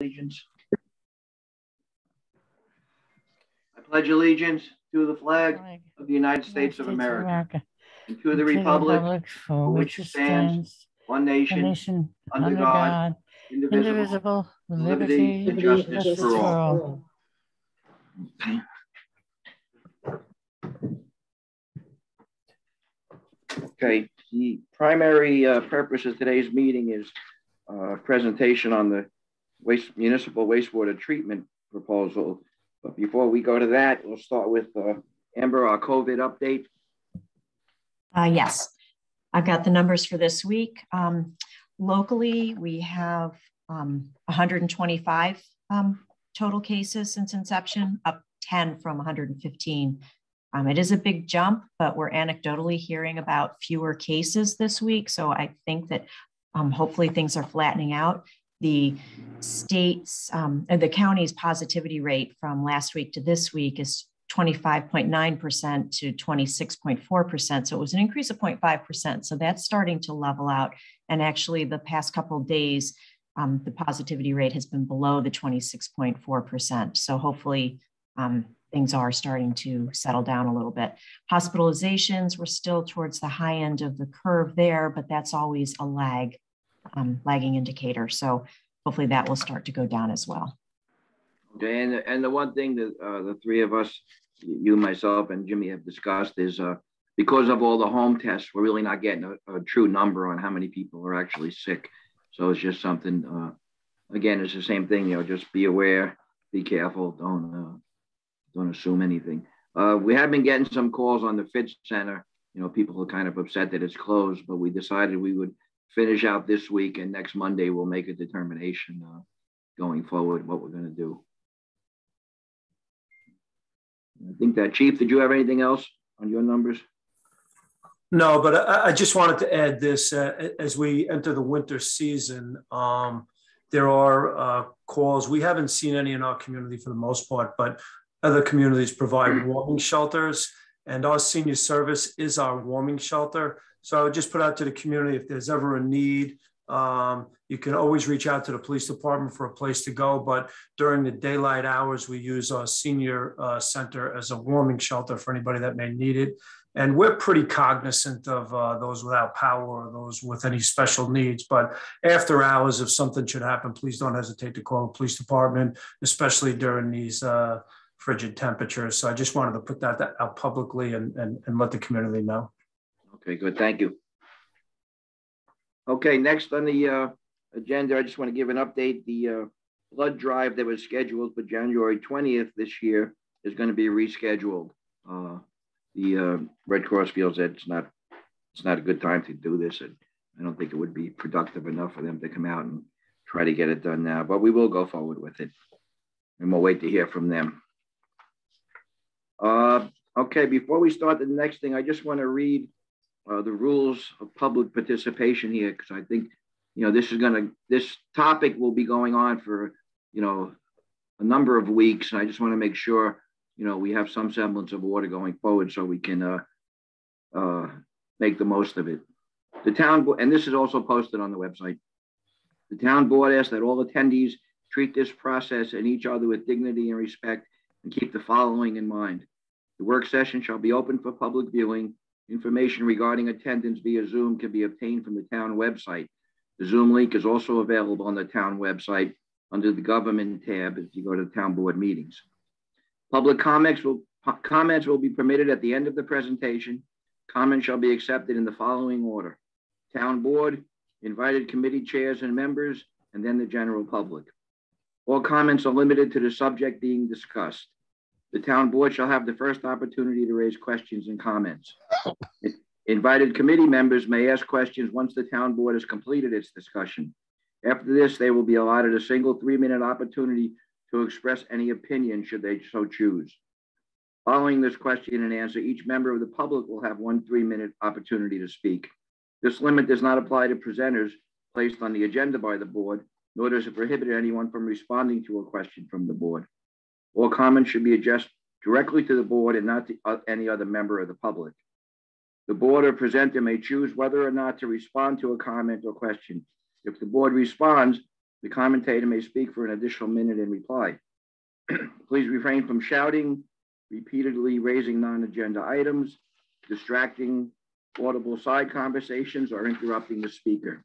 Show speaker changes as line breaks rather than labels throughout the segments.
allegiance. I pledge allegiance to the flag of the United States of America and to the republic for which it stands, one nation, under God, indivisible, with liberty and justice for all. Okay, the primary uh, purpose of today's meeting is uh, presentation on the waste municipal wastewater treatment proposal. But before we go to that, we'll start with uh, Amber, our COVID update.
Uh, yes, I've got the numbers for this week. Um, locally, we have um, 125 um, total cases since inception, up 10 from 115. Um, it is a big jump, but we're anecdotally hearing about fewer cases this week. So I think that um, hopefully things are flattening out. The state's, um, the county's positivity rate from last week to this week is 25.9% to 26.4%. So it was an increase of 0.5%. So that's starting to level out. And actually, the past couple days, um, the positivity rate has been below the 26.4%. So hopefully, um, things are starting to settle down a little bit. Hospitalizations, we're still towards the high end of the curve there, but that's always a lag, um, lagging indicator. So hopefully that will start to go down as well.
Okay, and, and the one thing that uh, the three of us, you, myself, and Jimmy have discussed is uh, because of all the home tests, we're really not getting a, a, true number on how many people are actually sick. So it's just something, uh, again, it's the same thing, you know, just be aware, be careful, don't, uh, don't assume anything. Uh, we have been getting some calls on the Fitz Center. You know, people are kind of upset that it's closed, but we decided we would finish out this week and next Monday we'll make a determination uh, going forward what we're going to do. I think that, Chief, did you have anything else on your numbers?
No, but I, I just wanted to add this uh, as we enter the winter season. Um, there are uh, calls. We haven't seen any in our community for the most part, but other communities provide warming shelters, and our senior service is our warming shelter. So I would just put out to the community if there's ever a need um, you can always reach out to the police department for a place to go, but during the daylight hours, we use our senior uh, center as a warming shelter for anybody that may need it. And we're pretty cognizant of uh, those without power or those with any special needs. But after hours, if something should happen, please don't hesitate to call the police department, especially during these uh, frigid temperatures. So I just wanted to put that out publicly and, and, and let the community know.
Okay, good. Thank you. Okay, next on the uh, agenda, I just want to give an update. The uh, blood drive that was scheduled for January 20th this year is going to be rescheduled. Uh, the uh, Red Cross feels that it's not it's not a good time to do this, and I don't think it would be productive enough for them to come out and try to get it done now. But we will go forward with it, and we'll wait to hear from them. Uh, okay, before we start the next thing, I just want to read uh, the rules of public participation here because I think you know this is going to this topic will be going on for you know a number of weeks, and I just want to make sure you know we have some semblance of order going forward so we can uh, uh, make the most of it. The town and this is also posted on the website. The town board asks that all attendees treat this process and each other with dignity and respect and keep the following in mind. The work session shall be open for public viewing Information regarding attendance via Zoom can be obtained from the town website. The Zoom link is also available on the town website under the government tab if you go to the town board meetings. Public comments will, comments will be permitted at the end of the presentation. Comments shall be accepted in the following order. Town board, invited committee chairs and members, and then the general public. All comments are limited to the subject being discussed. The town board shall have the first opportunity to raise questions and comments. Invited committee members may ask questions once the town board has completed its discussion. After this, they will be allotted a single three-minute opportunity to express any opinion should they so choose. Following this question and answer, each member of the public will have one three-minute opportunity to speak. This limit does not apply to presenters placed on the agenda by the board, nor does it prohibit anyone from responding to a question from the board. All comments should be addressed directly to the board and not to uh, any other member of the public. The board or presenter may choose whether or not to respond to a comment or question. If the board responds, The commentator may speak for an additional minute in reply. Please refrain from shouting, repeatedly raising non-agenda items, distracting audible side conversations, or interrupting the speaker.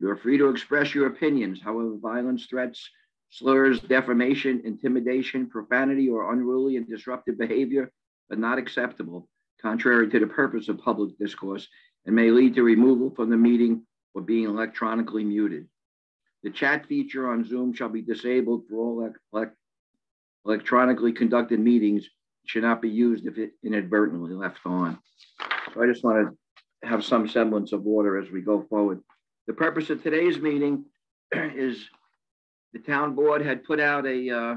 You are free to express your opinions. However, violence, threats, slurs, defamation, intimidation, profanity, or unruly and disruptive behavior are not acceptable, contrary to the purpose of public discourse, and may lead to removal from the meeting or being electronically muted. The chat feature on Zoom shall be disabled for all elect electronically conducted meetings. Should not be used if it inadvertently left on. So I just want to have some semblance of order as we go forward. The purpose of today's meeting is the town board had put out a uh,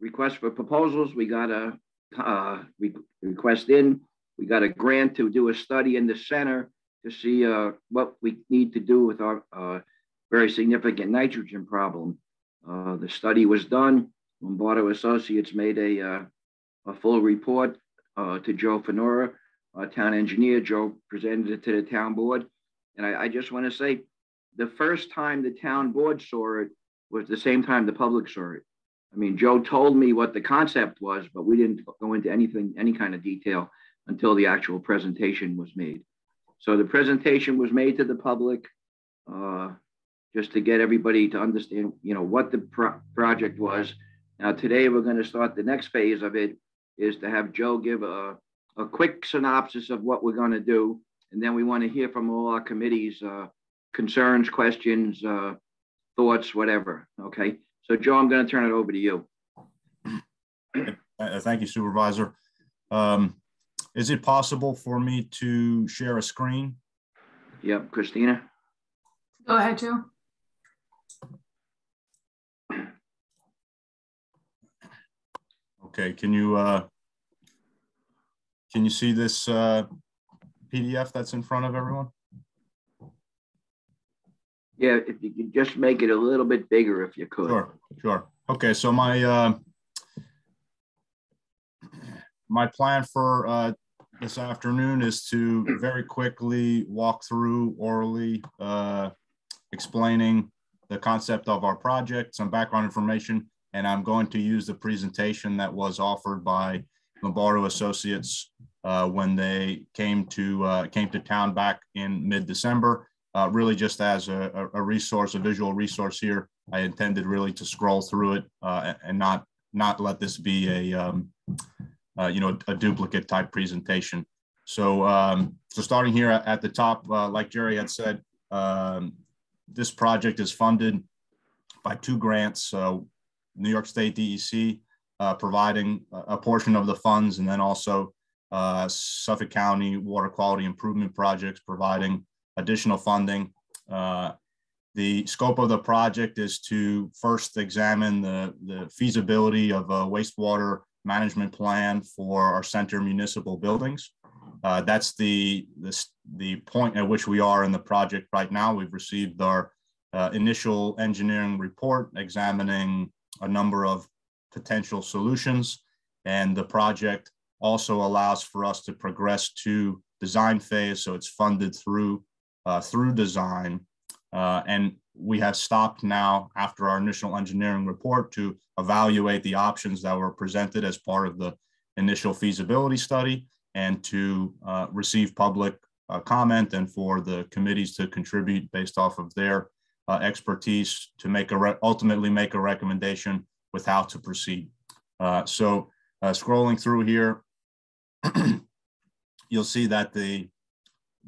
request for proposals. We got a uh, re request in. We got a grant to do a study in the center to see uh, what we need to do with our uh, very significant nitrogen problem. Uh, the study was done. Lombardo Associates made a, uh, a full report to Joe Fenora, our town engineer. Joe presented it to the town board. And I, I just want to say the first time the town board saw it was the same time the public saw it. I mean, Joe told me what the concept was, but we didn't go into anything, any kind of detail until the actual presentation was made. So the presentation was made to the public uh, just to get everybody to understand, you know, what the pro project was. Now today we're going to start the next phase of it is to have Joe give a, a quick synopsis of what we're going to do. And then we want to hear from all our committees, uh, concerns, questions, uh, thoughts, whatever. Okay. So, Joe, I'm going to turn it over to you.
Uh, thank you, Supervisor. Um, is it possible for me to share a screen?
Yep, Christina.
Go ahead, Joe.
Okay, can you uh, can you see this uh, PDF that's in front of everyone?
Yeah, if you could just make it a little bit bigger if you could.
Sure, sure. Okay, so my uh, my plan for uh, this afternoon is to very quickly walk through orally uh, explaining the concept of our project, some background information, and I'm going to use the presentation that was offered by Lombardo Associates uh, when they came to uh, came to town back in mid-December uh, really just as a, a, resource, a visual resource here. I intended really to scroll through it uh, and not not let this be a um, uh, you know a duplicate type presentation. So um, so starting here at, the top, uh, like Jerry had said, um, this project is funded by two grants: New York State DEC uh, providing a portion of the funds, and then also uh, Suffolk County Water Quality Improvement Projects providing additional funding. The scope of the project is to first examine the, the feasibility of a wastewater management plan for our center municipal buildings. Uh, that's the, the, the point at which we are in the project right now. We've received our uh, initial engineering report examining a number of potential solutions. And the project also allows for us to progress to design phase. So it's funded through uh, through design. Uh, and we have stopped now after our initial engineering report to evaluate the options that were presented as part of the initial feasibility study and to uh, receive public uh, comment and for the committees to contribute based off of their uh, expertise to make a ultimately make a recommendation with how to proceed. Uh, so scrolling through here, you'll see that the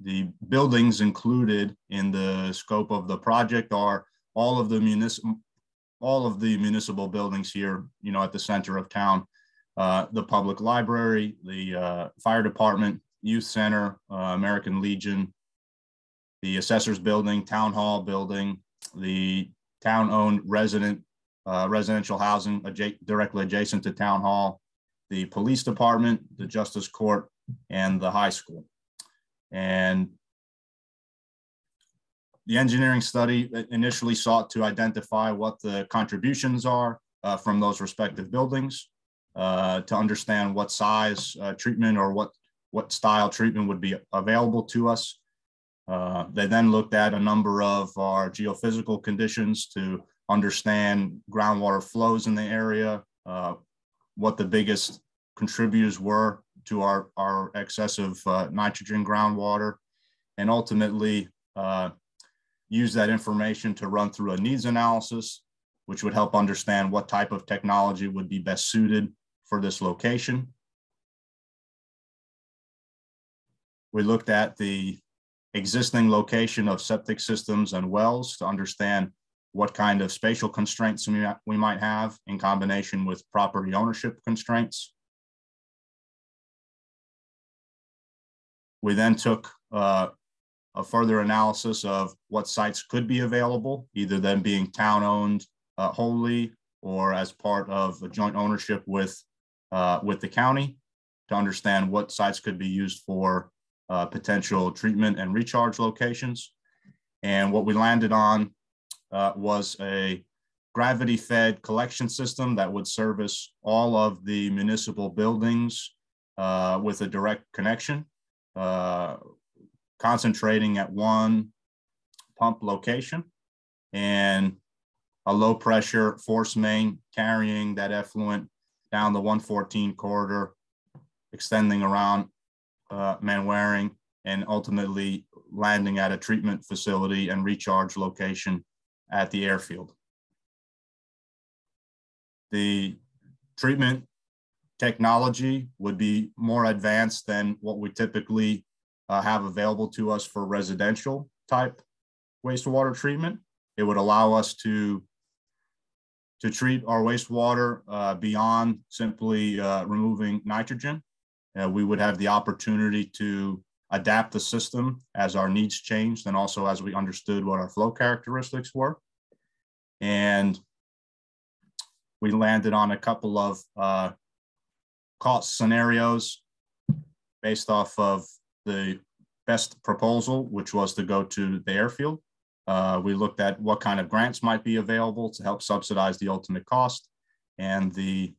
the buildings included in the scope of the project are all of the municipal all of the municipal buildings here, you know, at the center of town, uh, the public library, the uh, fire department, youth center, uh, American Legion, the assessor's building, town hall building, the town-owned resident uh, residential housing adja directly adjacent to town hall, the police department, the justice court, and the high school. And the engineering study initially sought to identify what the contributions are uh, from those respective buildings uh, to understand what size uh, treatment or what, what style treatment would be available to us. Uh, they then looked at a number of our geophysical conditions to understand groundwater flows in the area, uh, what the biggest contributors were to our, our excessive uh, nitrogen groundwater, and ultimately uh, use that information to run through a needs analysis, which would help understand what type of technology would be best suited for this location. We looked at the existing location of septic systems and wells to understand what kind of spatial constraints we, we might have in combination with property ownership constraints. We then took uh, a further analysis of what sites could be available, either them being town owned uh, wholly or as part of a joint ownership with, uh, with the county to understand what sites could be used for uh, potential treatment and recharge locations. And what we landed on uh, was a gravity fed collection system that would service all of the municipal buildings uh, with a direct connection, uh, concentrating at one pump location and a low pressure force main carrying that effluent down the 114 corridor, extending around uh, Manwaring and ultimately landing at a treatment facility and recharge location at the airfield. The treatment technology would be more advanced than what we typically uh, have available to us for residential type wastewater treatment. It would allow us to to treat our wastewater uh, beyond simply uh, removing nitrogen. Uh, we would have the opportunity to adapt the system as our needs changed and also as we understood what our flow characteristics were. And we landed on a couple of uh, cost scenarios based off of the best proposal, which was to go to the airfield. Uh, we looked at what kind of grants might be available to help subsidize the ultimate cost. And the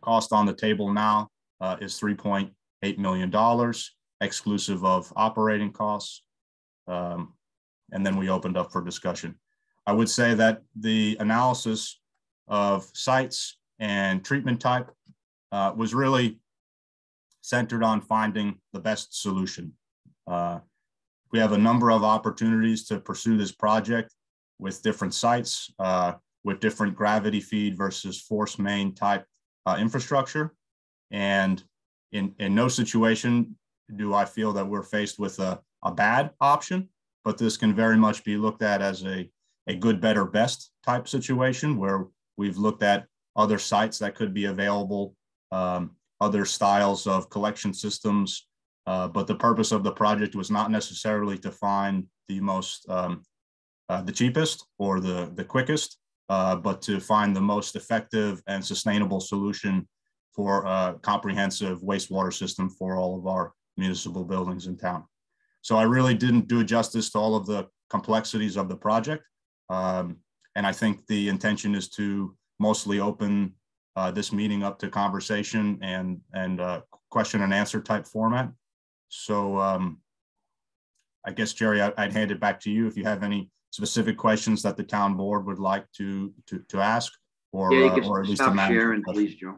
cost on the table now uh, is $3.8 million, exclusive of operating costs. Um, and then we opened up for discussion. I would say that the analysis of sites and treatment type uh, was really centered on finding the best solution. Uh, we have a number of opportunities to pursue this project with different sites, uh, with different gravity feed versus force main type uh, infrastructure. And in, in no situation do I feel that we're faced with a, a bad option, but this can very much be looked at as a, a good, better, best type situation where we've looked at other sites that could be available, um, other styles of collection systems. Uh, but the purpose of the project was not necessarily to find the most, um, uh, the cheapest or the, the quickest, uh, but to find the most effective and sustainable solution for a comprehensive wastewater system for all of our municipal buildings in town. So I really didn't do justice to all of the complexities of the project. Um, and I think the intention is to mostly open uh, this meeting up to conversation and, and uh, question and answer type format. So um, I guess, Jerry, I, would hand it back to you if you have any specific questions that the town board would like to, to, to ask or,
yeah,
uh, or at least
stop sharing, please, Joe.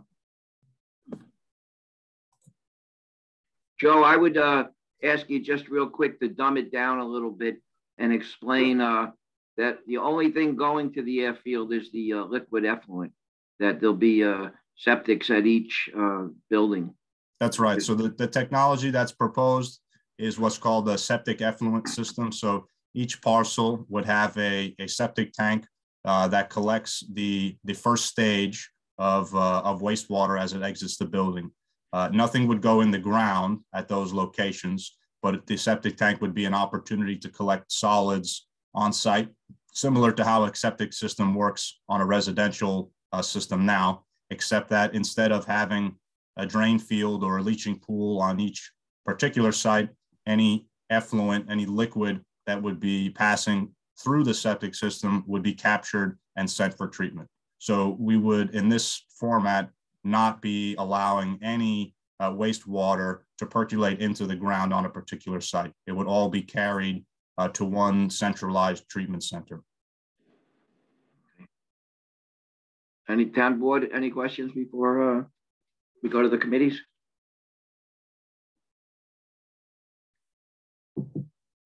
Joe, I would uh, ask you just real quick to dumb it down a little bit and explain uh, that the only thing going to the airfield is the uh, liquid effluent, that there'll be uh, septics at each uh, building.
That's right. So the, the technology that's proposed is what's called a septic effluent system. So each parcel would have a, a septic tank uh, that collects the, the first stage of, uh, of wastewater as it exits the building. Uh, nothing would go in the ground at those locations, but the septic tank would be an opportunity to collect solids on site, similar to how a septic system works on a residential uh, system now, except that instead of having a drain field or a leaching pool on each particular site, any effluent, any liquid that would be passing through the septic system would be captured and sent for treatment. So we would, in this format, not be allowing any uh, wastewater to percolate into the ground on a particular site. It would all be carried uh, to one centralized treatment center.
Any town board, any questions before uh, we go to the committees?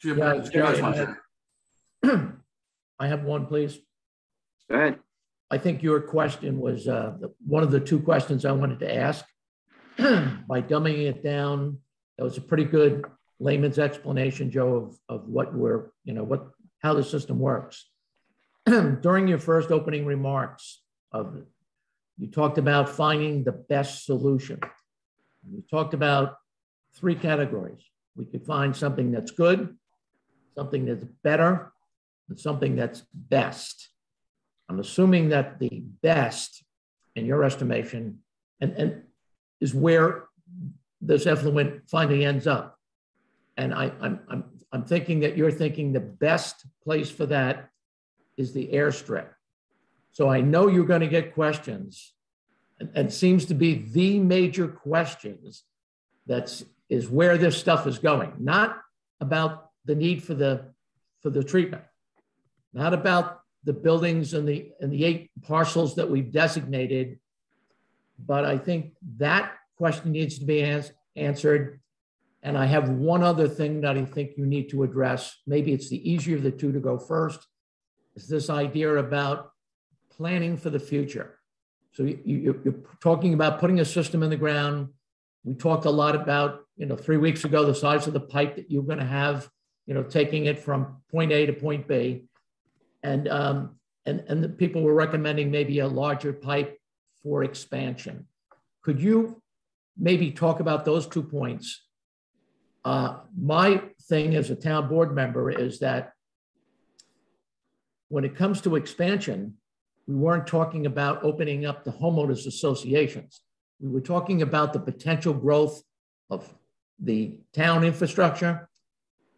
Jim,
Yeah,
Jim has
Jerry,
one,
I have- I have one, please.
Go ahead.
I think your question was uh, one of the two questions I wanted to ask. By dumbing it down, that was a pretty good layman's explanation, Joe, of, of what we're, you know, what, how the system works. During your first opening remarks of, you talked about finding the best solution. You talked about three categories. We could find something that's good, something that's better, and something that's best. I'm assuming that the best, in your estimation, and, and is where this effluent finally ends up. And I, I'm, I'm, I'm thinking that you're thinking the best place for that is the airstrip. So I know you're going to get questions, and, and seems to be the major questions that's is where this stuff is going, not about the need for the for the treatment, not about the buildings and the and the eight parcels that we've designated, but I think that question needs to be ans- answered. And I have one other thing that I think you need to address. Maybe it's the easier of the two to go first. Is this idea about planning for the future? So you, you, you're talking about putting a system in the ground. We talked a lot about, you know, three weeks ago, the size of the pipe that you're going to have, you know, taking it from point A to point B. And, um, and, and the people were recommending maybe a larger pipe for expansion. Could you maybe talk about those two points? Uh, my thing as a town board member is that when it comes to expansion, we weren't talking about opening up the homeowners associations. We were talking about the potential growth of the town infrastructure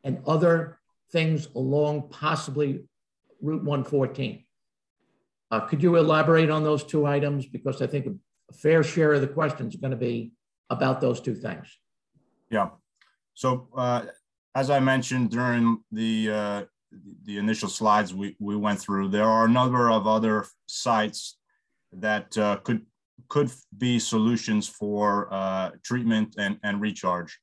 and other things along possibly Route 114. Uh, could you elaborate on those two items? Because I think a fair share of the questions are going to be about those two things.
Yeah. So uh, as I mentioned during the uh, the initial slides we, we went through, there are a number of other sites that uh, could could be solutions for uh, treatment and, and recharge.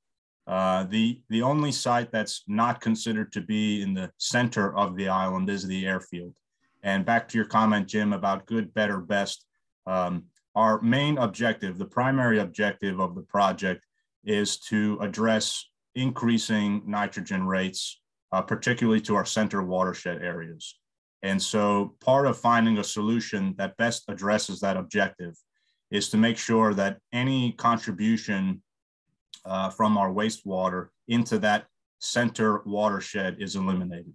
Uh, the, the only site that's not considered to be in the center of the island is the airfield. And back to your comment, Jim, about good, better, best. Um, our main objective, the primary objective of the project is to address increasing nitrogen rates, uh, particularly to our center watershed areas. And so part of finding a solution that best addresses that objective is to make sure that any contribution uh, from our wastewater into that center watershed is eliminated.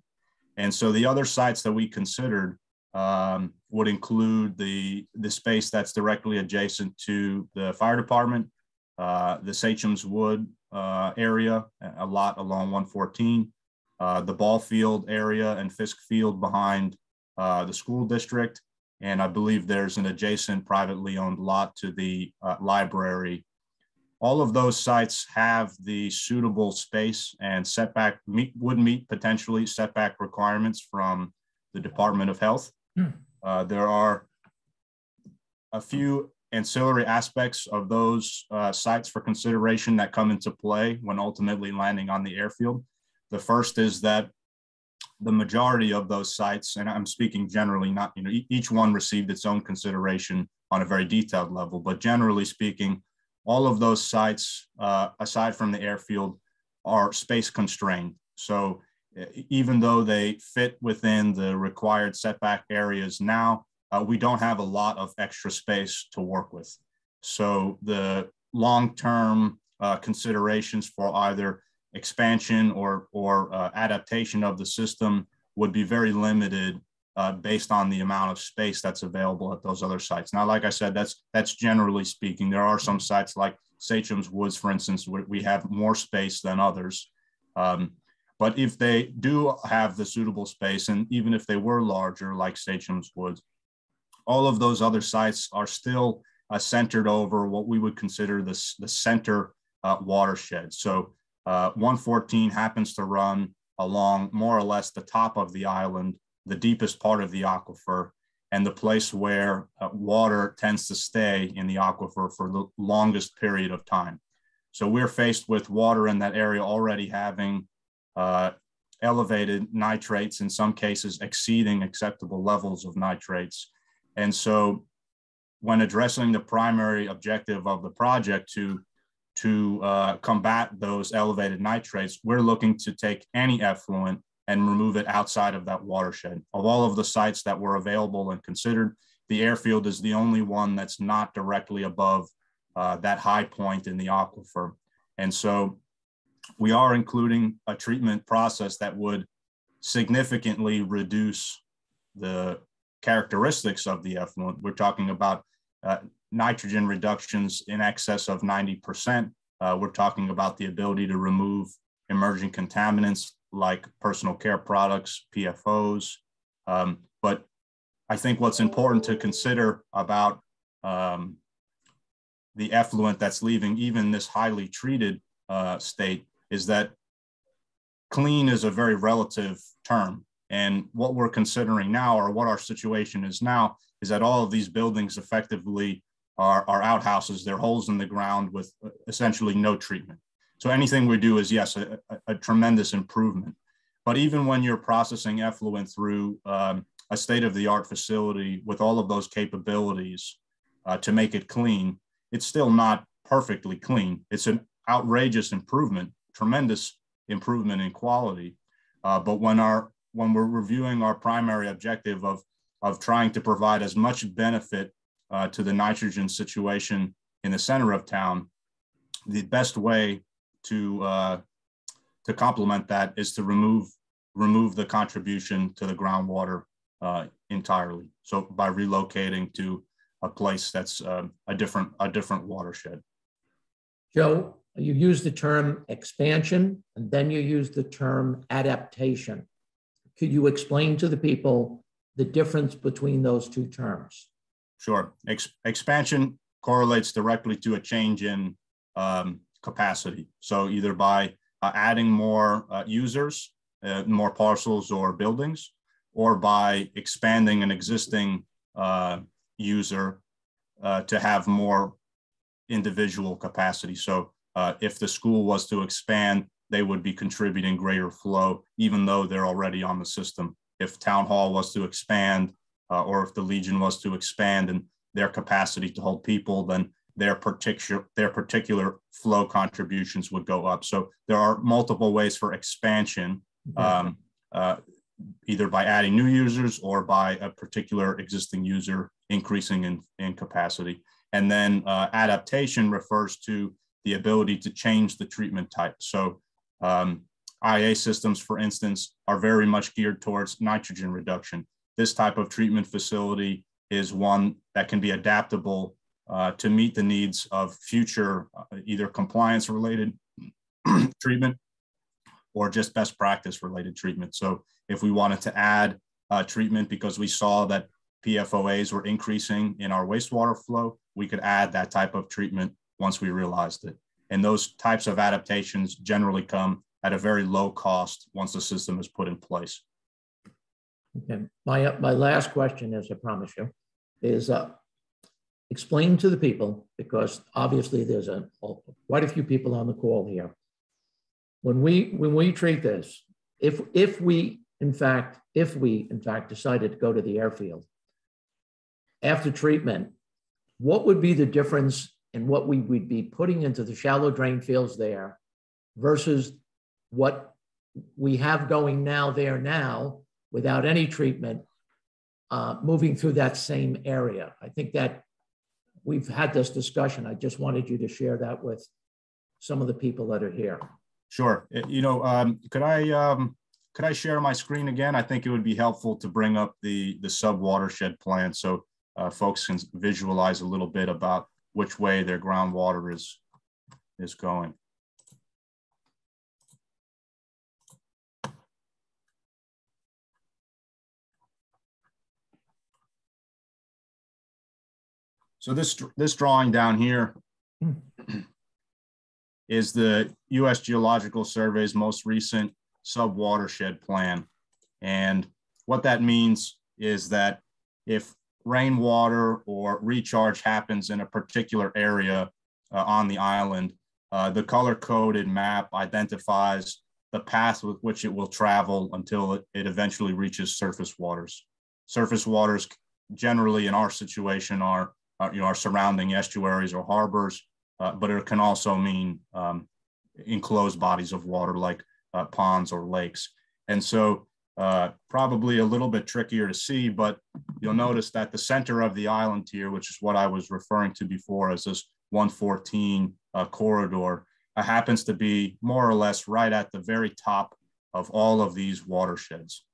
And so the other sites that we considered um, would include the, the space that's directly adjacent to the fire department, uh, the Sachem's Wood uh, area, a lot along 114, uh, the ball field area and Fiske Field behind uh, the school district. And I believe there's an adjacent privately owned lot to the uh, library all of those sites have the suitable space and setback meet, would meet potentially setback requirements from the Department of Health.
Hmm.
Uh, there are a few ancillary aspects of those uh, sites for consideration that come into play when ultimately landing on the airfield. The first is that the majority of those sites, and I'm speaking generally, not, you know, each one received its own consideration on a very detailed level, but generally speaking, all of those sites, uh, aside from the airfield, are space constrained. So even though they fit within the required setback areas now, uh, we don't have a lot of extra space to work with. So the long-term uh, considerations for either expansion or, or uh, adaptation of the system would be very limited uh, based on the amount of space that's available at those other sites. Now, like I said, that's that's generally speaking. There are some sites like Sachem's Woods, for instance, where we have more space than others. Um, but if they do have the suitable space, and even if they were larger, like Sachem's Woods, all of those other sites are still uh, centered over what we would consider the, the center uh, watershed. So uh, 114 happens to run along more or less the top of the island, the deepest part of the aquifer, and the place where uh, water tends to stay in the aquifer for the longest period of time. So we're faced with water in that area already having uh, elevated nitrates, in some cases exceeding acceptable levels of nitrates. And so when addressing the primary objective of the project to, to uh, combat those elevated nitrates, we're looking to take any effluent and remove it outside of that watershed. Of all of the sites that were available and considered, the airfield is the only one that's not directly above uh, that high point in the aquifer. And so we are including a treatment process that would significantly reduce the characteristics of the effluent. We're talking about uh, nitrogen reductions in excess of 90%. Uh, we're talking about the ability to remove emerging contaminants like personal care products, PFOs. Um, but I think what's important to consider about um, the effluent that's leaving even this highly treated uh, state is that clean is a very relative term. And what we're considering now, or what our situation is now, is that all of these buildings effectively are, are outhouses. They're holes in the ground with essentially no treatment. So anything we do is, yes, a, a tremendous improvement. But even when you're processing effluent through um, a state of the art facility with all of those capabilities uh, to make it clean, it's still not perfectly clean. It's an outrageous improvement, tremendous improvement in quality. Uh, but when our when we're reviewing our primary objective of of trying to provide as much benefit uh, to the nitrogen situation in the center of town, the best way to uh, to complement that is to remove remove the contribution to the groundwater uh, entirely. So by relocating to a place that's um, a different a different watershed.
Joe, you use the term expansion and then you use the term adaptation. Could you explain to the people the difference between those two terms?
Sure. Ex expansion correlates directly to a change in um, capacity. So either by uh, adding more uh, users, uh, more parcels or buildings, or by expanding an existing uh, user uh, to have more individual capacity. So uh, if the school was to expand, they would be contributing greater flow, even though they're already on the system. If town hall was to expand, uh, or if the Legion was to expand and their capacity to hold people, then their particular their particular flow contributions would go up. So there are multiple ways for expansion. Um, uh, either by adding new users or by a particular existing user increasing in, in capacity. And then uh, adaptation refers to the ability to change the treatment type. So um, IA systems, for instance, are very much geared towards nitrogen reduction. This type of treatment facility is one that can be adaptable uh, to meet the needs of future uh, either compliance related treatment or just best practice related treatment. So if we wanted to add uh, treatment because we saw that PFOAs were increasing in our wastewater flow, we could add that type of treatment once we realized it. And those types of adaptations generally come at a very low cost once the system is put in place.
Okay. My, my last question, as I promise you, is uh, explain to the people, because obviously there's a, quite a few people on the call here. When we, when we treat this, if, if we, in fact, if we, in fact, decided to go to the airfield, after treatment, what would be the difference in what we would be putting into the shallow drain fields there versus what we have going now there now without any treatment uh, moving through that same area? I think that we've had this discussion. I just wanted you to share that with some of the people that are here.
Sure. You know, um, could I um, could I share my screen again? I think it would be helpful to bring up the the sub watershed plan so uh, folks can visualize a little bit about which way their groundwater is is going. So this, this drawing down here is the U.S. Geological Survey's most recent sub-watershed plan. And what that means is that if rainwater or recharge happens in a particular area uh, on the island, uh, the color-coded map identifies the path with which it will travel until it, it eventually reaches surface waters. Surface waters generally in our situation are, are you know, our surrounding estuaries or harbors, uh, but it can also mean um, enclosed bodies of water like uh, ponds or lakes. And so uh, probably a little bit trickier to see, but you'll notice that the center of the island here, which is what I was referring to before as this 114 uh, corridor, uh, happens to be more or less right at the very top of all of these watersheds.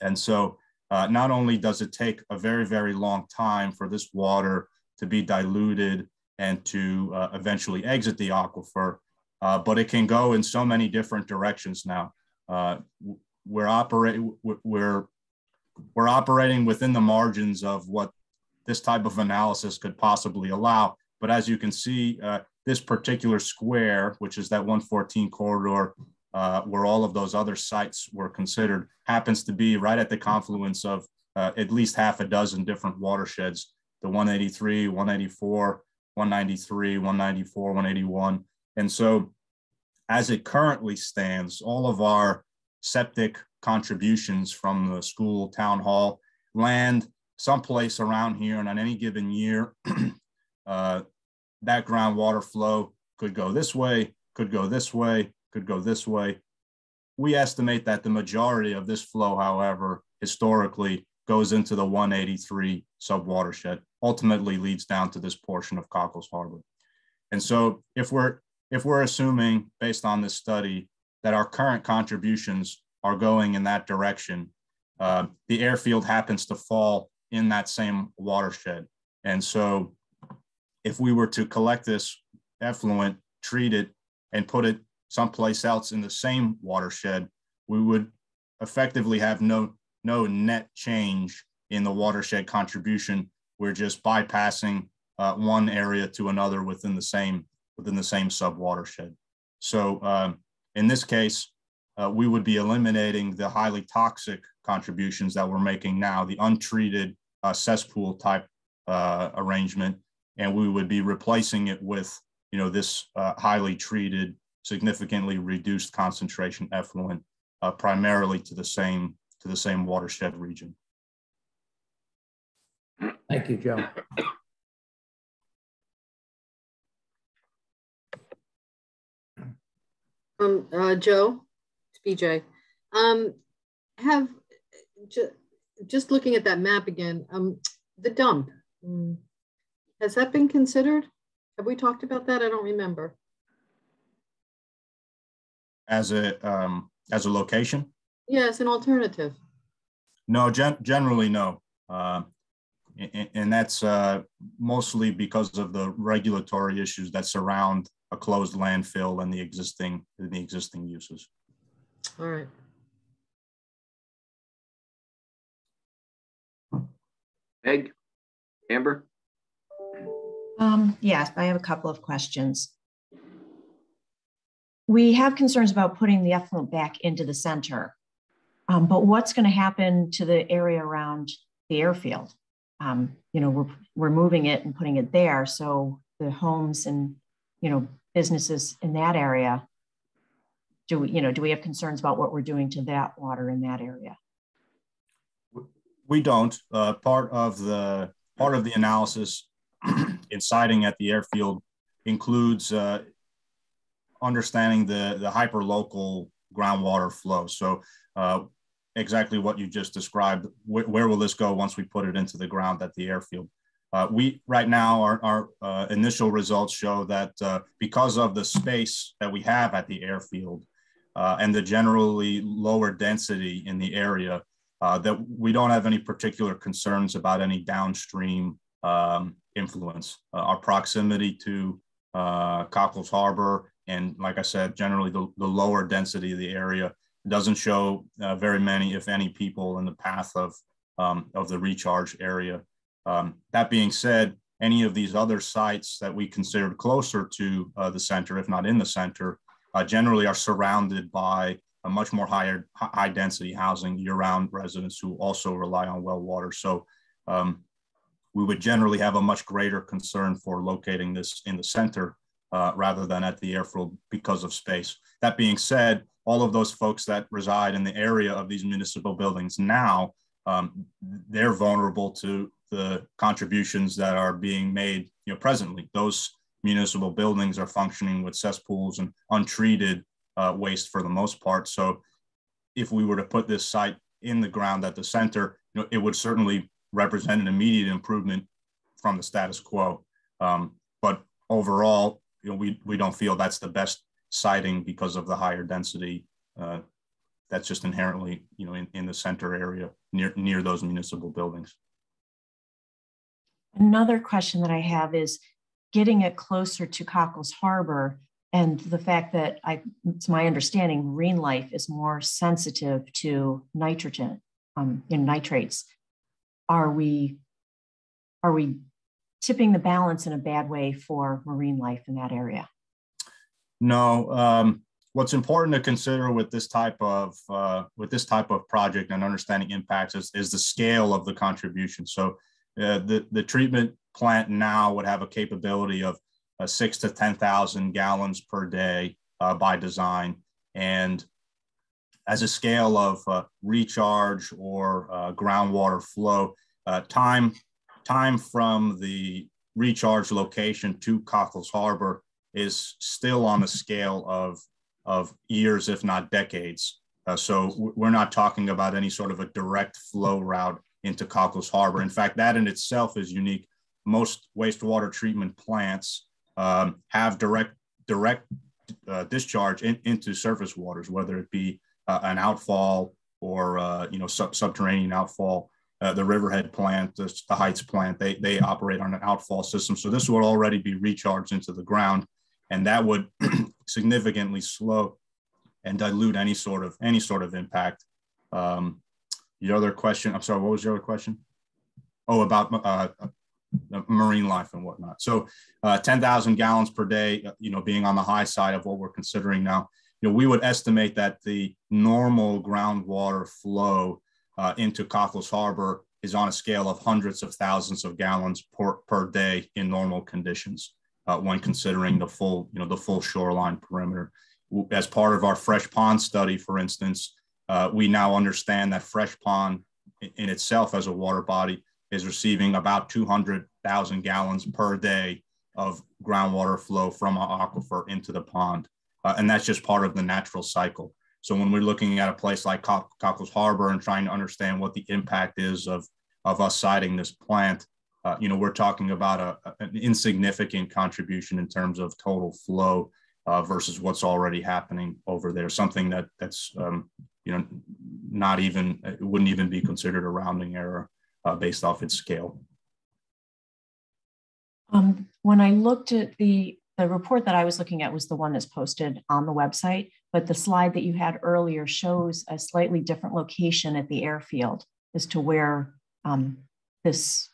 And so uh, not only does it take a very, very long time for this water to be diluted and to uh, eventually exit the aquifer, uh, but it can go in so many different directions now. Uh, we're operating we're we're operating within the margins of what this type of analysis could possibly allow. But as you can see, uh, this particular square, which is that 114 corridor, uh, where all of those other sites were considered, happens to be right at the confluence of uh, at least half a dozen different watersheds, the 183, 184, 193, 194, 181. And so as it currently stands, all of our septic contributions from the school, town hall, land, someplace around here, and on any given year, uh, that groundwater flow could go this way, could go this way, could go this way. We estimate that the majority of this flow, however, historically goes into the 183 subwatershed, ultimately leads down to this portion of Coecles Harbor. And so if we're if we're assuming based on this study that our current contributions are going in that direction, uh, the airfield happens to fall in that same watershed. And so if we were to collect this effluent, treat it, and put it someplace else in the same watershed, we would effectively have no, no net change in the watershed contribution. We're just bypassing uh, one area to another within the same within the same sub watershed. So um, in this case, uh, we would be eliminating the highly toxic contributions that we're making now, the untreated uh, cesspool type uh, arrangement, and we would be replacing it with, you know, this uh, highly treated, significantly reduced concentration effluent, uh, primarily to the same to the same watershed region.
Thank you, Joe.
Um, uh, Joe, it's BJ. Um, have ju just looking at that map again. Um, the dump um, has that been considered? Have we talked about that? I don't remember.
As a um, as a location?
Yeah, as an alternative.
No, gen generally no. Uh, and, and that's uh, mostly because of the regulatory issues that surround a closed landfill and the existing the existing uses.
All right.
Meg, Amber?
Um, yes, I have a couple of questions. We have concerns about putting the effluent back into the center, um, but what's going to happen to the area around the airfield? Um, you know, we're, we're moving it and putting it there. So the homes and, you know, businesses in that area, do we, you know, do we have concerns about what we're doing to that water in that area?
We don't. Uh, part of the part of the analysis in siting at the airfield includes uh, understanding the the hyper local groundwater flow. So uh, exactly what you just described. Wh where will this go once we put it into the ground at the airfield? Uh, we right now our, our uh, initial results show that uh, because of the space that we have at the airfield uh, and the generally lower density in the area, uh, that we don't have any particular concerns about any downstream um, influence. Uh, our proximity to Coecles Harbor and, like I said, generally the, the lower density of the area doesn't show very many, if any, people in the path of um, of the recharge area. Um, that being said, any of these other sites that we considered closer to uh, the center, if not in the center, uh, generally are surrounded by a much more higher high density housing year-round residents who also rely on well water. So um, we would generally have a much greater concern for locating this in the center uh, rather than at the airfield because of space. That being said, all of those folks that reside in the area of these municipal buildings now, um, they're vulnerable to the contributions that are being made you know, presently. Those municipal buildings are functioning with cesspools and untreated uh, waste for the most part. So if we were to put this site in the ground at the center, you know, it would certainly represent an immediate improvement from the status quo. Um, but overall, you know, we, we don't feel that's the best siding because of the higher density uh, that's just inherently, you know, in, in the center area near, near those municipal buildings.
Another question that I have is getting it closer to Coecles Harbor and the fact that I, it's my understanding, marine life is more sensitive to nitrogen um, in nitrates. Are we, are we tipping the balance in a bad way for marine life in that area?
No. Um, what's important to consider with this type of uh, with this type of project and understanding impacts is, is the scale of the contribution. So uh, the the treatment plant now would have a capability of uh, six to ten thousand gallons per day uh, by design, and as a scale of uh, recharge or uh, groundwater flow, time time from the recharge location to Coecles Harbor is still on the scale of, of years, if not decades. Uh, so we're not talking about any sort of a direct flow route into Coecles Harbor. In fact, that in itself is unique. Most wastewater treatment plants um, have direct direct uh, discharge in, into surface waters, whether it be uh, an outfall or uh, you know sub- subterranean outfall uh, the Riverhead plant, the, the, Heights plant, they, they operate on an outfall system. So this would already be recharged into the ground and that would significantly slow and dilute any sort of any sort of impact. Um, your other question, I'm sorry, what was your other question? Oh, about uh, uh marine life and whatnot. So uh, 10,000 gallons per day, uh, you know, being on the high side of what we're considering now, you know, we would estimate that the normal groundwater flow uh, into Coecles Harbor is on a scale of hundreds of thousands of gallons per, per day in normal conditions uh, when considering the full, you know, the full shoreline perimeter. As part of our fresh pond study, for instance, uh, we now understand that fresh pond in itself as a water body is receiving about 200,000 gallons per day of groundwater flow from our aquifer into the pond. Uh, and that's just part of the natural cycle. So when we're looking at a place like Coecles Harbor and trying to understand what the impact is of, of us siting this plant, uh, you know, we're talking about a, an insignificant contribution in terms of total flow uh, versus what's already happening over there. Something that that's um, you know not even it wouldn't even be considered a rounding error uh, based off its scale.
Um, when I looked at the the report that I was looking at was the one that's posted on the website, but the slide that you had earlier shows a slightly different location at the airfield as to where um, this,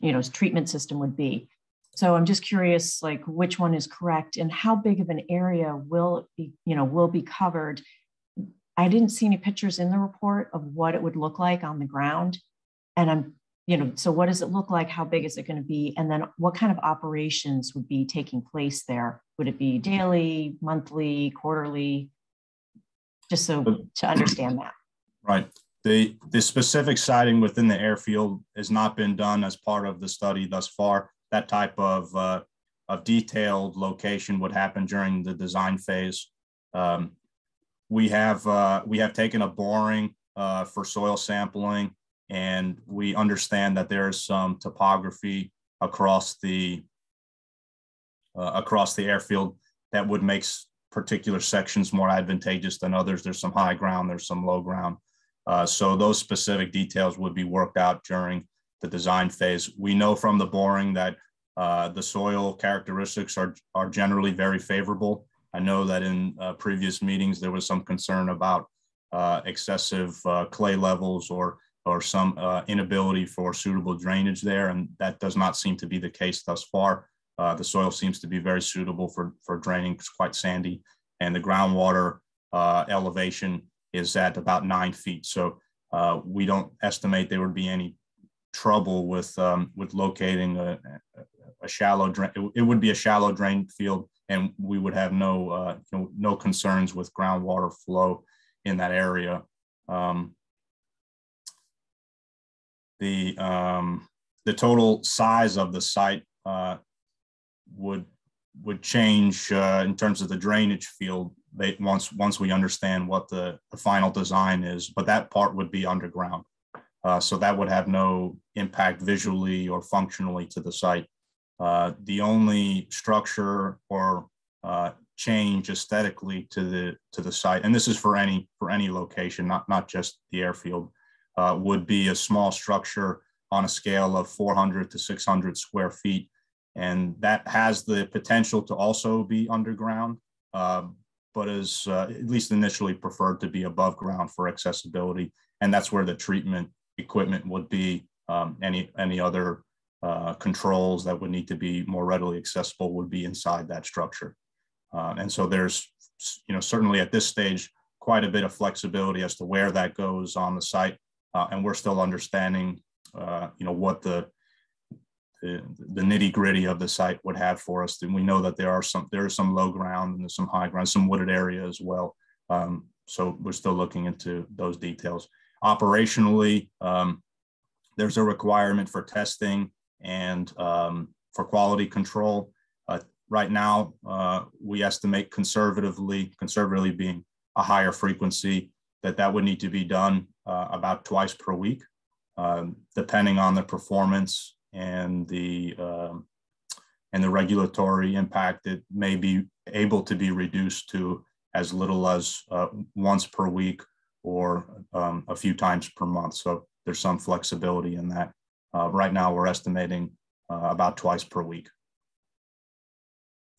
you know, treatment system would be. So I'm just curious, like which one is correct and how big of an area will be, you know, will be covered. I didn't see any pictures in the report of what it would look like on the ground. And I'm you know, so what does it look like? How big is it going to be? And then what kind of operations would be taking place there? Would it be daily, monthly, quarterly? Just so to understand that.
Right. The, the specific siting within the airfield has not been done as part of the study thus far. That type of, uh, of detailed location would happen during the design phase. Um, we have uh, we have taken a boring uh, for soil sampling and we understand that there is some topography across the uh, across the airfield that would make particular sections more advantageous than others. There's some high ground, there's some low ground. Uh, so those specific details would be worked out during the design phase. We know from the boring that uh, the soil characteristics are, are generally very favorable. I know that in uh, previous meetings, there was some concern about uh, excessive uh, clay levels or or some uh, inability for suitable drainage there, and that does not seem to be the case thus far. Uh, the soil seems to be very suitable for, for draining, it's quite sandy, and the groundwater uh, elevation is at about nine feet. So uh, we don't estimate there would be any trouble with um, with locating a, a shallow drain. It, would be a shallow drain field, and we would have no uh, you no concerns with groundwater flow in that area. Um, the um, the total size of the site uh, would would change uh, in terms of the drainage field once once we understand what the, the final design is. But that part would be underground, uh, so that would have no impact visually or functionally to the site. Uh, the only structure or uh, change aesthetically to the to the site, and this is for any for any location, not not just the airfield, uh, would be a small structure on a scale of 400 to 600 square feet, and that has the potential to also be underground, uh, but is uh, at least initially preferred to be above ground for accessibility, and that's where the treatment equipment would be. Um, any any other uh, controls that would need to be more readily accessible would be inside that structure. Uh, and so there's, you know, certainly at this stage, quite a bit of flexibility as to where that goes on the site. Uh, and we're still understanding, uh, you know, what the, the, the nitty gritty of the site would have for us. And we know that there are some, there is some low ground and there's some high ground, some wooded area as well. Um, so we're still looking into those details. Operationally, um, there's a requirement for testing and um, for quality control. Uh, right now, uh, we estimate conservatively, conservatively being a higher frequency, that that would need to be done uh, about twice per week, um, depending on the performance and the um, and the regulatory impact. It may be able to be reduced to as little as uh, once per week or um, a few times per month. So there's some flexibility in that. Uh, right now, we're estimating uh, about twice per week.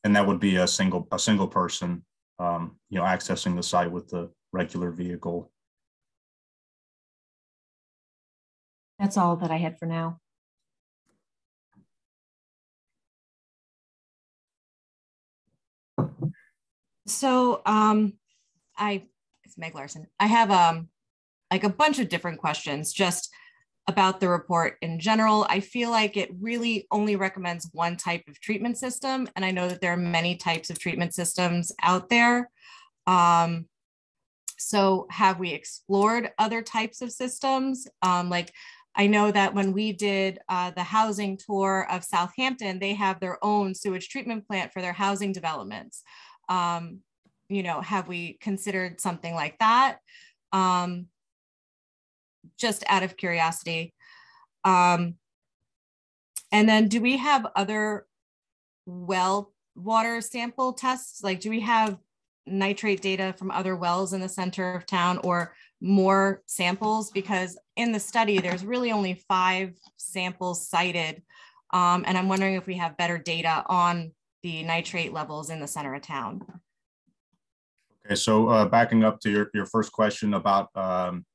And that would be a single a single person, um, you know, accessing the site with the regular vehicle.
That's all that I had for now.
So um, I, it's Meg Larsen. I have um, like a bunch of different questions. Just about the report in general. I feel like it really only recommends one type of treatment system. And I know that there are many types of treatment systems out there. Um, so have we explored other types of systems? Um, like I know that when we did uh, the housing tour of Southampton, they have their own sewage treatment plant for their housing developments. Um, you know, have we considered something like that? Um, just out of curiosity. Um, and then do we have other well water sample tests? Like, do we have nitrate data from other wells in the center of town or more samples? Because in the study, there's really only five samples cited. Um, and I'm wondering if we have better data on the nitrate levels in the center of town.
Okay, so uh, backing up to your, your first question about um,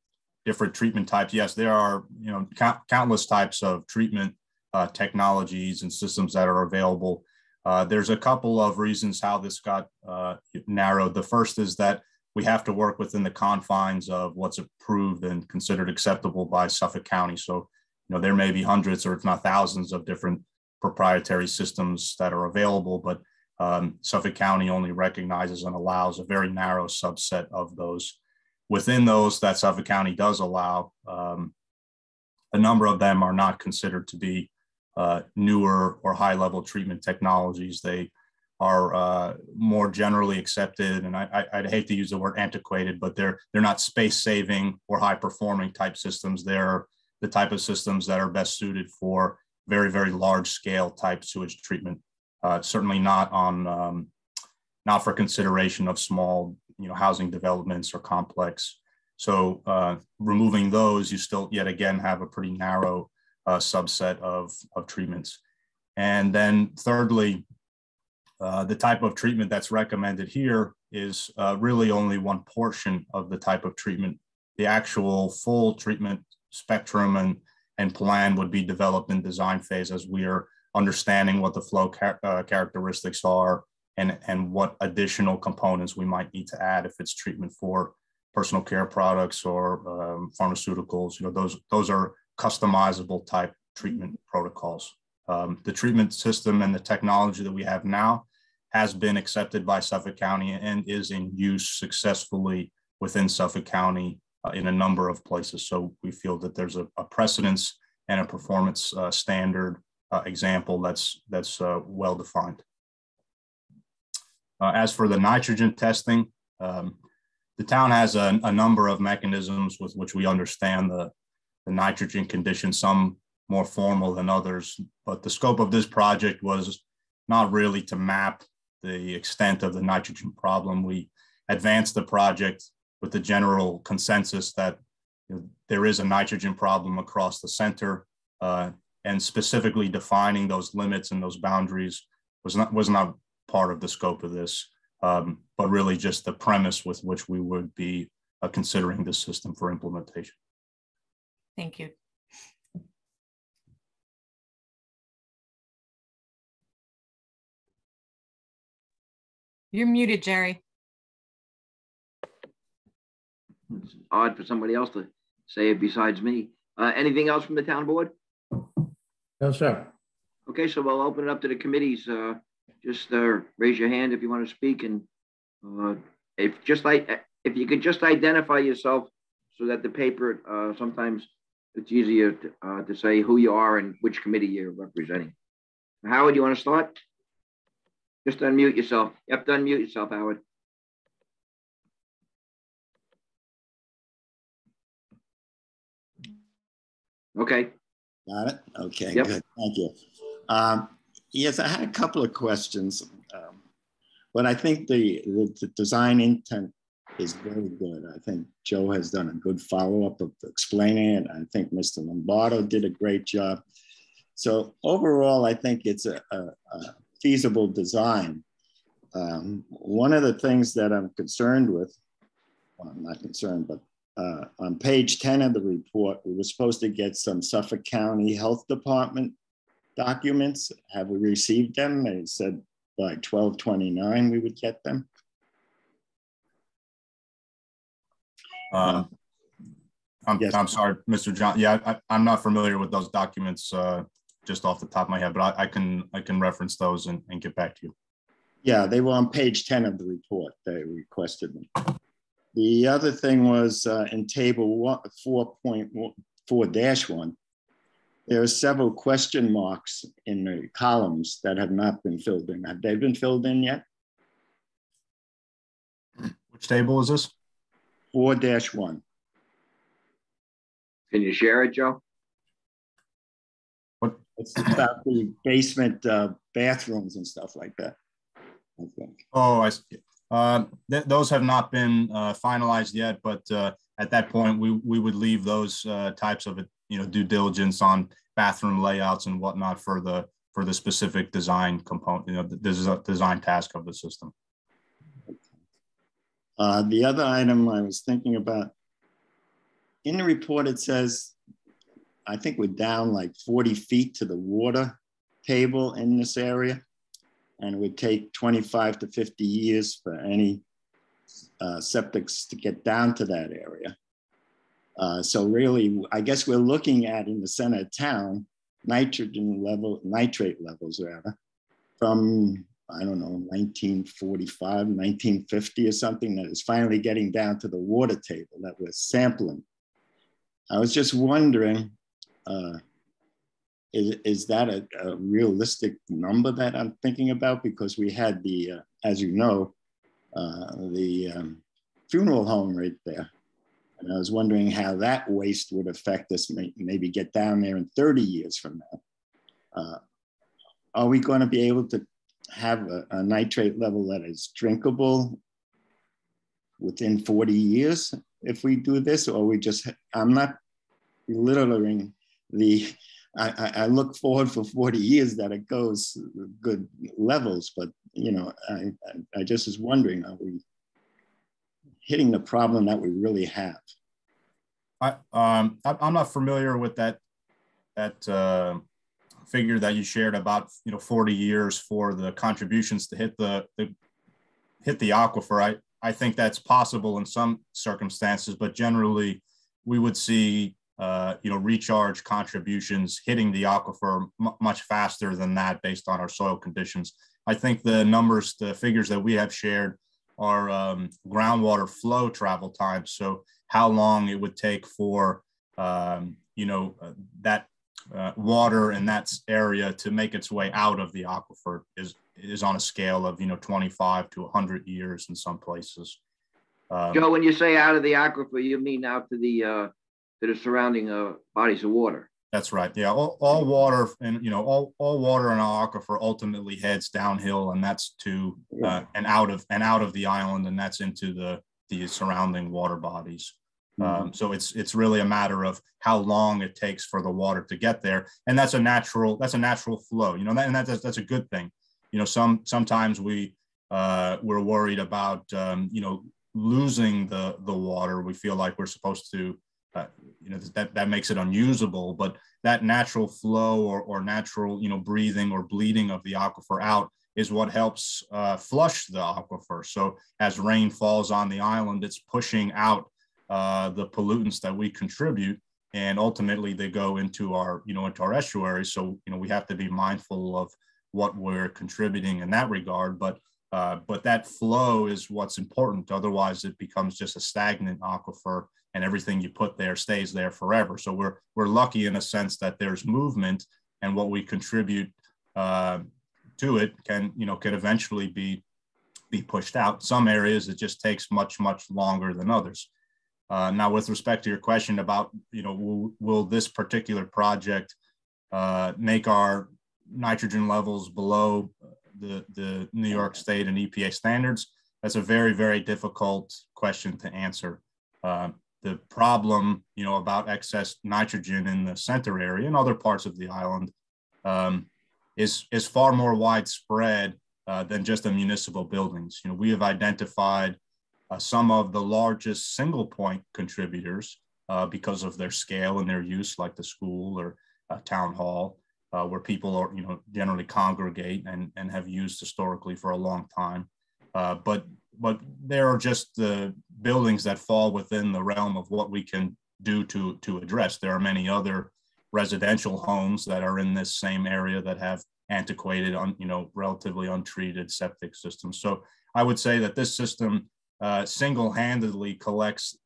different treatment types. Yes, there are you know count, countless types of treatment uh, technologies and systems that are available. Uh, there's a couple of reasons how this got uh, narrowed. The first is that we have to work within the confines of what's approved and considered acceptable by Suffolk County. So, you know, there may be hundreds or if not thousands of different proprietary systems that are available, but um, Suffolk County only recognizes and allows a very narrow subset of those within those that Suffolk County does allow, um, a number of them are not considered to be uh, newer or high level treatment technologies. They are uh, more generally accepted, and I, would hate to use the word antiquated, but they're they're not space saving or high performing type systems. They're the type of systems that are best suited for very very large scale type sewage treatment. Uh, certainly not on um, not for consideration of small you know housing developments or complex. So uh, removing those, you still yet again have a pretty narrow uh, subset of, of treatments. And then thirdly, uh, the type of treatment that's recommended here is uh, really only one portion of the type of treatment. The actual full treatment spectrum and, and plan would be developed in design phase as we are understanding what the flow char uh, characteristics are and, and what additional components we might need to add if it's treatment for personal care products or um, pharmaceuticals. You know, those, those are customizable type treatment protocols. Um, the treatment system and the technology that we have now has been accepted by Suffolk County and is in use successfully within Suffolk County uh, in a number of places. So we feel that there's a, a precedence and a performance uh, standard uh, example that's that's uh, well defined. Uh, as for the nitrogen testing, um, the town has a, a, number of mechanisms with which we understand the, the nitrogen condition, some more formal than others. But the scope of this project was not really to map the extent of the nitrogen problem. We advanced the project with the general consensus that you know, there is a nitrogen problem across the center, uh, and specifically defining those limits and those boundaries was not was not part of the scope of this, um, but really just the premise with which we would be uh, considering this system for implementation.
Thank you. You're muted, Jerry.
It's odd for somebody else to say it besides me. Uh, anything else from the town board?
No, sir.
Okay, so we'll open it up to the committees. Uh, just uh, raise your hand if you want to speak, and uh, if just like if you could just identify yourself so that the paper uh, sometimes it's easier to, uh, to say who you are and which committee you're representing. Howard, you want to start? Just unmute yourself. You have to unmute yourself, Howard. Okay.
Got it? Okay,
yep.
good. Thank you. Um, yes, I had a couple of questions. Um, but I think the, the, the, design intent is very good. I think Joe has done a good follow-up of explaining it. I think Mr. Lombardo did a great job. So overall, I think it's a, a, a feasible design. Um, one of the things that I'm concerned with, well, I'm not concerned, but uh, on page 10 of the report, we were supposed to get some Suffolk County Health Department documents. Have we received them? They said by 1229 we would get them.
Uh, I'm, yes. I'm sorry, Mr. John. Yeah, I, am not familiar with those documents. Uh, just off the top of my head, but I, I can I can reference those and, and get back to you.
Yeah, they were on page 10 of the report. They requested them. The other thing was uh, in table 4.4-1, there are several question marks in the columns that have not been filled in. Have they been filled in yet?
Which table is this?
4-1.
Can you share it, Joe?
It's about the basement uh, bathrooms and stuff like that. I think.
Oh, I see. Uh, th those have not been uh, finalized yet, but uh, at that point, we we would leave those uh, types of you know due diligence on bathroom layouts and whatnot for the for the specific design component, you know, this is a design task of the system.
Uh, the other item I was thinking about in the report, it says I think we're down like 40 feet to the water table in this area. And it would take 25 to 50 years for any uh, septics to get down to that area. Uh, so really, I guess we're looking at in the center of town, nitrogen level, nitrate levels rather, from, I don't know, 1945, 1950 or something that is finally getting down to the water table that we're sampling. I was just wondering uh, is, is that a, a, realistic number that I'm thinking about? Because we had the, uh, as you know, uh, the um, funeral home right there. And I was wondering how that waste would affect us, may, maybe get down there in 30 years from now. Uh, are we going to be able to have a, a, nitrate level that is drinkable within 40 years if we do this? Or we just, I'm not belittling the I, I, look forward for 40 years that it goes good levels, but you know, I, I just was wondering, are we hitting the problem that we really have?
I, um, I'm not familiar with that that uh, figure that you shared about you know 40 years for the contributions to hit the, the hit the aquifer. I I think that's possible in some circumstances, but generally we would see uh, you know recharge contributions hitting the aquifer much faster than that based on our soil conditions. I think the numbers, the figures that we have shared are um, groundwater flow travel times. So how long it would take for um, you know uh, that uh, water in that area to make its way out of the aquifer is is on a scale of you know 25 to 100 years in some places.
Um, Joe, when you say out of the aquifer, you mean out to the to the surrounding uh, bodies of water.
That's right. Yeah, all, all water and you know all, all water in our aquifer ultimately heads downhill, and that's to uh, and out of and out of the island, and that's into the the surrounding water bodies. Mm-hmm. Um, so it's it's really a matter of how long it takes for the water to get there, and that's a natural that's a natural flow. You know, that, and that's that's a good thing. You know, some sometimes we uh, we're worried about um, you know losing the the water. We feel like we're supposed to uh, you know that that makes it unusable. But that natural flow or or natural you know breathing or bleeding of the aquifer out is what helps uh, flush the aquifer. So as rain falls on the island, it's pushing out uh, the pollutants that we contribute and ultimately they go into our you know into our estuaries so you know we have to be mindful of what we're contributing in that regard but uh, but that flow is what's important. Otherwise it becomes just a stagnant aquifer and everything you put there stays there forever. So we're we're lucky in a sense that there's movement and what we contribute uh, to it can you know can eventually be be pushed out. Some areas it just takes much much longer than others. Uh, now, with respect to your question about, you know, will, will this particular project uh, make our nitrogen levels below the, the New York State and EPA standards? That's a very, very difficult question to answer. Uh, the problem, you know, about excess nitrogen in the center area and other parts of the island um, is, is far more widespread uh, than just the municipal buildings. You know, we have identified uh, some of the largest single point contributors uh, because of their scale and their use, like the school or town hall, uh, where people are, you know, generally congregate and, and have used historically for a long time. Uh, but but there are just the buildings that fall within the realm of what we can do to to address. There are many other residential homes that are in this same area that have antiquated, un, you know, relatively untreated septic systems. So I would say that this system uh, single-handedly collects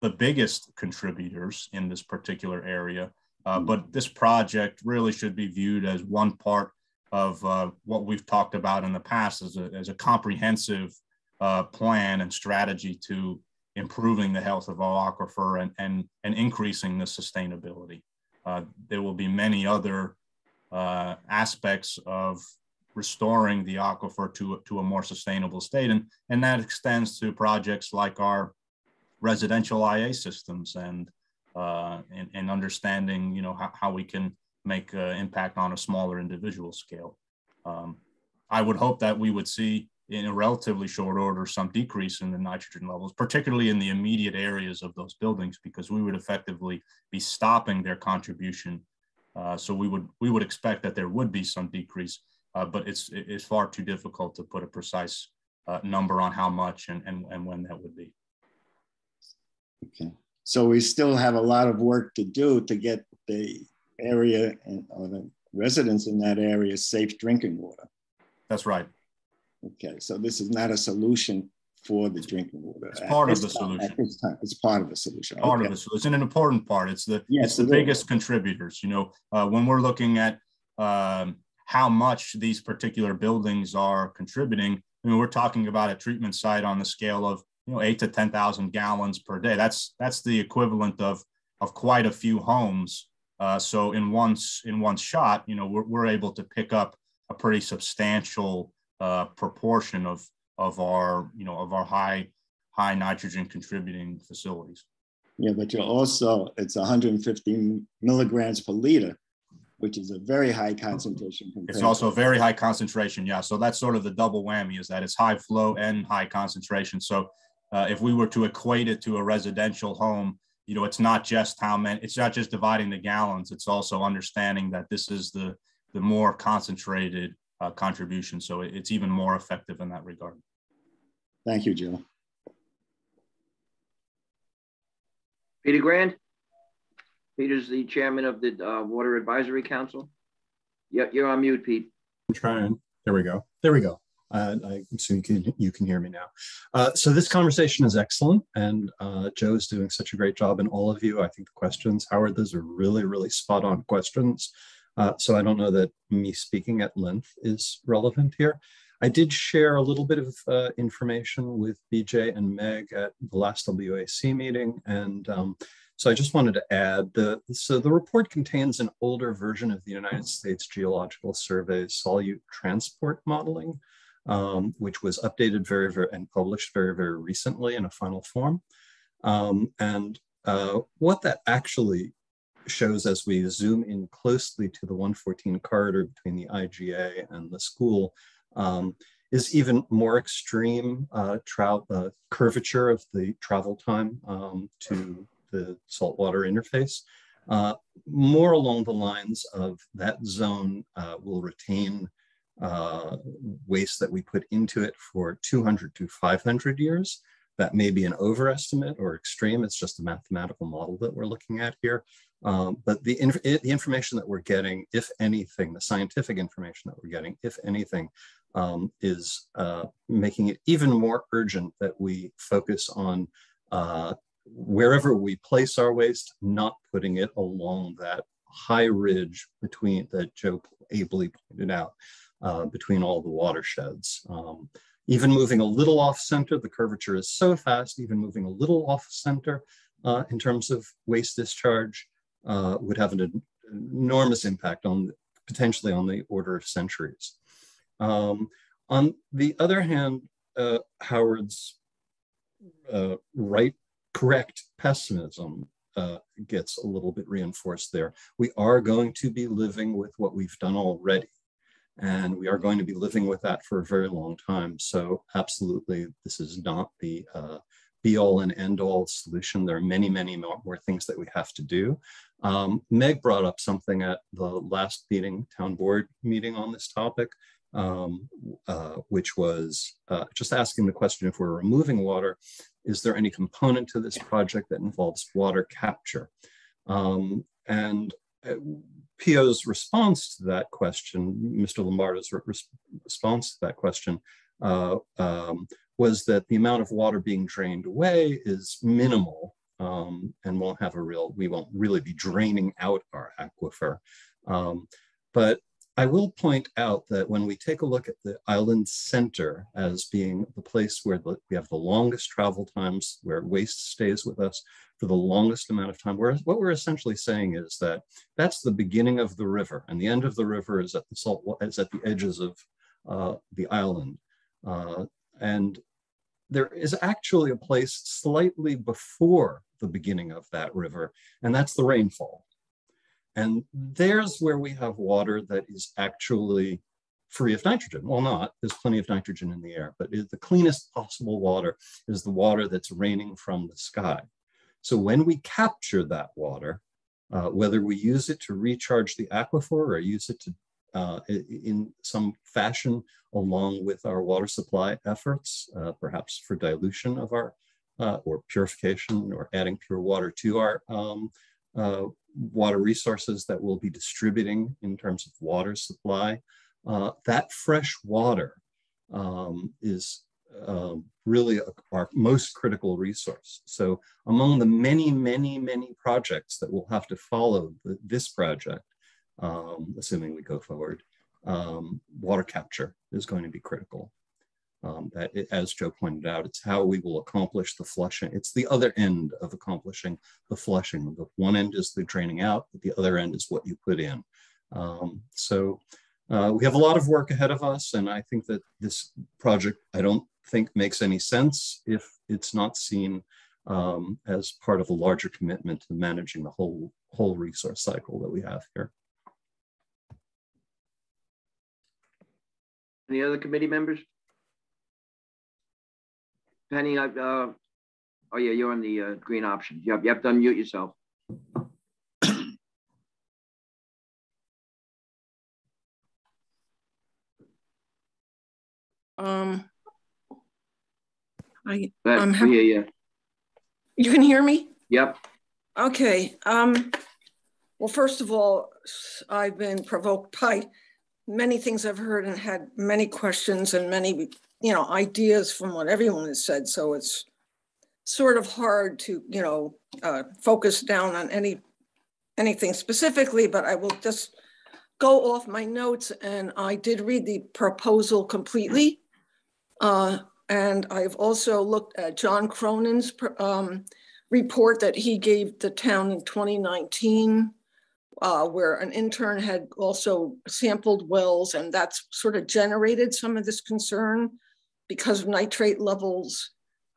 the biggest contributors in this particular area. Uh, hmm. but this project really should be viewed as one part of uh, what we've talked about in the past as a, as a comprehensive uh, plan and strategy to improving the health of our aquifer and, and, and increasing the sustainability. Uh, there will be many other uh, aspects of restoring the aquifer to, to a more sustainable state. And, and that extends to projects like our residential IA systems and, uh, and, and understanding, you know, how, how we can make uh, impact on a smaller individual scale. Um, I would hope that we would see in a relatively short order some decrease in the nitrogen levels, particularly in the immediate areas of those buildings, because we would effectively be stopping their contribution. Uh, so we would we would expect that there would be some decrease uh, but it's it's far too difficult to put a precise uh, number on how much and, and, and when that would be.
Okay, so we still have a lot of work to do to get the area and or the residents in that area safe drinking water.
That's right.
Okay, so this is not a solution for the drinking water.
It's part of the time, solution.
It's part of the solution.
Part okay. of the solution, It's an important part. It's the yes, it's the biggest contributors. You know, uh, when we're looking at um, how much these particular buildings are contributing. I mean, we're talking about a treatment site on the scale of you know eight to ten thousand gallons per day. That's that's the equivalent of of quite a few homes. Uh, so in one in one shot, you know, we're, we're able to pick up a pretty substantial uh, proportion of of our you know of our high high nitrogen contributing facilities.
Yeah, but you're also it's 150 milligrams per liter which is a very high concentration.
It's also a very high concentration. Yeah. So that's sort of the double whammy is that it's high flow and high concentration. So uh, if we were to equate it to a residential home, you know, it's not just how many, it's not just dividing the gallons. It's also understanding that this is the, the more concentrated uh, contribution. So it's even more effective in that regard.
Thank you, Joe.
Peter Grand? Peter's the chairman of the uh, Water Advisory Council. Yep, you're on mute, Pete.
I'm trying. There we go. There we go. Uh, I assume you can, you can hear me now. Uh, so this conversation is excellent, and uh, Joe is doing such a great job, and all of you. I think the questions, Howard, those are really, really spot on questions. Uh, so I don't know that me speaking at length is relevant here. I did share a little bit of uh, information with BJ and Meg at the last WAC meeting, and um, so I just wanted to add the so the report contains an older version of the United States Geological Survey's solute transport modeling um, which was updated very, very, and published very, very recently in a final form. Um, and uh, what that actually shows as we zoom in closely to the 114 corridor between the IGA and the school um, is even more extreme uh, uh, curvature of the travel time um, to the saltwater interface. Uh, more along the lines of that zone uh, will retain uh, waste that we put into it for 200 to 500 years. That may be an overestimate or extreme. It's just a mathematical model that we're looking at here. Um, but the, inf the information that we're getting, if anything, the scientific information that we're getting, if anything, um, is uh, making it even more urgent that we focus on uh, wherever we place our waste, not putting it along that high ridge between that Joe ably pointed out uh, between all the watersheds. Um, even moving a little off center, the curvature is so fast, even moving a little off center uh, in terms of waste discharge uh, would have an enormous impact on potentially on the order of centuries. Um, on the other hand, uh, Howard's uh, right, correct pessimism uh, gets a little bit reinforced there. We are going to be living with what we've done already. And we are going to be living with that for a very long time. So absolutely, this is not the uh, be all and end all solution. There are many, many more, things that we have to do. Um, Meg brought up something at the last meeting, town board meeting on this topic, um, uh, which was uh, just asking the question if we're removing water, is there any component to this project that involves water capture? Um, and Pio's response to that question, Mr. Lombardo's re response to that question, uh, um, was that the amount of water being drained away is minimal um, and won't have a real, we won't really be draining out our aquifer. Um, but I will point out that when we take a look at the island center as being the place where the, we have the longest travel times, where waste stays with us for the longest amount of time, what we're essentially saying is that that's the beginning of the river, and the end of the river is at the salt is at the edges of uh, the island, uh, and there is actually a place slightly before the beginning of that river, and that's the rainfall. And there's where we have water that is actually free of nitrogen. Well, not, there's plenty of nitrogen in the air, but the cleanest possible water is the water that's raining from the sky. So when we capture that water, uh, whether we use it to recharge the aquifer or use it to uh, in some fashion along with our water supply efforts, uh, perhaps for dilution of our uh, or purification or adding pure water to our um, uh, water resources that we'll be distributing in terms of water supply. Uh, that fresh water um, is uh, really a, our most critical resource. So among the many, many, many projects that we'll have to follow the, this project, um, assuming we go forward, um, water capture is going to be critical. Um, that it, as Joe pointed out, it's how we will accomplish the flushing. It's the other end of accomplishing the flushing. The one end is the draining out, but the other end is what you put in. Um, so uh, we have a lot of work ahead of us, and I think that this project, I don't think makes any sense if it's not seen um, as part of a larger commitment to managing the whole whole resource cycle that we have here.
Any other committee members? Penny, I, uh, Oh yeah, you're on the uh, green option. Yep, you have to unmute yourself.
Um, I,
That,
I'm
yeah,
happy.
yeah.
You can hear me?
Yep.
Okay. Um, well, first of all, I've been provoked by many things I've heard and had many questions and many, you know, ideas from what everyone has said. So it's sort of hard to, you know, uh, focus down on any, anything specifically, but I will just go off my notes and I did read the proposal completely. Uh, and I've also looked at John Cronin's um, report that he gave the town in 2019, uh, where an intern had also sampled wells, and that's sort of generated some of this concern because of nitrate levels.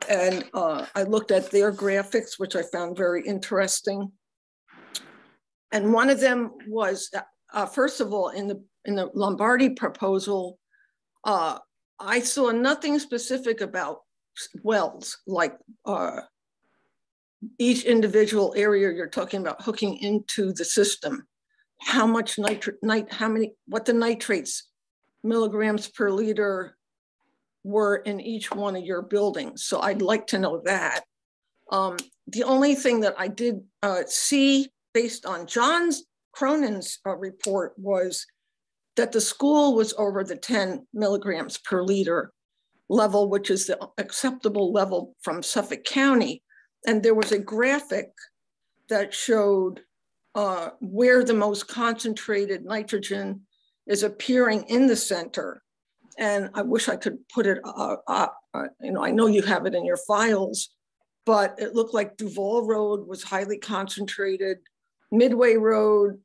And uh, I looked at their graphics, which I found very interesting. And one of them was, uh, first of all, in the in the Lombardi proposal, uh, I saw nothing specific about wells, like uh, each individual area you're talking about hooking into the system, how much nitrate, nit, how many, what the nitrates milligrams per liter were in each one of your buildings. So I'd like to know that. Um, the only thing that I did uh, see based on John's Cronin's uh, report was that the school was over the 10 milligrams per liter level, which is the acceptable level from Suffolk County. And there was a graphic that showed uh, where the most concentrated nitrogen is appearing in the center. And I wish I could put it uh, up. Uh, you know, I know you have it in your files, but it looked like Duval Road was highly concentrated. Midway Road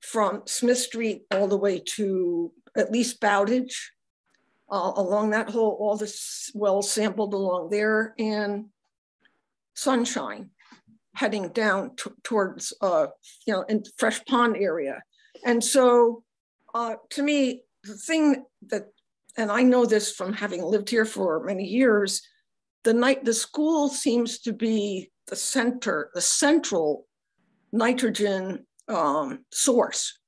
from Smith Street all the way to at least Bowditch, uh, along that whole, all the well sampled along there and Sunshine heading down towards, uh, you know, in Fresh Pond area. And so uh, to me, the thing that, and I know this from having lived here for many years, the night, the school seems to be the center, the central nitrogen um, source,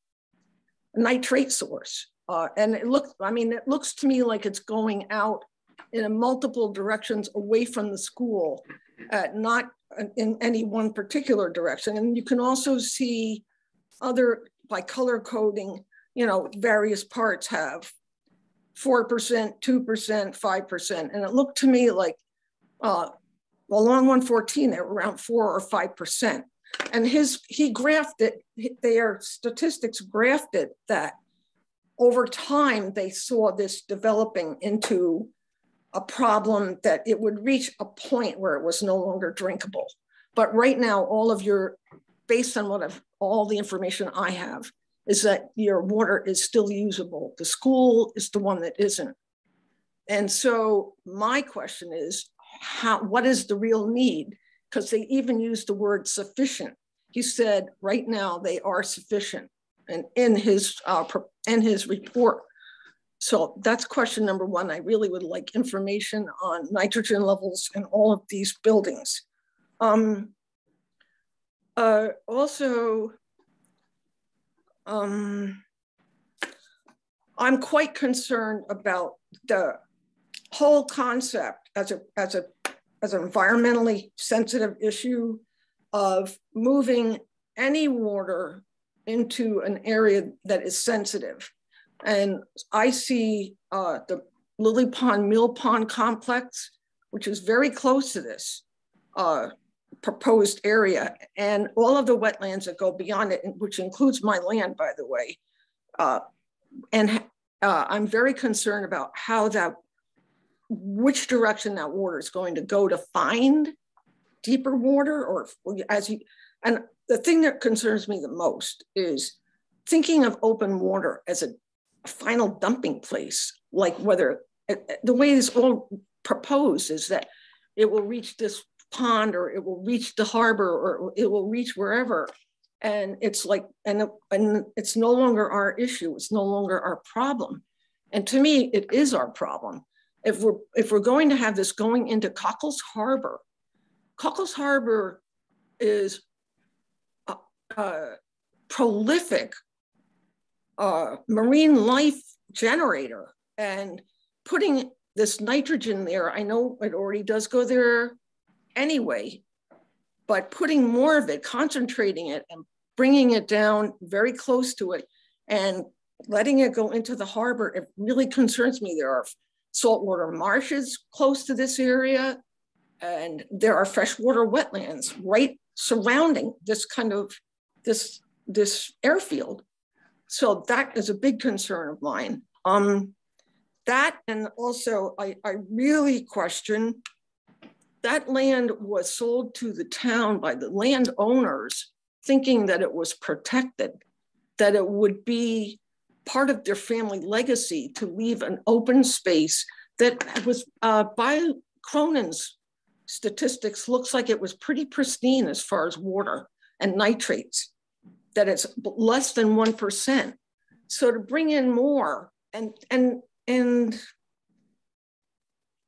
nitrate source. Uh, and it looks, I mean, it looks to me like it's going out in multiple directions away from the school, uh, not in any one particular direction. And you can also see other, by color coding, you know, various parts have 4%, 2%, 5%. And it looked to me like uh, along 114, they were around four or 5%. And his, he graphed it, their statistics graphed it that over time they saw this developing into a problem that it would reach a point where it was no longer drinkable. But right now, all of your, based on what I've, all the information I have, is that your water is still usable. The school is the one that isn't. And so my question is, how, what is the real need? Because they even used the word sufficient. He said, right now they are sufficient, and in his uh, in his report. So that's question number one. I really would like information on nitrogen levels in all of these buildings. Um, uh, also, um, I'm quite concerned about the whole concept as a as a as an environmentally sensitive issue of moving any water into an area that is sensitive. And I see uh, the Lily Pond Mill Pond complex, which is very close to this uh, proposed area, and all of the wetlands that go beyond it, which includes my land, by the way. Uh, and uh, I'm very concerned about how that, which direction that water is going to go to find deeper water, or as you, and the thing that concerns me the most is thinking of open water as a final dumping place, like whether the way this all proposed is that it will reach this pond or it will reach the harbor or it will reach wherever. And it's like, and, and it's no longer our issue. It's no longer our problem. And to me, it is our problem. If we're, if we're going to have this going into Coecles Harbor, Coecles Harbor is a, a prolific uh, marine life generator and putting this nitrogen there, I know it already does go there anyway, but putting more of it, concentrating it and bringing it down very close to it and letting it go into the harbor, it really concerns me. There are saltwater marshes close to this area and there are freshwater wetlands right surrounding this kind of this this airfield so that is a big concern of mine um that and also i i really question that land was sold to the town by the landowners thinking that it was protected that it would be part of their family legacy to leave an open space that was uh, by Cronin's statistics looks like it was pretty pristine as far as water and nitrates, that it's less than 1%. So to bring in more and, and, and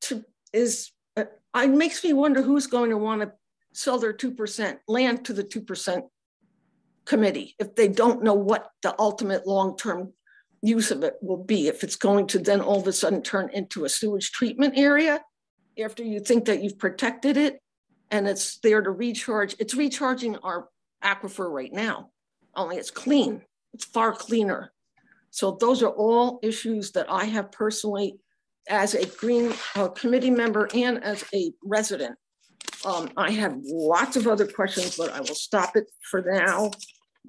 to is, it makes me wonder who's going to want to sell their 2% land to the 2% committee if they don't know what the ultimate long-term use of it will be. If it's going to then all of a sudden turn into a sewage treatment area after you think that you've protected it and it's there to recharge. It's recharging our aquifer right now, only it's clean. It's far cleaner. So those are all issues that I have personally as a green uh, committee member and as a resident. Um, I have lots of other questions, but I will stop it for now.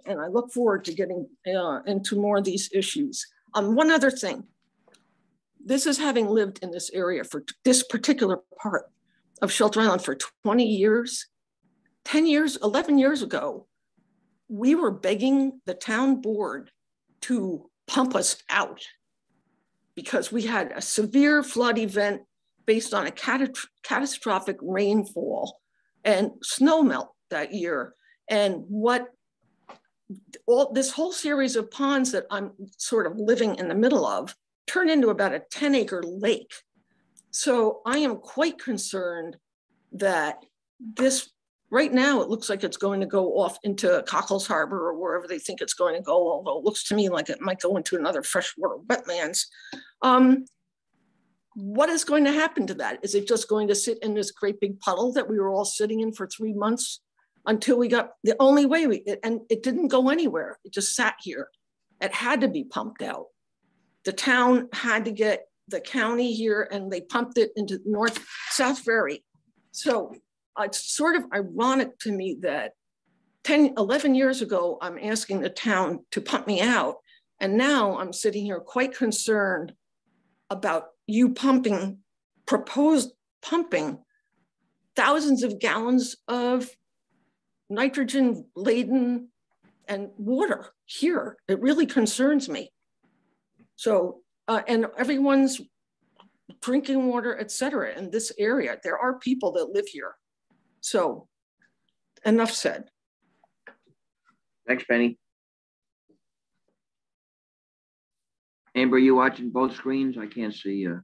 And I look forward to getting uh, into more of these issues. Um, one other thing, this is having lived in this area for this particular part of Shelter Island for 20 years. 10 years, 11 years ago, we were begging the town board to pump us out because we had a severe flood event based on a cat catastrophic rainfall and snow melt that year. And what all this whole series of ponds that I'm sort of living in the middle of turn into about a 10 acre lake. So I am quite concerned that this, right now, it looks like it's going to go off into Coecles Harbor or wherever they think it's going to go, although it looks to me like it might go into another freshwater wetlands. Um, what is going to happen to that? Is it just going to sit in this great big puddle that we were all sitting in for three months until we got the only way we, and it didn't go anywhere. It just sat here. It had to be pumped out the town had to get the county here and they pumped it into North South Ferry. So it's sort of ironic to me that 10, 11 years ago, I'm asking the town to pump me out. And now I'm sitting here quite concerned about you pumping, proposed pumping thousands of gallons of nitrogen laden and water here. It really concerns me. So, uh, and everyone's drinking water, et cetera, in this area. There are people that live here. So enough said.
Thanks, Penny. Amber, you watching both screens? I can't see. Uh...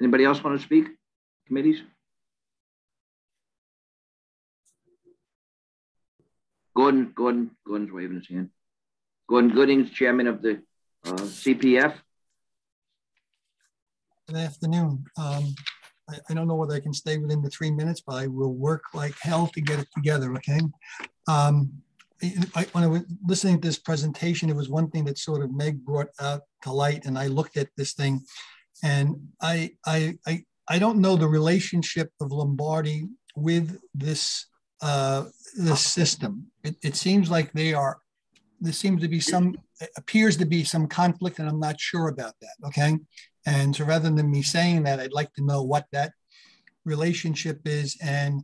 Anybody else want to speak? Committees? Gordon, Gordon, Gordon's waving his hand. Gordon Goodings, chairman of the uh, CPF.
Good afternoon. Um, I, I, don't know whether I can stay within the three minutes, but I will work like hell to get it together, okay? Um, I, when I was listening to this presentation, it was one thing that sort of Meg brought out to light, and I looked at this thing, and I, I, I, I don't know the relationship of Lombardo with this, uh, this system. It, it seems like they are there seems to be some appears to be some conflict and i'm not sure about that okay and so rather than me saying that i'd like to know what that relationship is. And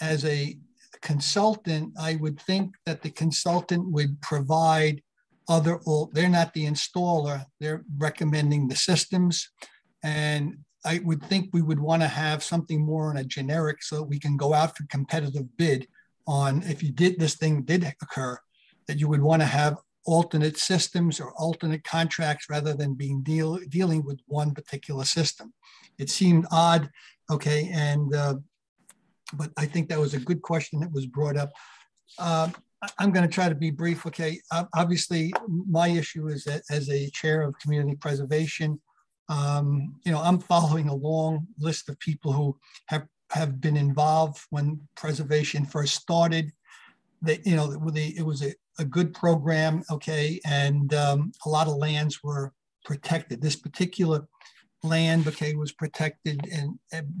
as a consultant i would think that the consultant would provide other they're not the installer they're recommending the systems. And i would think we would want to have something more on a generic so that we can go out for competitive bid on if you did this thing did occur that you would want to have alternate systems or alternate contracts rather than being deal, dealing with one particular system. It seemed odd, okay, and uh, but I think that was a good question that was brought up. Um, I'm going to try to be brief. Okay, obviously, my issue is that as a chair of community preservation, um, you know, I'm following a long list of people who have have been involved when preservation first started. That you know, it was a, a good program, okay, and um, a lot of lands were protected. This particular land, okay, was protected in,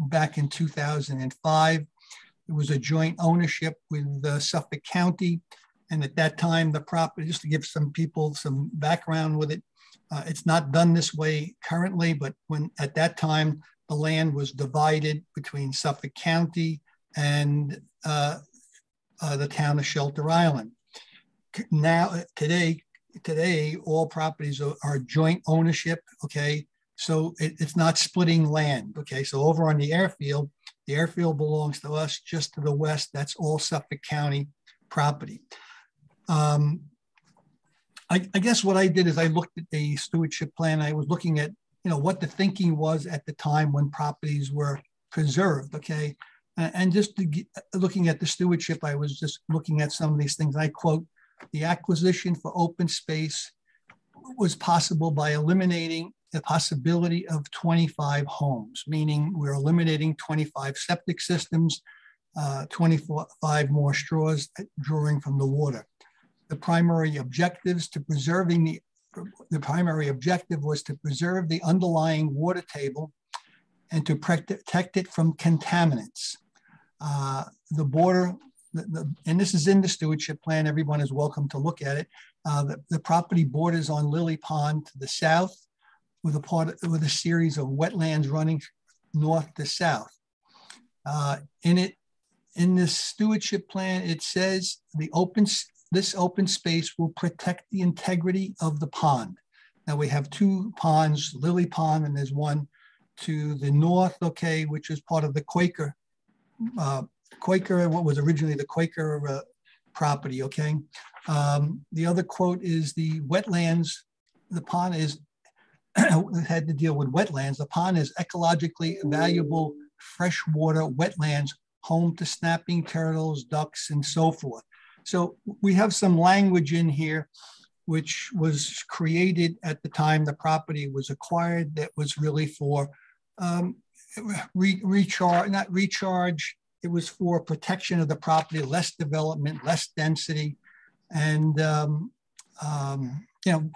back in 2005. It was a joint ownership with uh, Suffolk County. And at that time, the property, just to give some people some background with it, uh, it's not done this way currently, but when at that time, the land was divided between Suffolk County and uh, uh the town of Shelter Island. Now, today, today, all properties are, are joint ownership, okay? So it, it's not splitting land, okay? So over on the airfield, the airfield belongs to us just to the west. That's all Suffolk County property. Um, I, I, guess what I did is I looked at the stewardship plan. I was looking at, you know, what the thinking was at the time when properties were preserved, okay? And just get, looking at the stewardship, I was just looking at some of these things. I quote, the acquisition for open space was possible by eliminating the possibility of 25 homes, meaning we're eliminating 25 septic systems, uh, 25 more straws drawing from the water. The primary objectives to preserving the, the primary objective was to preserve the underlying water table and to protect it from contaminants. Uh, the border, the, the, and this is in the stewardship plan, everyone is welcome to look at it. Uh, the, the property borders on Lily Pond to the south, with a part with a series of wetlands running north to south. Uh, in it, in this stewardship plan, it says the open this open space will protect the integrity of the pond. Now we have two ponds, Lily Pond, and there's one to the north, okay, which is part of the Quaker, uh, Quaker, what was originally the Quaker uh, property, okay? Um, the other quote is the wetlands, the pond is had to deal with wetlands. The pond is ecologically valuable freshwater wetlands home to snapping turtles, ducks, and so forth. So we have some language in here which was created at the time the property was acquired that was really for um, re recharge, not recharge, it was for protection of the property, less development, less density. And, um, um, you know,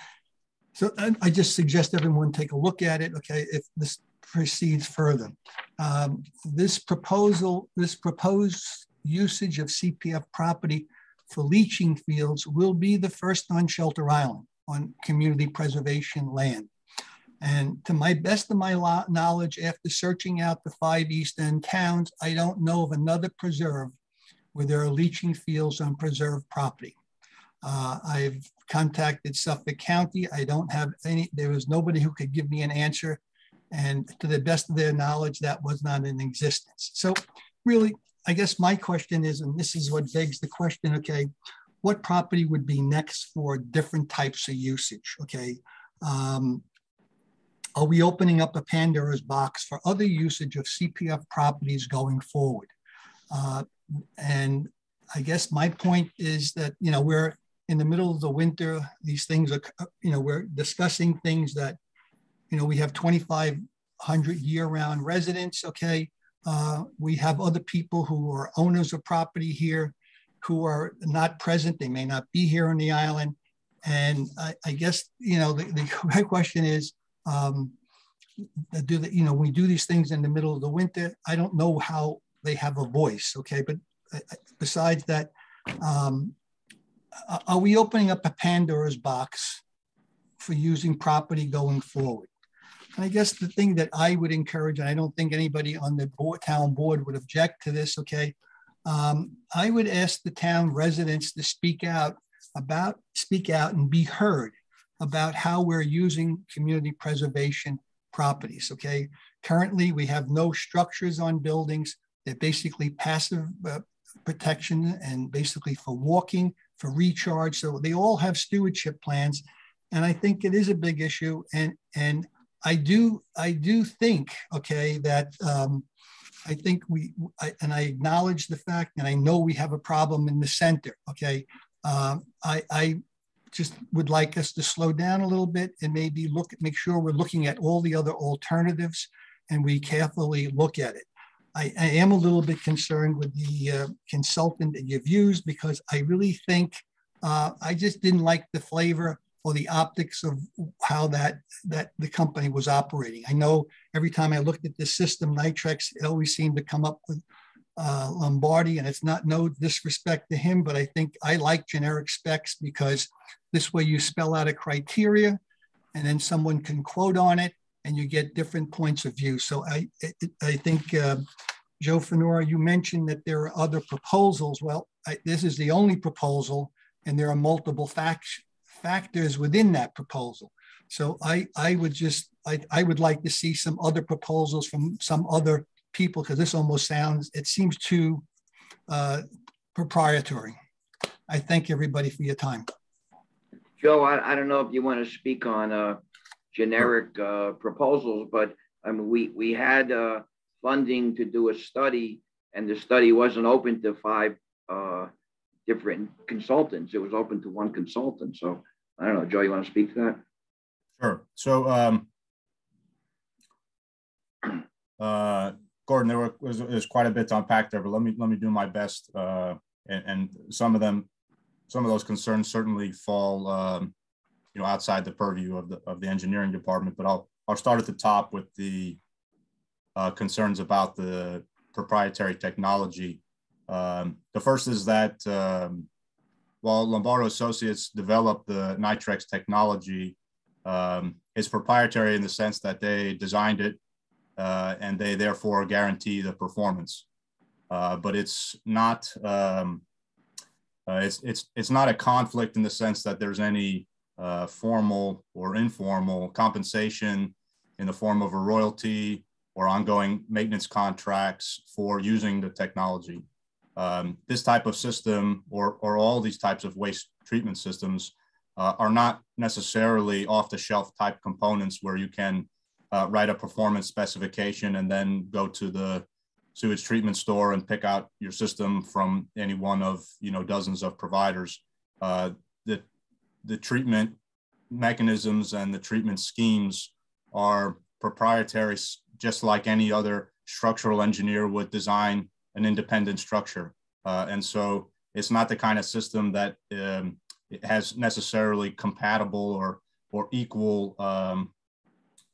so I just suggest everyone take a look at it, okay, if this proceeds further. Um, this proposal, this proposed usage of CPF property for leaching fields will be the first on Shelter Island on community preservation land. And to my best of my knowledge, after searching out the five East End towns, I don't know of another preserve where there are leaching fields on preserved property. Uh, I've contacted Suffolk County. I don't have any, there was nobody who could give me an answer. And to the best of their knowledge, that was not in existence. So really, I guess my question is, and this is what begs the question, okay, what property would be next for different types of usage, okay? Um, are we opening up a Pandora's box for other usage of CPF properties going forward? Uh, and I guess my point is that, you know, we're in the middle of the winter, these things are, you know, we're discussing things that, you know, we have 2,500 year-round residents, okay? Uh, we have other people who are owners of property here who are not present. They may not be here on the island. And I, I guess, you know, the, the question is, um, do the, you know, we do these things in the middle of the winter. I don't know how they have a voice, okay? But uh, besides that, um, are we opening up a Pandora's box for using property going forward? And I guess the thing that I would encourage, and I don't think anybody on the board, town board would object to this, okay? Um, I would ask the town residents to speak out about, speak out and be heard about how we're using community preservation properties, okay? Currently, we have no structures on buildings. They're basically passive uh, protection and basically for walking for recharge. So they all have stewardship plans. And I think it is a big issue. And, and I do, I do think, okay, that um, I think we, I, and I acknowledge the fact, and I know we have a problem in the center, okay? Um, I, I just would like us to slow down a little bit and maybe look, make sure we're looking at all the other alternatives and we carefully look at it. I, I am a little bit concerned with the uh, consultant that you've used because I really think uh, I just didn't like the flavor or the optics of how that that the company was operating. I know every time I looked at this system, Nitrex, it always seemed to come up with uh, Lombardo, and it's not no disrespect to him, but I think I like generic specs because this way you spell out a criteria, and then someone can quote on it, and you get different points of view. So I I think uh, Joe Fenora, you mentioned that there are other proposals. Well, I, this is the only proposal, and there are multiple facts factors within that proposal. So I, I would just, I, I would like to see some other proposals from some other people because this almost sounds, it seems too uh, proprietary. I thank everybody for your time.
Joe, I, I don't know if you want to speak on uh, generic uh, proposals, but I mean, we, we had uh, funding to do a study and the study wasn't open to five uh, different consultants. It was open to one consultant. So I don't know, Joe, you want to speak to that?
Sure. So, um, uh, Gordon, there was, was quite a bit to unpack there, but let me let me do my best. Uh, and, and some of them, some of those concerns certainly fall, um, you know, outside the purview of the of the engineering department. But I'll I'll start at the top with the uh, concerns about the proprietary technology um, the first is that um, while Lombardo Associates developed the Nitrex technology, um, it's proprietary in the sense that they designed it uh, and they therefore guarantee the performance. Uh, but it's not um, uh, it's it's it's not a conflict in the sense that there's any uh, formal or informal compensation in the form of a royalty or ongoing maintenance contracts for using the technology um, this type of system or, or all these types of waste treatment systems uh, are not necessarily off the shelf type components where you can uh, write a performance specification and then go to the sewage treatment store and pick out your system from any one of you know dozens of providers. Uh, the, the treatment mechanisms and the treatment schemes are proprietary, just like any other structural engineer would design an independent structure. Uh, and so it's not the kind of system that um, has necessarily compatible or, or equal, um,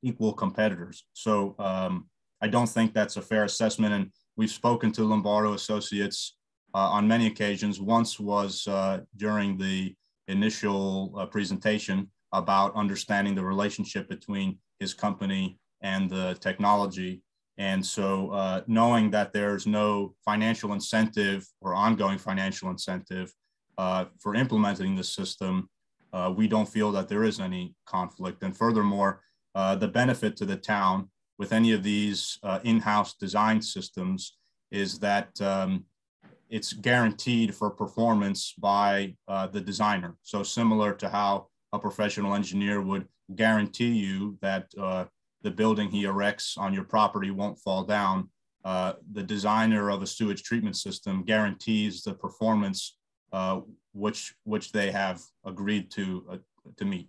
equal competitors. So um, I don't think that's a fair assessment. And we've spoken to Lombardo Associates uh, on many occasions. Once was uh, during the initial uh, presentation about understanding the relationship between his company and the technology and so, uh, knowing that there's no financial incentive or ongoing financial incentive uh, for implementing the system, uh, we don't feel that there is any conflict. And furthermore, uh, the benefit to the town with any of these uh, in house design systems is that um, it's guaranteed for performance by uh, the designer. So, similar to how a professional engineer would guarantee you that the building he erects on your property won't fall down. Uh, the designer of a sewage treatment system guarantees the performance uh, which which they have agreed to uh, to meet.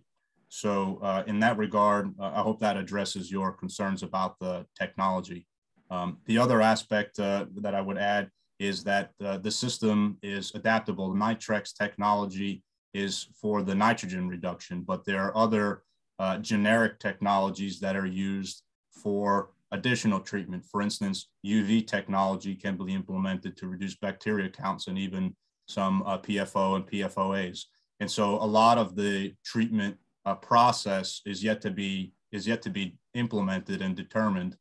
So uh, in that regard, uh, I hope that addresses your concerns about the technology. Um, the other aspect uh, that I would add is that the system is adaptable. The Nitrex technology is for the nitrogen reduction, but there are other uh, generic technologies that are used for additional treatment. For instance, UV technology can be implemented to reduce bacteria counts and even some uh, PFO and PFOAs. And so a lot of the treatment uh, process is yet to be is yet to be implemented and determined.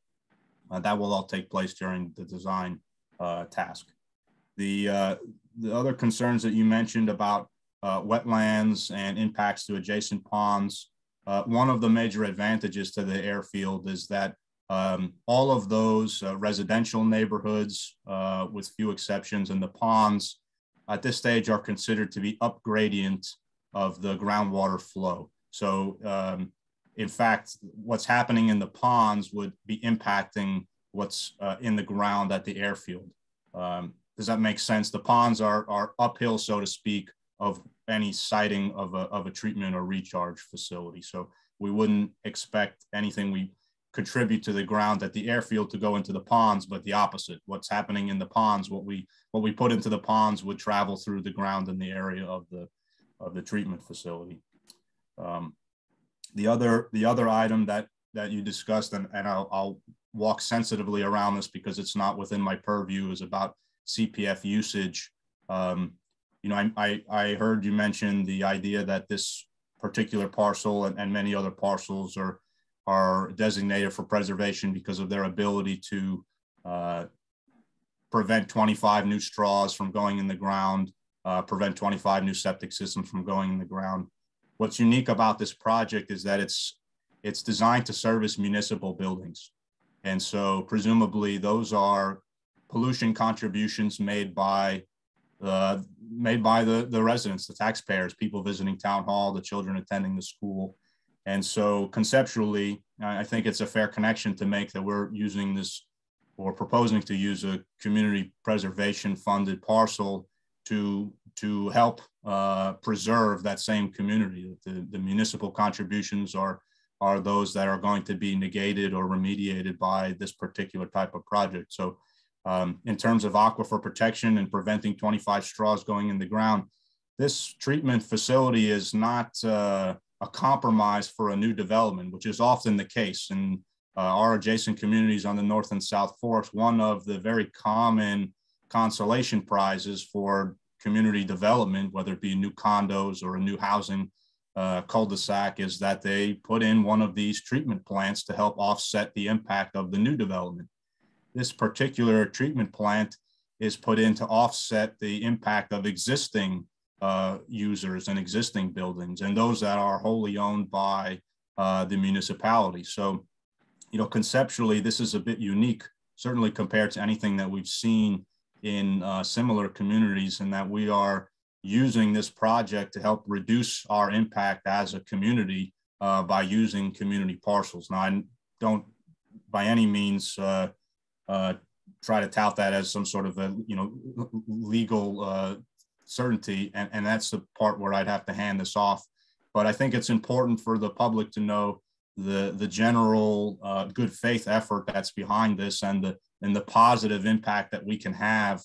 Uh, that will all take place during the design uh, task. The, uh, the other concerns that you mentioned about wetlands and impacts to adjacent ponds, uh, one of the major advantages to the airfield is that um, all of those uh, residential neighborhoods, uh, with few exceptions, and the ponds at this stage are considered to be up gradient of the groundwater flow. So um, in fact, what's happening in the ponds would be impacting what's uh, in the ground at the airfield. Um, does that make sense? The ponds are, are uphill, so to speak, of any siting of a, of a treatment or recharge facility. So we wouldn't expect anything we contribute to the ground at the airfield to go into the ponds, but the opposite. What's happening in the ponds, what we what we put into the ponds would travel through the ground in the area of the of the treatment facility. Um, the other the other item that that you discussed, and, and I'll, I'll walk sensitively around this because it's not within my purview, is about CPF usage. Um, you know, I, I, I heard you mention the idea that this particular parcel and, and many other parcels are are designated for preservation because of their ability to uh, prevent 25 new straws from going in the ground, uh, prevent 25 new septic systems from going in the ground. What's unique about this project is that it's it's designed to service municipal buildings. And so presumably those are pollution contributions made by uh, made by the, the residents, the taxpayers, people visiting town hall, the children attending the school. And so conceptually, I think it's a fair connection to make that we're using this or proposing to use a community preservation funded parcel to, to help uh, preserve that same community. The, the municipal contributions are, are those that are going to be negated or remediated by this particular type of project. So um, in terms of aquifer protection and preventing 25 straws going in the ground, this treatment facility is not uh, a compromise for a new development, which is often the case. In uh, our adjacent communities on the North and South Forks, one of the very common consolation prizes for community development, whether it be new condos or a new housing uh, cul-de-sac, is that they put in one of these treatment plants to help offset the impact of the new development this particular treatment plant is put in to offset the impact of existing uh, users and existing buildings and those that are wholly owned by uh, the municipality. So, you know, conceptually, this is a bit unique, certainly compared to anything that we've seen in uh, similar communities, and that we are using this project to help reduce our impact as a community uh, by using community parcels. Now, I don't by any means uh, uh, try to tout that as some sort of a you know legal uh, certainty, and, and that's the part where I'd have to hand this off. But I think it's important for the public to know the the general uh, good faith effort that's behind this and the and the positive impact that we can have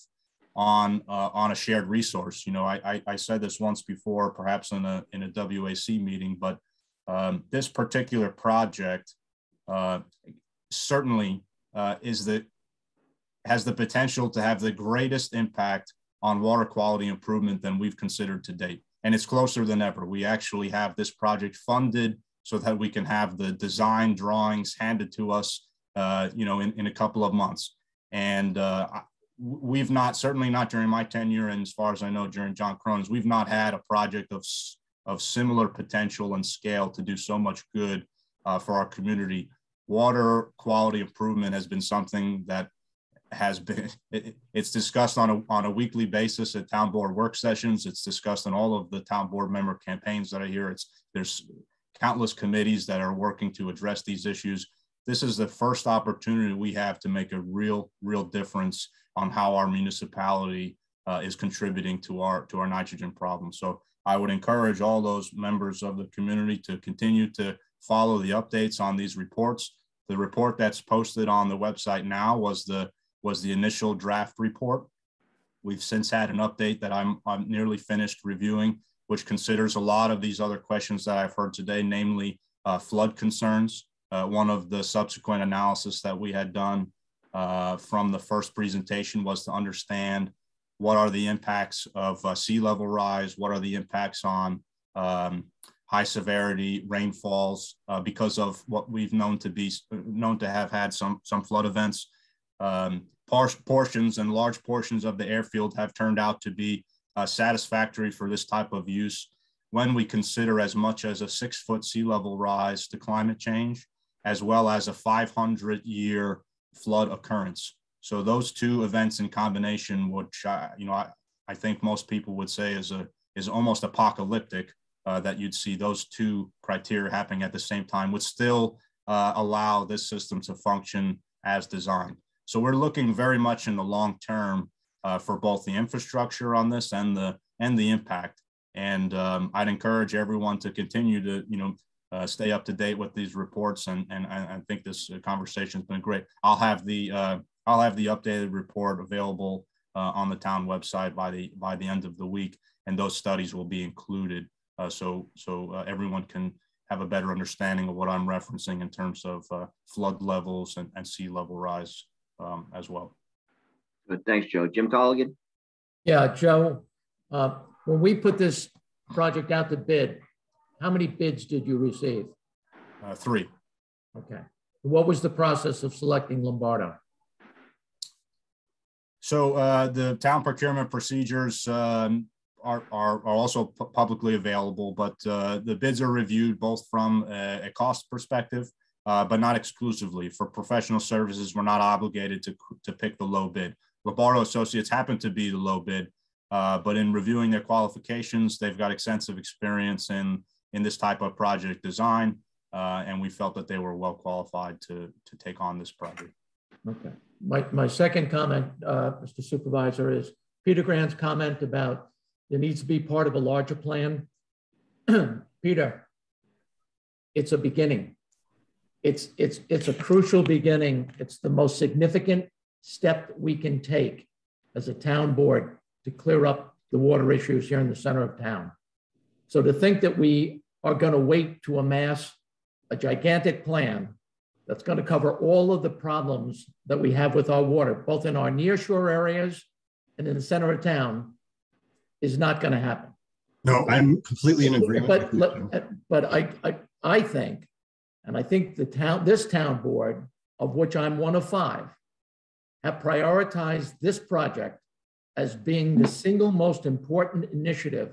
on uh, on a shared resource. You know, I, I, I said this once before, perhaps in a in a WAC meeting, but um, this particular project uh, certainly uh, is that has the potential to have the greatest impact on water quality improvement than we've considered to date. And it's closer than ever. We actually have this project funded so that we can have the design drawings handed to us, you know, in, in a couple of months. And uh, we've not, certainly not during my tenure, and as far as I know, during John Cronin's, we've not had a project of, of similar potential and scale to do so much good uh, for our community. Water quality improvement has been something that has been it, it's discussed on a, on a weekly basis at town board work sessions. It's discussed in all of the town board member campaigns that i hear. It's there's countless committees that are working to address these issues this is the first opportunity we have to make a real real difference on how our municipality uh, is contributing to our to our nitrogen problem so i would encourage all those members of the community to continue to follow the updates on these reports the report that's posted on the website now was the was the initial draft report. We've since had an update that I'm, I'm nearly finished reviewing, which considers a lot of these other questions that I've heard today, namely uh, flood concerns. Uh, one of the subsequent analysis that we had done uh, from the first presentation was to understand what are the impacts of uh, sea level rise, what are the impacts on um, high severity rainfalls uh, because of what we've known to be known to have had some some flood events. Um, portions and large portions of the airfield have turned out to be uh, satisfactory for this type of use when we consider as much as a six foot sea level rise to climate change, as well as a 500 year flood occurrence. So those two events in combination, which I, you know, I, I think most people would say is a is almost apocalyptic uh, that you'd see those two criteria happening at the same time would still uh, allow this system to function as designed. So we're looking very much in the long term uh, for both the infrastructure on this and the and the impact. And um, I'd encourage everyone to continue to you know uh, stay up to date with these reports. And and I, I think this conversation has been great. I'll have the uh, I'll have the updated report available uh, on the town website by the by the end of the week, and those studies will be included uh, so so uh, everyone can have a better understanding of what I'm referencing in terms of uh, flood levels and, and sea level rise um, as well.
Good, thanks, Joe. Jim Colligan.
Yeah, Joe. Uh, when we put this project out to bid, how many bids did you receive?
Uh, three.
Okay. What was the process of selecting Lombardo?
So uh, the town procurement procedures um, are, are, are also publicly available, but uh, the bids are reviewed both from a, a cost perspective, uh, but not exclusively. For professional services, we're not obligated to, to pick the low bid. Lombardo Associates happened to be the low bid, uh, but in reviewing their qualifications, they've got extensive experience in, in this type of project design, uh, and we felt that they were well qualified to, to take on this project.
Okay. My, my second comment, uh, Mr. Supervisor, is Peter Grant's comment about it needs to be part of a larger plan. Peter, it's a beginning. It's, it's, it's a crucial beginning. It's the most significant step we can take as a town board to clear up the water issues here in the center of town. So to think that we are going to wait to amass a gigantic plan that's going to cover all of the problems that we have with our water, both in our nearshore areas and in the center of town, is not going to happen.
No, I'm completely in agreement.
But, but, uh, but I, I, I think, and I think the town, this town board, of which I'm one of five, have prioritized this project as being the single most important initiative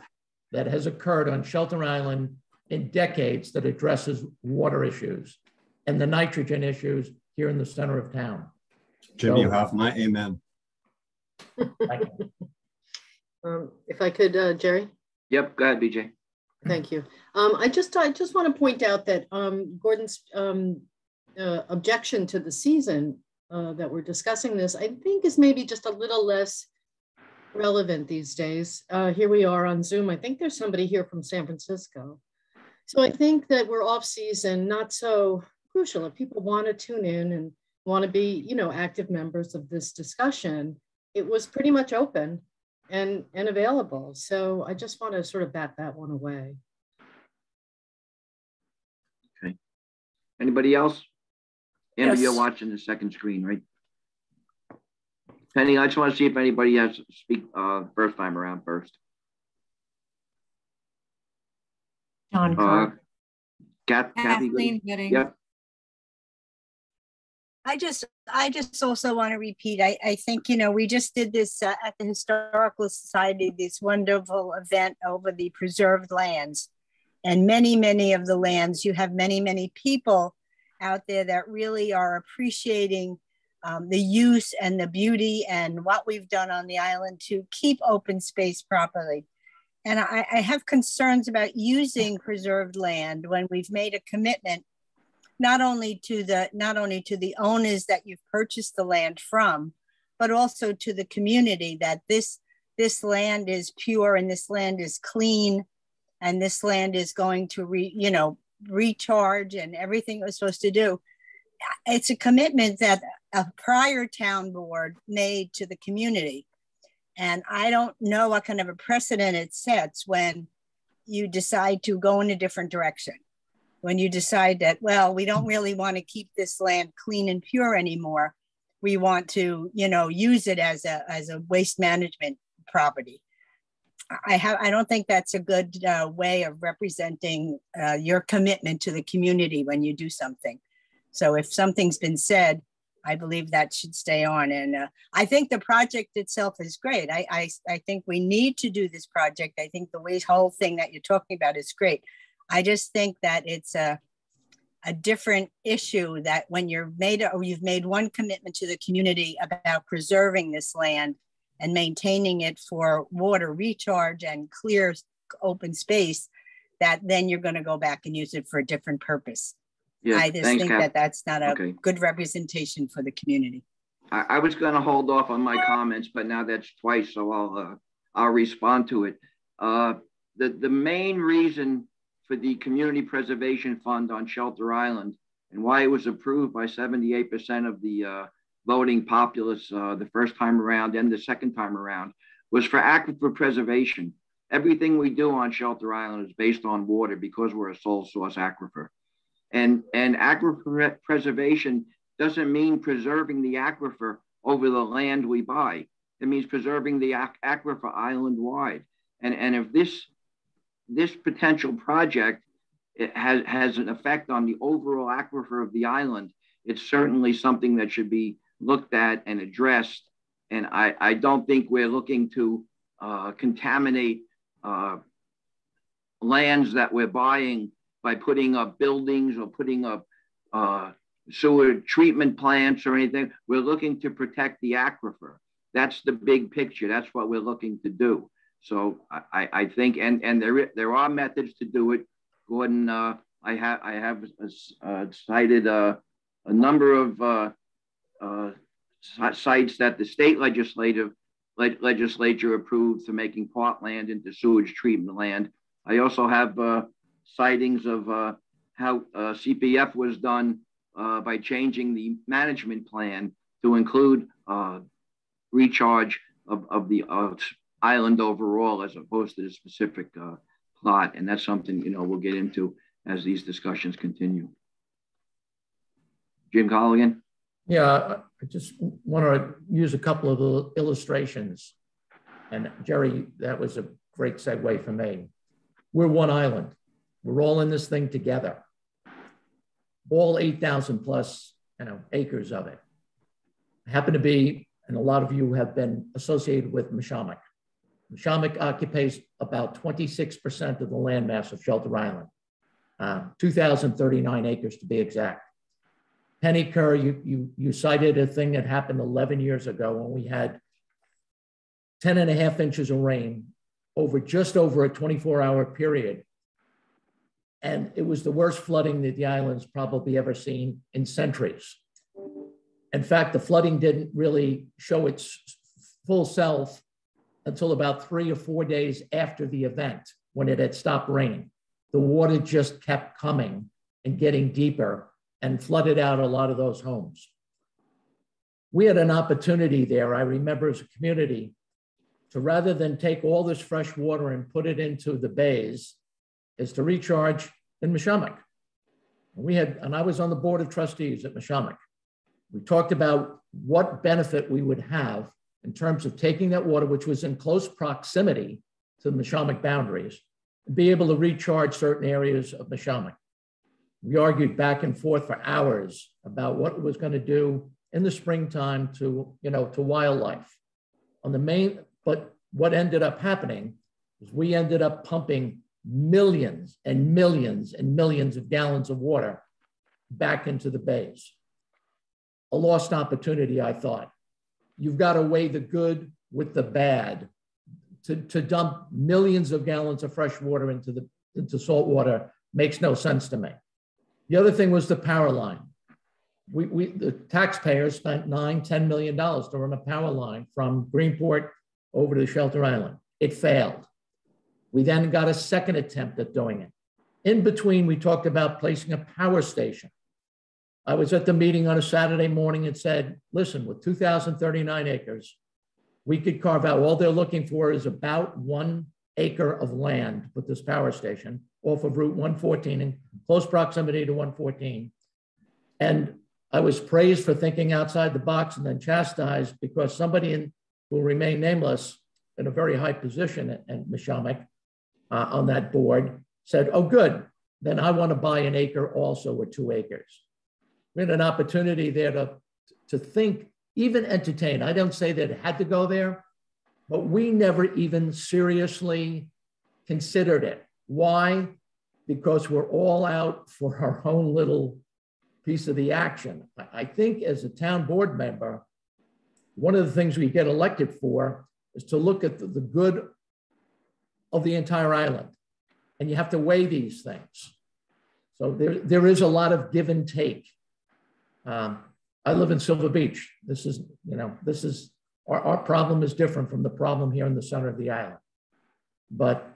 that has occurred on Shelter Island in decades that addresses water issues and the nitrogen issues here in the center of town.
Jim, so, you have my amen.
Um, if I could, uh, Jerry.
Yep, go ahead, BJ.
Thank you. Um, I just I just want to point out that um, Gordon's um, uh, objection to the season uh, that we're discussing this, I think, is maybe just a little less relevant these days. Uh, here we are on Zoom. I think there's somebody here from San Francisco. So I think that we're off season, not so crucial. If people want to tune in and want to be, you know, active members of this discussion, it was pretty much open and and available. So I just want to sort of bat that one away.
Okay. Anybody else? Amber,
yes.
you're watching the second screen, right? Penny, I just want to see if anybody has to speak uh, first time around first.
John Uh,
Kath, Kathy,
Kathleen
Yep.
I just, I just also want to repeat. I, I think you know we just did this uh, at the Historical Society, this wonderful event over the preserved lands, and many, many of the lands. You have many, many people out there that really are appreciating um, the use and the beauty and what we've done on the island to keep open space properly. And I, I have concerns about using preserved land when we've made a commitment not only to the not only to the owners that you've purchased the land from but also to the community that this this land is pure and this land is clean and this land is going to re, you know recharge and everything it was supposed to do. It's a commitment that a prior town board made to the community and i don't know what kind of a precedent it sets when you decide to go in a different direction when you decide that, well, we don't really want to keep this land clean and pure anymore. We want to, you know, use it as a, as a waste management property. I have, I don't think that's a good uh, way of representing uh, your commitment to the community when you do something. So if something's been said, I believe that should stay on. And uh, I think the project itself is great. I, I, I think we need to do this project. I think the whole thing that you're talking about is great. I just think that it's a a different issue that when you're made or you've made one commitment to the community about preserving this land and maintaining it for water recharge and clear open space, that then you're going to go back and use it for a different purpose.
Yeah,
I just
thanks,
think
Kath.
that that's not a
Okay.
good representation for the community.
I, I was going to hold off on my comments, but now that's twice, so I'll uh, I'll respond to it. Uh, the the main reason for the Community Preservation Fund on Shelter Island and why it was approved by 78% of the uh, voting populace uh, the first time around and the second time around was for aquifer preservation. Everything we do on Shelter Island is based on water because we're a sole source aquifer. And, and aquifer preservation doesn't mean preserving the aquifer over the land we buy. It means preserving the aqu- aquifer island wide. And, and if this, this potential project has, has an effect on the overall aquifer of the island, it's certainly something that should be looked at and addressed. And I, I don't think we're looking to uh, contaminate uh, lands that we're buying by putting up buildings or putting up uh, sewer treatment plants or anything. We're looking to protect the aquifer. That's the big picture. That's what we're looking to do. So I, I- think, and and there there are methods to do it. Gordon, uh, I have I have uh, cited uh, a number of uh, uh, sites that the state legislative leg- legislature approved for making parkland into sewage treatment land. I also have uh, sightings of uh, how uh, CPF was done uh, by changing the management plan to include uh, recharge of, of the uh, island overall as opposed to the specific uh, plot. And that's something, you know, we'll get into as these discussions continue. Jim Colligan?
Yeah, I just want to use a couple of illustrations. And Jerry, that was a great segue for me. We're one island. We're all in this thing together. All 8,000 plus, you know, acres of it. I happen to be, and a lot of you have been associated with Mashomack. Mashomack occupies about 26% of the landmass of Shelter Island, uh, 2,039 acres to be exact. Penny Kerr, you, you, you cited a thing that happened 11 years ago when we had 10 and a half inches of rain over just over a 24 hour period. And it was the worst flooding that the island's probably ever seen in centuries. In fact, the flooding didn't really show its full self until about three or four days after the event when it had stopped raining. The water just kept coming and getting deeper and flooded out a lot of those homes. We had an opportunity there, I remember as a community, to rather than take all this fresh water and put it into the bays, is to recharge in Mashomack. We had, and I was on the board of trustees at Mashomack. We talked about what benefit we would have in terms of taking that water, which was in close proximity to the Mashomack boundaries, and be able to recharge certain areas of Mashomack. We argued back and forth for hours about what it was going to do in the springtime to, you know, to wildlife. On the main, but what ended up happening was we ended up pumping millions and millions and millions of gallons of water back into the bays. A lost opportunity, I thought. You've got to weigh the good with the bad. To, to dump millions of gallons of fresh water into the into salt water makes no sense to me. The other thing was the power line. We, we the taxpayers spent nine, $10 million to run a power line from Greenport over to Shelter Island. It failed. We then got a second attempt at doing it. In between, we talked about placing a power station. I was at the meeting on a Saturday morning and said, listen, with 2,039 acres, we could carve out, all they're looking for is about one acre of land to put this power station off of Route 114 in close proximity to 114. And I was praised for thinking outside the box and then chastised because somebody in, will remain nameless in a very high position at, at Mashomack uh, on that board said, oh, good, then I want to buy an acre also or two acres. We had an opportunity there to, to think, even entertain. I don't say that it had to go there, but we never even seriously considered it. Why? Because we're all out for our own little piece of the action. I- think as a town board member, one of the things we get elected for is to look at the, the good of the entire island. And you have to weigh these things. So there, there is a lot of give and take. Um, I live in Silver Beach. This is, you know, this is, our, our problem is different from the problem here in the center of the island. But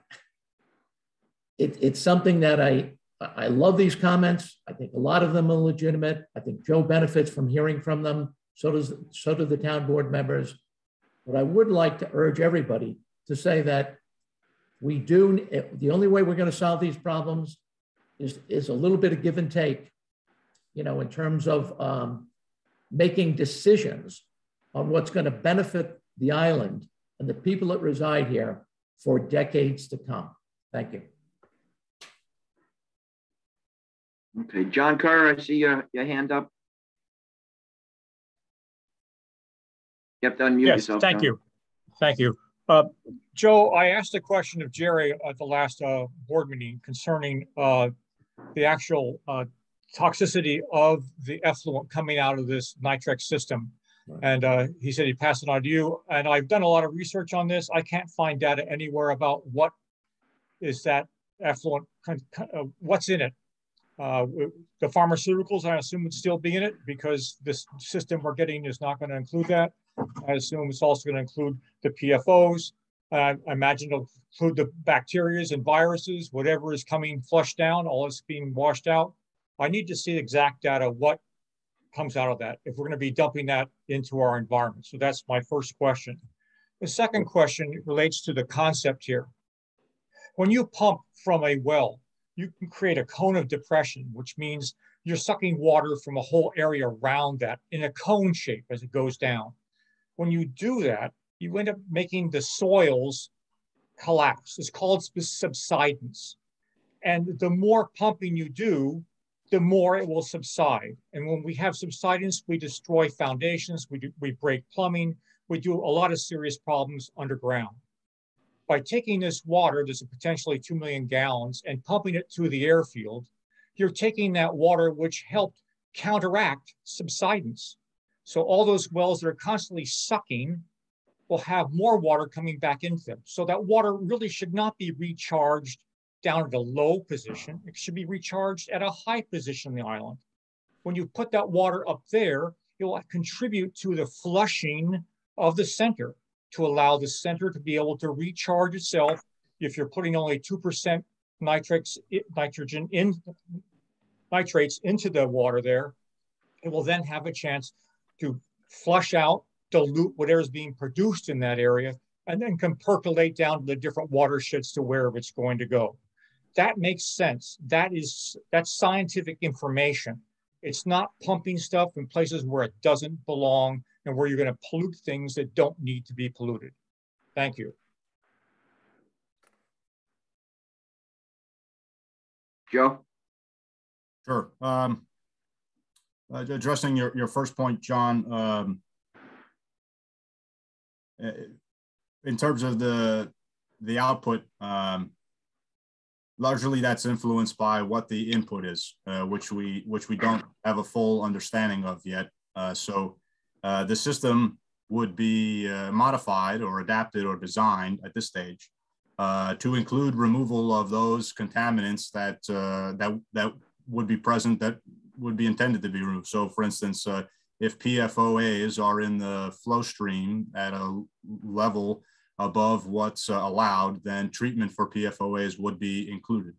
it, it's something that I, I love these comments. I think a lot of them are legitimate. I think Joe benefits from hearing from them. So does so do the town board members. But I would like to urge everybody to say that we do, the only way we're going to solve these problems is, is a little bit of give and take, you know, in terms of um, making decisions on what's going to benefit the island and the people that reside here for decades to come. Thank you.
Okay, John Kerr, I see your, your hand up. You have to unmute
yes,
yourself.
Thank
John.
you. Thank you. Uh, Joe, I asked a question of Jerry at the last uh, board meeting concerning uh, the actual uh, toxicity of the effluent coming out of this Nitrex system. And uh, he said he'd pass it on to you. And I've done a lot of research on this. I can't find data anywhere about what is that effluent, uh, what's in it. Uh, the pharmaceuticals, I assume, would still be in it because this system we're getting is not going to include that. I assume it's also going to include the PFOs. Uh, I imagine it'll include the bacterias and viruses, whatever is coming flushed down, all is being washed out. I need to see exact data, what comes out of that, if we're going to be dumping that into our environment. So that's my first question. The second question relates to the concept here. When you pump from a well, you can create a cone of depression, which means you're sucking water from a whole area around that in a cone shape as it goes down. When you do that, you end up making the soils collapse. It's called subsidence. And the more pumping you do, the more it will subside. And when we have subsidence, we destroy foundations, we, do, we break plumbing, we do a lot of serious problems underground. By taking this water, there's potentially 2 million gallons, and pumping it to the airfield, you're taking that water which helped counteract subsidence. So all those wells that are constantly sucking will have more water coming back into them. So that water really should not be recharged down at a low position. It should be recharged at a high position in the island. When you put that water up there, it will contribute to the flushing of the center to allow the center to be able to recharge itself. If you're putting only 2% nitrates, nitrogen in nitrates into the water there, it will then have a chance to flush out, dilute whatever's being produced in that area, and then can percolate down to the different watersheds to wherever it's going to go. That makes sense. That is that's scientific information. It's not pumping stuff in places where it doesn't belong and where you're going to pollute things that don't need to be polluted. Thank you.
Joe?
Sure. Um, uh, addressing your, your first point, John, um, uh, in terms of the the output, um, largely that's influenced by what the input is, uh, which we which we don't have a full understanding of yet. Uh, so uh, the system would be uh, modified or adapted or designed at this stage to include removal of those contaminants that that that would be present that would be intended to be removed. So, for instance, uh, if PFOAs are in the flow stream at a level above what's uh, allowed, then treatment for PFOAs would be included.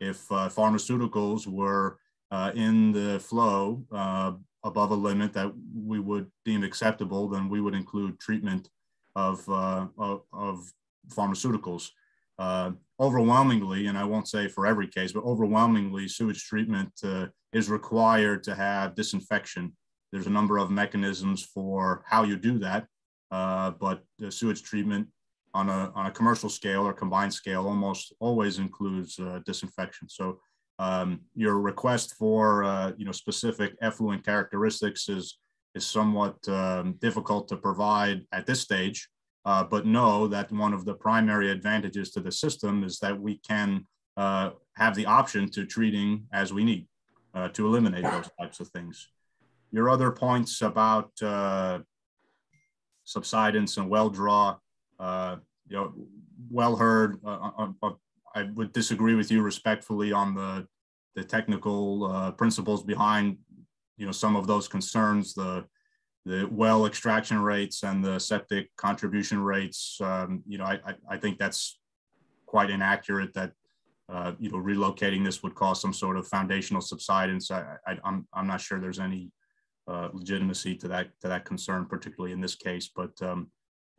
If uh, pharmaceuticals were uh, in the flow uh, above a limit that we would deem acceptable, then we would include treatment of, uh, of, of, pharmaceuticals. Overwhelmingly, and I won't say for every case, but overwhelmingly, sewage treatment is required to have disinfection. There's a number of mechanisms for how you do that, uh, but the sewage treatment on a, on a commercial scale or combined scale almost always includes uh, disinfection. So um, your request for uh, you know specific effluent characteristics is is somewhat um, difficult to provide at this stage. Uh, but know that one of the primary advantages to the system is that we can uh, have the option to treating as we need uh, to eliminate those types of things. Your other points about uh, subsidence and well draw, uh, you know, well heard. Uh, uh, I would disagree with you respectfully on the the technical uh, principles behind, you know, some of those concerns. The the well extraction rates and the septic contribution rates. Um, you know, I, I, I think that's quite inaccurate. That uh, you know, relocating this would cause some sort of foundational subsidence. I, I, am I'm, I'm not sure there's any uh, legitimacy to that to that concern, particularly in this case. But um,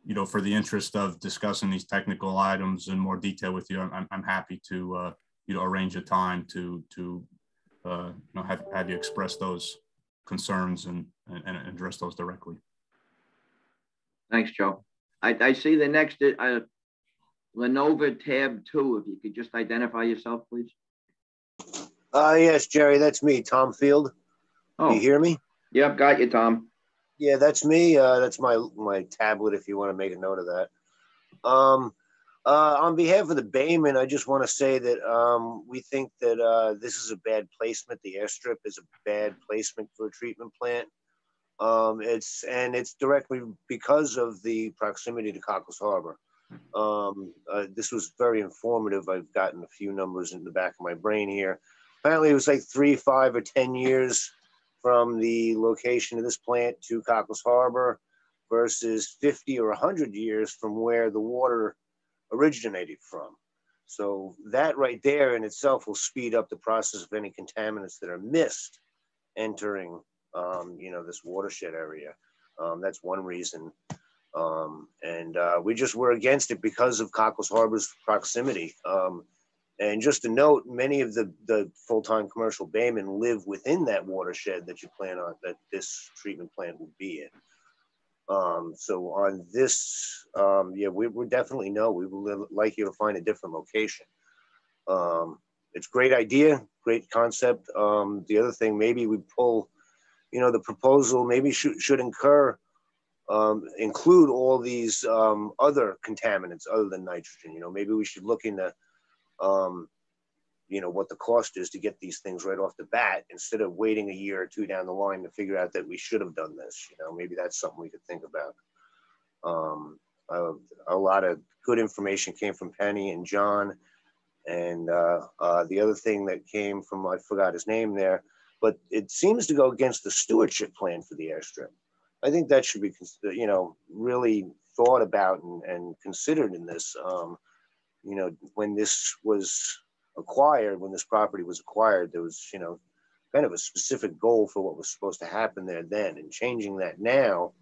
you know, for the interest of discussing these technical items in more detail with you, I'm, I'm happy to uh, you know arrange a time to to uh, you know have, have you express those concerns and, and, and address those directly.
Thanks, Joe. I, I see the next uh, Lenovo Tab 2. If you could just identify yourself, please.
Uh, yes, Jerry, that's me, Tom Field. Oh. you hear me?
Yep, got you, Tom.
Yeah, that's me. Uh, that's my my tablet. If you want to make a note of that. Um, uh, on behalf of the Bayman, I just want to say that um, we think that uh, this is a bad placement. The airstrip is a bad placement for a treatment plant. Um, it's and it's directly because of the proximity to Coecles Harbor. Um, uh, this was very informative. I've gotten a few numbers in the back of my brain here. Apparently, it was like three, five, or 10 years from the location of this plant to Coecles Harbor versus 50 or 100 years from where the water originated from. So that right there in itself will speed up the process of any contaminants that are missed entering, um, you know, this watershed area. Um, that's one reason. Um, and uh, we just were against it because of Coecles Harbor's proximity. Um, and just to note, many of the, the full-time commercial baymen live within that watershed that you plan on, that this treatment plant would be in. Um, so on this, um, yeah, we would definitely know. We would like you to find a different location. Um, it's great idea, great concept. Um, the other thing, maybe we pull, you know, the proposal maybe should, should incur um, include all these um, other contaminants other than nitrogen. You know, maybe we should look into, um, you know, what the cost is to get these things right off the bat instead of waiting a year or two down the line to figure out that we should have done this. You know, maybe that's something we could think about. Um, uh, a lot of good information came from Penny and John. And uh, uh, the other thing that came from, I forgot his name there, but it seems to go against the stewardship plan for the airstrip. I think that should be, you know, really thought about and, and considered in this. Um, you know, when this was acquired, when this property was acquired, there was, you know, kind of a specific goal for what was supposed to happen there then. And changing that now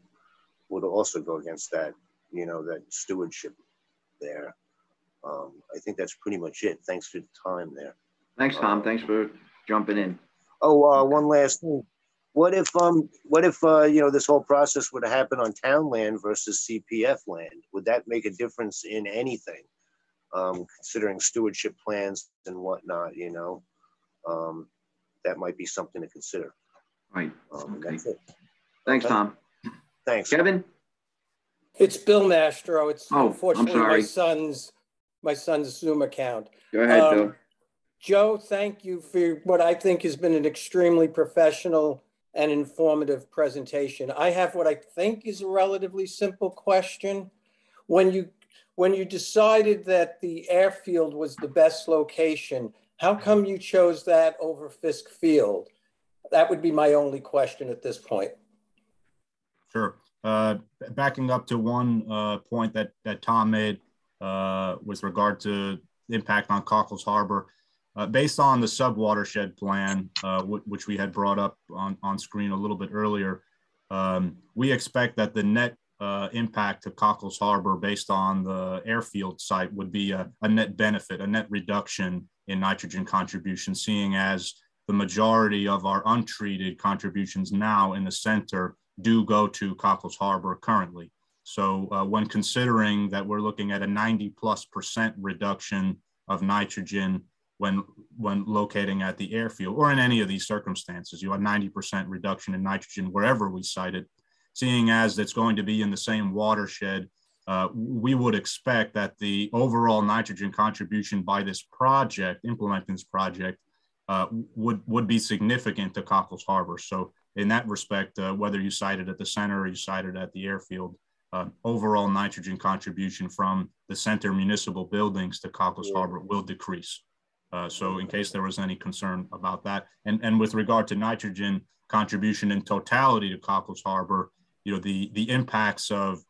would also go against that, you know, that stewardship there. Um, I think that's pretty much it. Thanks for the time there.
Thanks, Tom. Um, Thanks for jumping in.
Oh, uh, one last thing. What if um what if uh you know this whole process would happen on town land versus CPF land? Would that make a difference in anything? Um, considering stewardship plans and whatnot, you know, um, that might be something to consider.
Right. Um, okay. Thanks, Tom.
Thanks,
Kevin.
It's Bill Mastro. It's
oh,
unfortunately my son's my son's Zoom account.
Go ahead, um, Bill.
Joe, thank you for what I think has been an extremely professional and informative presentation. I have what I think is a relatively simple question. When you when you decided that the airfield was the best location, how come you chose that over Fiske Field? That would be my only question at this point.
Sure. Uh, backing up to one uh, point that, that Tom made uh, with regard to impact on Coecles Harbor, uh, based on the subwatershed plan, uh, which we had brought up on, on screen a little bit earlier, um, we expect that the net uh, impact to Coecles Harbor based on the airfield site would be a, a, net benefit, a net reduction in nitrogen contribution, seeing as the majority of our untreated contributions now in the center do go to Coecles Harbor currently. So uh, when considering that we're looking at a 90 plus percent reduction of nitrogen when when locating at the airfield or in any of these circumstances. You have 90% reduction in nitrogen wherever we site it. Seeing as it's going to be in the same watershed, uh, we would expect that the overall nitrogen contribution by this project, implementing this project, uh, would would be significant to Coecles Harbor. So in that respect, uh, whether you site it at the center or you site it at the airfield, uh, overall nitrogen contribution from the center municipal buildings to Coecles. Harbor will decrease. Uh, so in case there was any concern about that. And, and with regard to nitrogen contribution in totality to Coecles Harbor, you know, the, the impacts of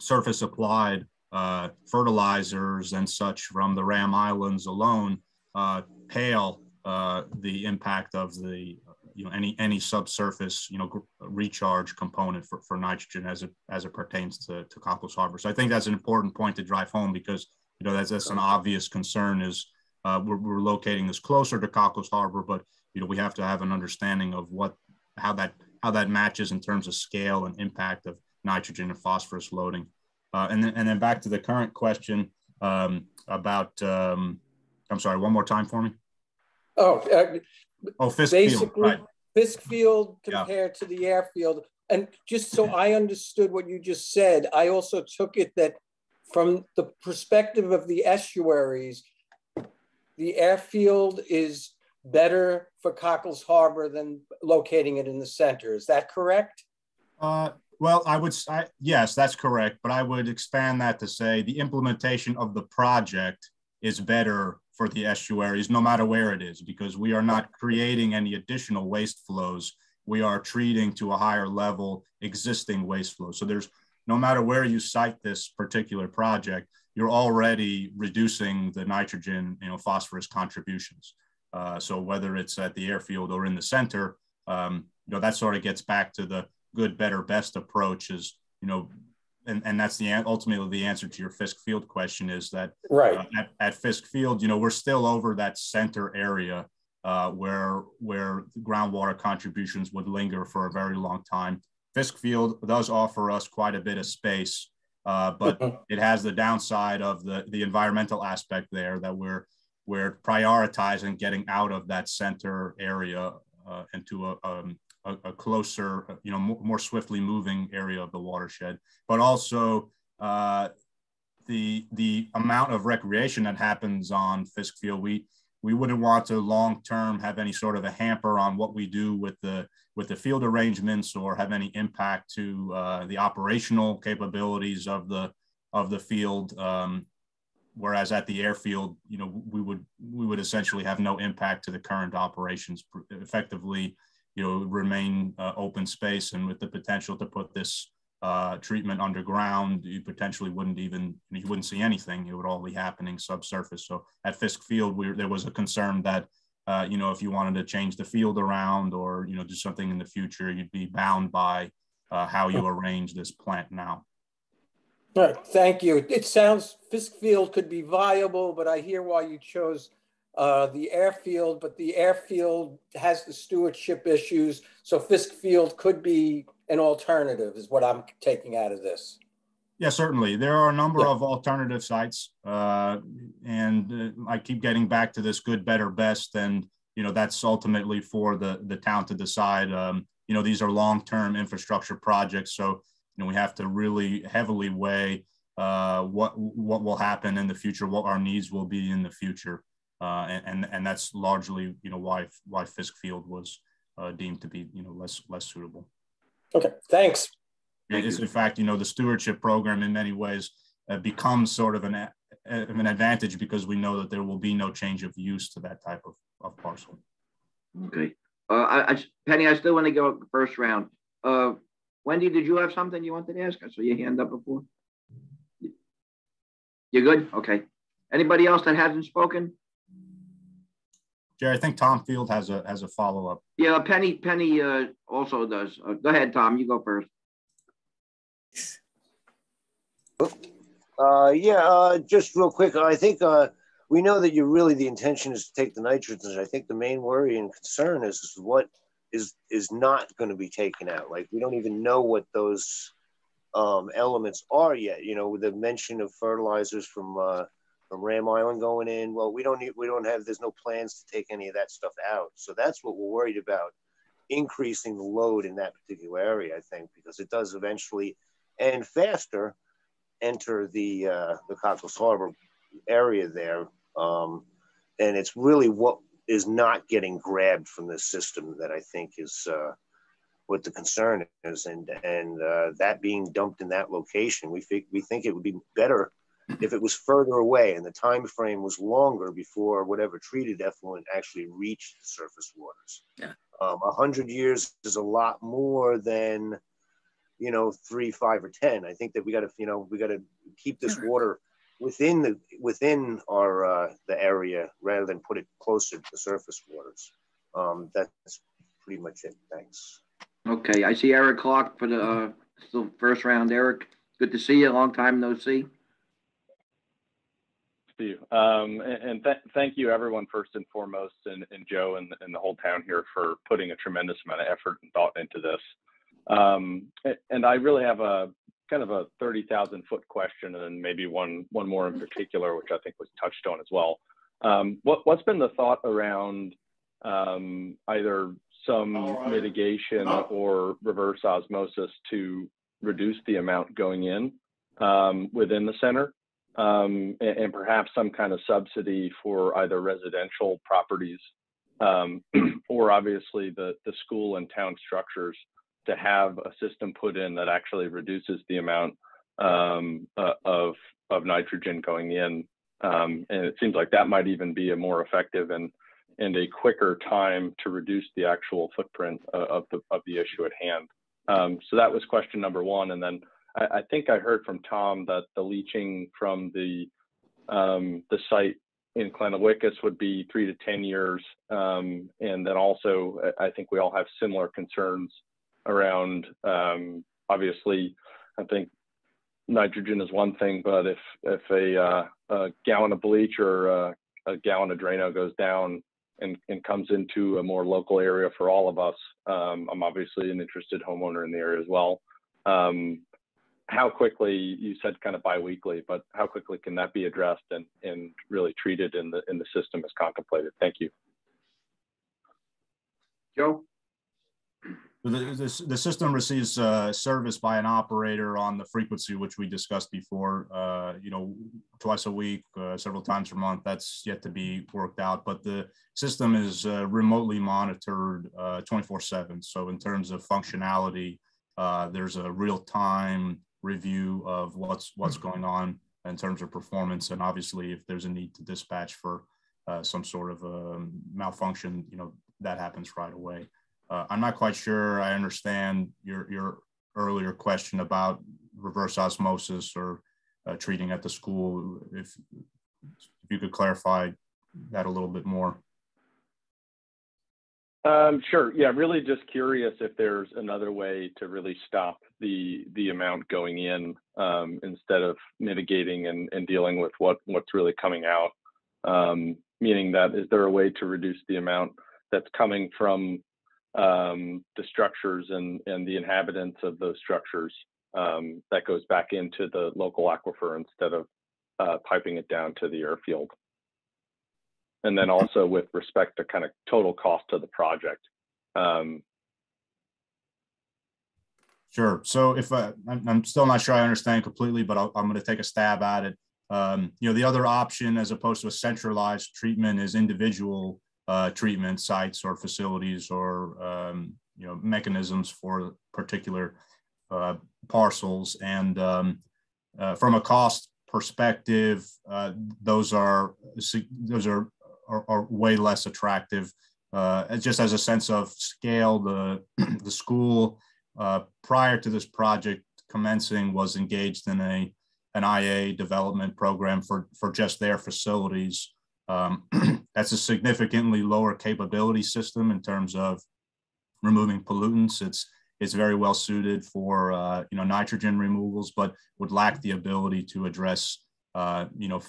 surface applied uh, fertilizers and such from the Ram Islands alone uh, pale uh, the impact of the you know any any subsurface you know recharge component for, for nitrogen as it as it pertains to, to Coecles Harbor. So I think that's an important point to drive home because you know that's that's an obvious concern is uh, we're, we're locating this closer to Coecles Harbor, but you know we have to have an understanding of what how that how that matches in terms of scale and impact of nitrogen and phosphorus loading. Uh, and then and then back to the current question um, about um, I'm sorry, one more time for me.
Oh, uh,
oh, Fiske
basically,
Field, right.
Fiske Field compared yeah. to the airfield. And just so I understood what you just said, I also took it that from the perspective of the estuaries, the airfield is better for Coecles Harbor than locating it in the center. Is that correct?
Uh, well, I would, I, yes, that's correct. But I would expand that to say the implementation of the project is better for the estuaries, no matter where it is, because we are not creating any additional waste flows. We are treating to a higher level existing waste flows. So there's no matter where you cite this particular project, you're already reducing the nitrogen, you know, phosphorus contributions. Uh, so whether it's at the airfield or in the center, um, you know, that sort of gets back to the good, better, best approach is, you know, and, and that's the ultimately the answer to your Fiske Field question is that
right
uh, at, at, Fiske Field, you know, we're still over that center area uh, where where groundwater contributions would linger for a very long time. Fiske Field does offer us quite a bit of space, uh, but mm-hmm. it has the downside of the the environmental aspect there that we're we're prioritizing getting out of that center area uh, into a, um, a, a closer, you know, more, more, swiftly moving area of the watershed, but also uh, the the amount of recreation that happens on Fiske Field. We we wouldn't want to long term have any sort of a hamper on what we do with the with the field arrangements or have any impact to uh, the operational capabilities of the of the field. Um, whereas at the airfield, you know, we would we would essentially have no impact to the current operations. Effectively, you know, remain uh, open space and with the potential to put this uh, treatment underground, you potentially wouldn't even, you wouldn't see anything. It would all be happening subsurface. So at Fiske Field, we, there was a concern that, uh, you know, if you wanted to change the field around or, you know, do something in the future, you'd be bound by uh, how you arrange this plant now.
All right, thank you. It sounds Fiske Field could be viable, but I hear why you chose uh, the airfield, but the airfield has the stewardship issues. So Fiske Field could be an alternative, is what I'm taking out of this.
Yeah, certainly. There are a number yeah. of alternative sites, uh, and uh, I keep getting back to this good, better, best, and you know that's ultimately for the the town to decide. Um, you know, these are long-term infrastructure projects, so you know we have to really heavily weigh uh, what what will happen in the future, what our needs will be in the future uh, and, and, and that's largely you know why why Fiske Field was uh, deemed to be you know less less suitable.
Okay, thanks.
It is in fact you know the stewardship program in many ways uh, becomes sort of an an advantage because we know that there will be no change of use to that type of, of parcel.
Okay, uh, I, I, Penny, I still want to go first round. Wendy, did you have something you wanted to ask? I saw your hand up before. You're good. Okay. Anybody else that hasn't spoken?
Jerry, I think Tom Field has a has a follow up.
Yeah, Penny Penny uh, also does. Uh, go ahead, Tom. You go first.
Uh, yeah, uh, just real quick. I think uh, we know that you really the intention is to take the nitrogen. I think the main worry and concern is, is what is is not going to be taken out. Like we don't even know what those um, elements are yet. You know, with the mention of fertilizers from uh, from Ram Island going in. Well, we don't need, we don't have, there's no plans to take any of that stuff out. So that's what we're worried about, increasing the load in that particular area, I think, because it does eventually and faster enter the uh, the Coecles Harbor area there. Um, and it's really what is not getting grabbed from this system that I think is uh, what the concern is, and and uh, that being dumped in that location, we think we think it would be better if it was further away and the time frame was longer before whatever treated effluent actually reached the surface waters.
Yeah.
Um, a hundred years is a lot more than, you know, three, five, or ten. I think that we got to, you know, we got to keep this water within the within our uh, the area rather than put it closer to the surface waters. Um, that's pretty much it. Thanks.
Okay, I see Eric Clark for the uh, still first round. Eric, good to see you. A long time no see.
Steve, um, and, and th thank you everyone first and foremost, and, and Joe and, and, the whole town here for putting a tremendous amount of effort and thought into this. Um, and I really have a kind of a 30,000 foot question and then maybe one, one more in particular, which I think was touched on as well. Um, what, what's been the thought around um, either some mitigation or reverse osmosis to reduce the amount going in um, within the center? Um, and, and, perhaps some kind of subsidy for either residential properties um, or obviously the, the school and town structures to have a system put in that actually reduces the amount um, uh, of of nitrogen going in, um, and it seems like that might even be a more effective and and a quicker time to reduce the actual footprint uh, of the of the issue at hand. Um, so that was question number one, and then I, I, think I heard from Tom that the leaching from the um, the site in Klenawicus would be three to ten years, um, and then also I think we all have similar concerns around um, obviously I think nitrogen is one thing, but if if a, uh, a gallon of bleach or a, a, gallon of Drano goes down and, and comes into a more local area for all of us, um, I'm obviously an interested homeowner in the area as well. Um, how quickly you said kind of biweekly, but how quickly can that be addressed and, and really treated in the in the system as contemplated? Thank you.
Joe.
The, the, the system receives uh, service by an operator on the frequency, which we discussed before, uh, you know, twice a week, uh, several times per month. That's yet to be worked out, but the system is uh, remotely monitored uh, 24 seven. So in terms of functionality, uh, there's a real time review of what's, what's going on in terms of performance. And obviously if there's a need to dispatch for some sort of um, malfunction, you know, that happens right away. Uh, I'm not quite sure I understand your, your earlier question about reverse osmosis or uh, treating at the school. If, if you could clarify that a little bit more.
Um, sure. Yeah, really just curious if there's another way to really stop the the amount going in um, instead of mitigating and, and dealing with what what's really coming out. Um, meaning that is there a way to reduce the amount that's coming from um, the structures and, and the inhabitants of those structures um, that goes back into the local aquifer instead of uh, piping it down to the airfield. And then also with respect to kind of total cost of the project. Um,
sure. So if I, I'm still not sure I understand completely, but i am going to take a stab at it. Um, you know, the other option as opposed to a centralized treatment is individual uh, treatment sites or facilities or um, you know mechanisms for particular uh, parcels. And um, uh, from a cost perspective, uh, those are those are, are, are way less attractive. Uh, just as a sense of scale, the the school uh, prior to this project commencing was engaged in a an IA development program for for just their facilities. Um, that's a significantly lower capability system in terms of removing pollutants. It's it's very well suited for uh, you know nitrogen removals, but would lack the ability to address uh, you know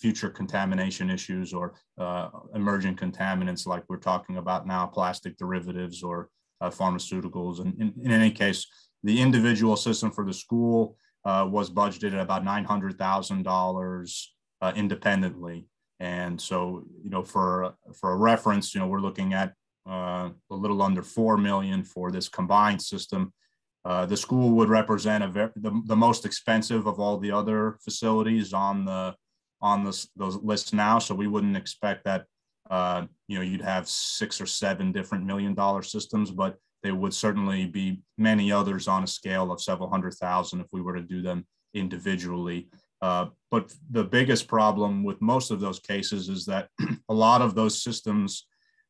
future contamination issues or uh, emerging contaminants like we're talking about now, plastic derivatives or uh, pharmaceuticals. And in, in, any case, the individual system for the school uh, was budgeted at about nine hundred thousand dollars uh, independently. And so, you know, for for a reference, you know, we're looking at uh, a little under four million for this combined system. Uh, the school would represent a very, the, the most expensive of all the other facilities on the on this those lists now. So we wouldn't expect that uh, you know you'd have six or seven different million dollar systems, but there would certainly be many others on a scale of several hundred thousand if we were to do them individually. Uh, but the biggest problem with most of those cases is that a lot of those systems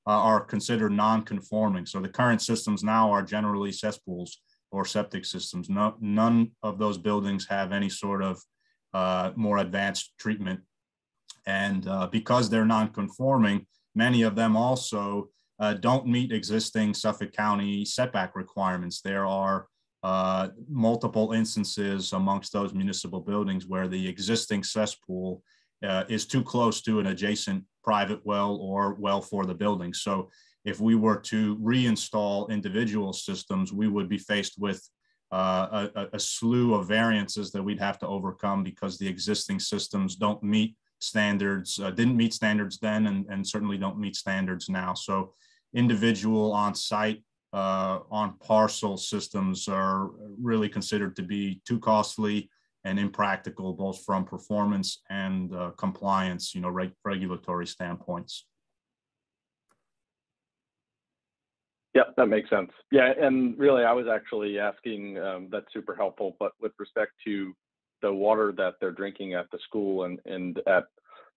uh, are considered non-conforming. So the current systems now are generally cesspools or septic systems. No, none of those buildings have any sort of uh, more advanced treatment. And uh, because they're non-conforming, many of them also uh, don't meet existing Suffolk County setback requirements. There are uh, multiple instances amongst those municipal buildings where the existing cesspool uh, is too close to an adjacent private well or well for the building. So if we were to reinstall individual systems, we would be faced with uh, a, a, slew of variances that we'd have to overcome because the existing systems don't meet standards, uh, didn't meet standards then, and, and certainly don't meet standards now. So individual on site uh, on parcel systems are really considered to be too costly and impractical, both from performance and uh, compliance, you know, reg regulatory standpoints.
Yep, that makes sense. Yeah, and really, I was actually asking. Um, that's super helpful. But with respect to the water that they're drinking at the school and and at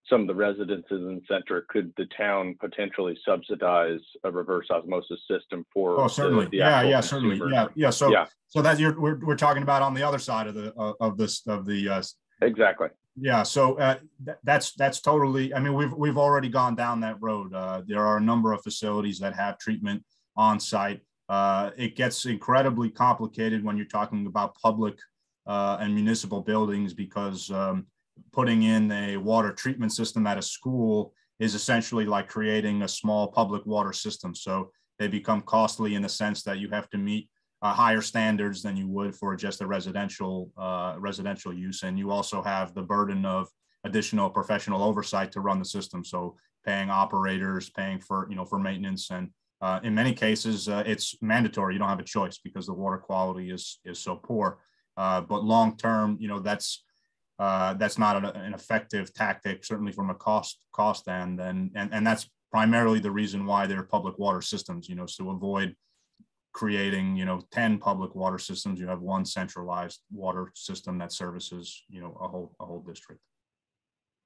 some of the residences in center, could the town potentially subsidize a reverse osmosis system for?
Oh, certainly.
The, the
yeah, yeah, certainly. Yeah, yeah. So,
yeah.
so that you're we're, we're talking about on the other side of the uh, of this of the. Uh,
exactly.
Yeah. So uh, th that's that's totally. I mean, we've we've already gone down that road. Uh, there are a number of facilities that have treatment on site. Uh, it gets incredibly complicated when you're talking about public uh, and municipal buildings because um, putting in a water treatment system at a school is essentially like creating a small public water system. So they become costly in the sense that you have to meet uh, higher standards than you would for just a residential uh, residential use, and you also have the burden of additional professional oversight to run the system. So paying operators, paying for you know for maintenance, and uh, in many cases uh, it's mandatory. You don't have a choice because the water quality is is so poor. Uh, but long term, you know that's uh, that's not an, an, effective tactic, certainly from a cost cost end, and, and and that's primarily the reason why there are public water systems. You know, so avoid creating you know 10 public water systems. You have one centralized water system that services you know a whole a whole district.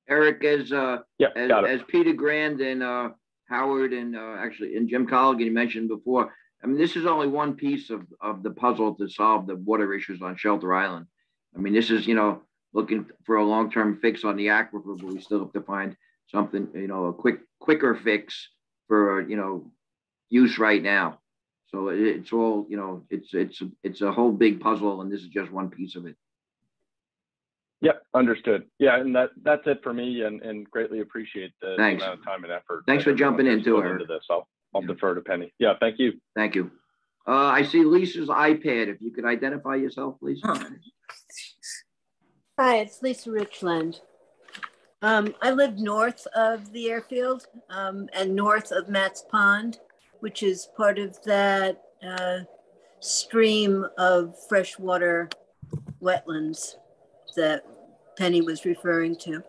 Eric as uh
yeah,
as, as peter grand and uh howard and uh actually and jim colligan mentioned before i mean this is only one piece of of the puzzle to solve the water issues on shelter island. I mean this is you know looking for a long-term fix on the aquifer, but we still have to find something, you know, a quick, quicker fix for, you know, use right now. So it's all, you know, it's it's it's a whole big puzzle, and this is just one piece of it.
Yep, understood. Yeah, and that that's it for me, and and greatly appreciate the, the amount of time and effort.
Thanks for jumping into it.
Into this, I'll I'll yeah. defer to Penny. Yeah, thank you.
Thank you. Uh, I see Lisa's iPad. If you could identify yourself, please.
Hi, it's Lisa Richland. Um, I live north of the airfield um, and north of Matt's Pond, which is part of that uh, stream of freshwater wetlands that Penny was referring to.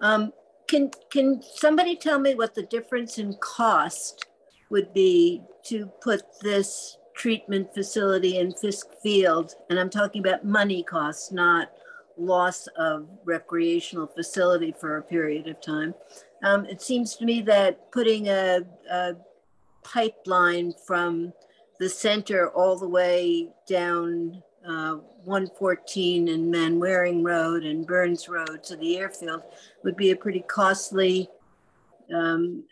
Um, can, can somebody tell me what the difference in cost would be to put this treatment facility in Fiske Field? And I'm talking about money costs, not loss of recreational facility for a period of time. Um, it seems to me that putting a, a, pipeline from the center all the way down uh, 114 and Manwaring Road and Burns Road to the airfield would be a pretty costly um,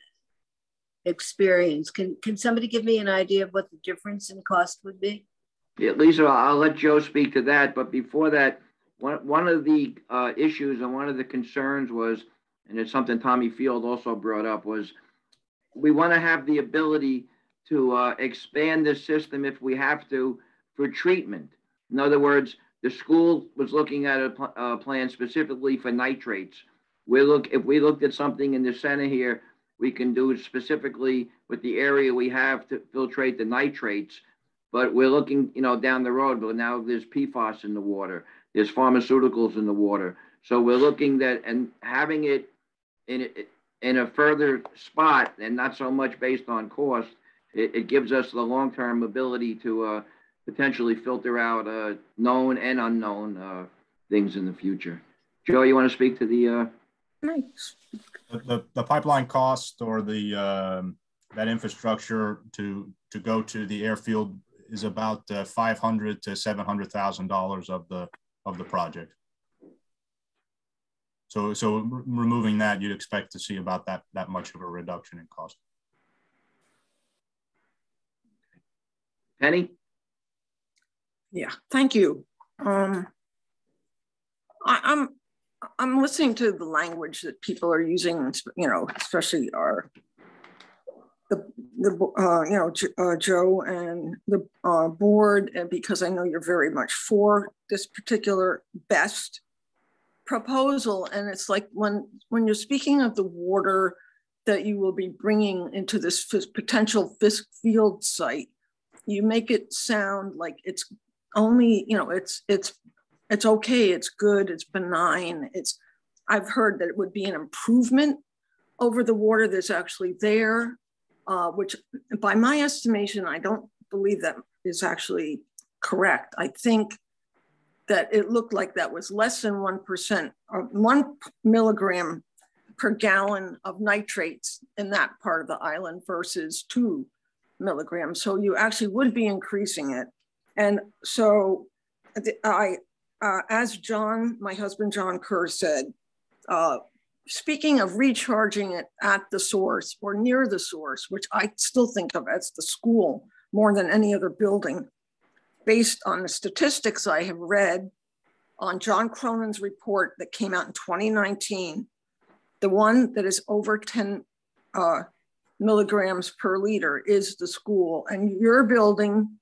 experience. Can, can somebody give me an idea of what the difference in cost would be?
Yeah, Lisa, I'll let Joe speak to that. But before that, one, one of the uh, issues and one of the concerns was, and it's something Tommy Field also brought up, was we want to have the ability to uh, expand this system if we have to for treatment. In other words, the school was looking at a pl uh, plan specifically for nitrates. We look if we looked at something in the center here, we can do specifically with the area we have to filtrate the nitrates. But we're looking, you know, down the road. But now there's PFAS in the water. There's pharmaceuticals in the water. So we're looking that and having it in in a further spot and not so much based on cost it, it gives us the long-term ability to uh, potentially filter out uh, known and unknown uh, things in the future. Joe, you want to speak to the? Uh...
Nice. The, the, the pipeline cost or the um, that infrastructure to to go to the airfield is about uh, five hundred to seven hundred thousand dollars of the of the project. So so removing that, you'd expect to see about that that much of a reduction in cost.
Penny.
Yeah, thank you. Um, I, I'm I'm listening to the language that people are using, you know, especially our the the uh, you know uh, Joe and the uh, board, and because I know you're very much for this particular best proposal, and it's like when when you're speaking of the water that you will be bringing into this potential Fiske Field site, you make it sound like it's only you know it's it's it's okay, it's good, it's benign. It's I've heard that it would be an improvement over the water that's actually there uh, which by my estimation, I don't believe that is actually correct. I think that it looked like that was less than 1% or one milligram per gallon of nitrates in that part of the island versus two milligrams. So you actually would be increasing it. And so I, uh, as John, my husband, John Kerr said, uh, speaking of recharging it at the source or near the source, which I still think of as the school more than any other building, based on the statistics I have read on John Cronin's report that came out in 2019, the one that is over 10 uh, milligrams per liter is the school. And your building,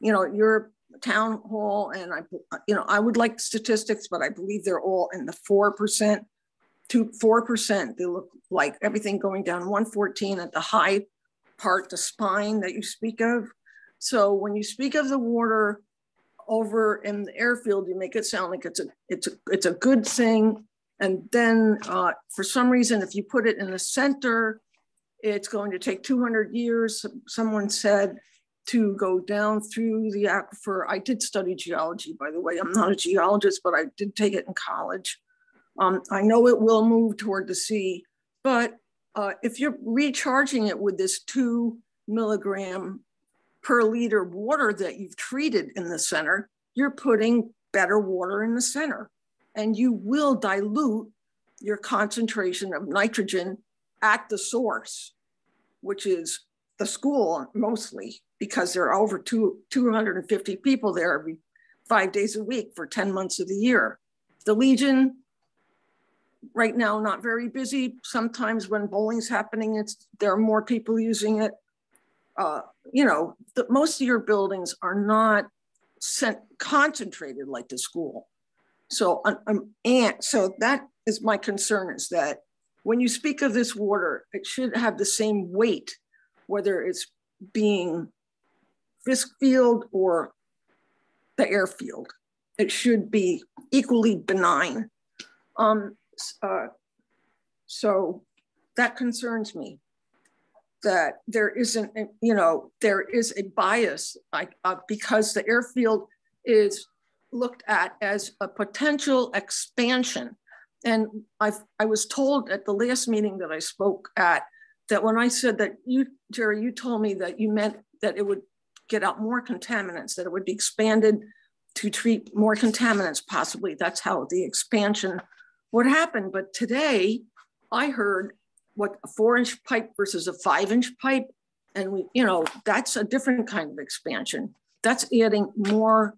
you know, your town hall, and I, you know, I would like statistics, but I believe they're all in the 4% to 4%. They look like everything going down 114 at the high part, the spine that you speak of. So when you speak of the water over in the airfield, you make it sound like it's a it's a it's a good thing. And then uh, for some reason, if you put it in the center, it's going to take 200 years. Someone said to go down through the aquifer. I did study geology, by the way. I'm not a geologist, but I did take it in college. Um, I know it will move toward the sea, but uh, if you're recharging it with this two milligram per liter water that you've treated in the center, you're putting better water in the center. And you will dilute your concentration of nitrogen at the source, which is the school mostly, because there are over two, 250 people there every five days a week for 10 months of the year. The Legion right now not very busy. Sometimes when bowling's happening, it's there are more people using it. Uh, you know, the, most of your buildings are not sent, concentrated like the school. So, um, um, and so that is my concern is that when you speak of this water, it should have the same weight, whether it's being Fiske Field or the airfield. It should be equally benign. Um, uh, so that concerns me that there isn't, you know, there is a bias uh, because the airfield is looked at as a potential expansion. And i I was told at the last meeting that I spoke at that when I said that you, Jerry, you told me that you meant that it would get out more contaminants, that it would be expanded to treat more contaminants, possibly. That's how the expansion what happened. But today I heard what a four inch pipe versus a five inch pipe. And we, you know, that's a different kind of expansion. That's adding more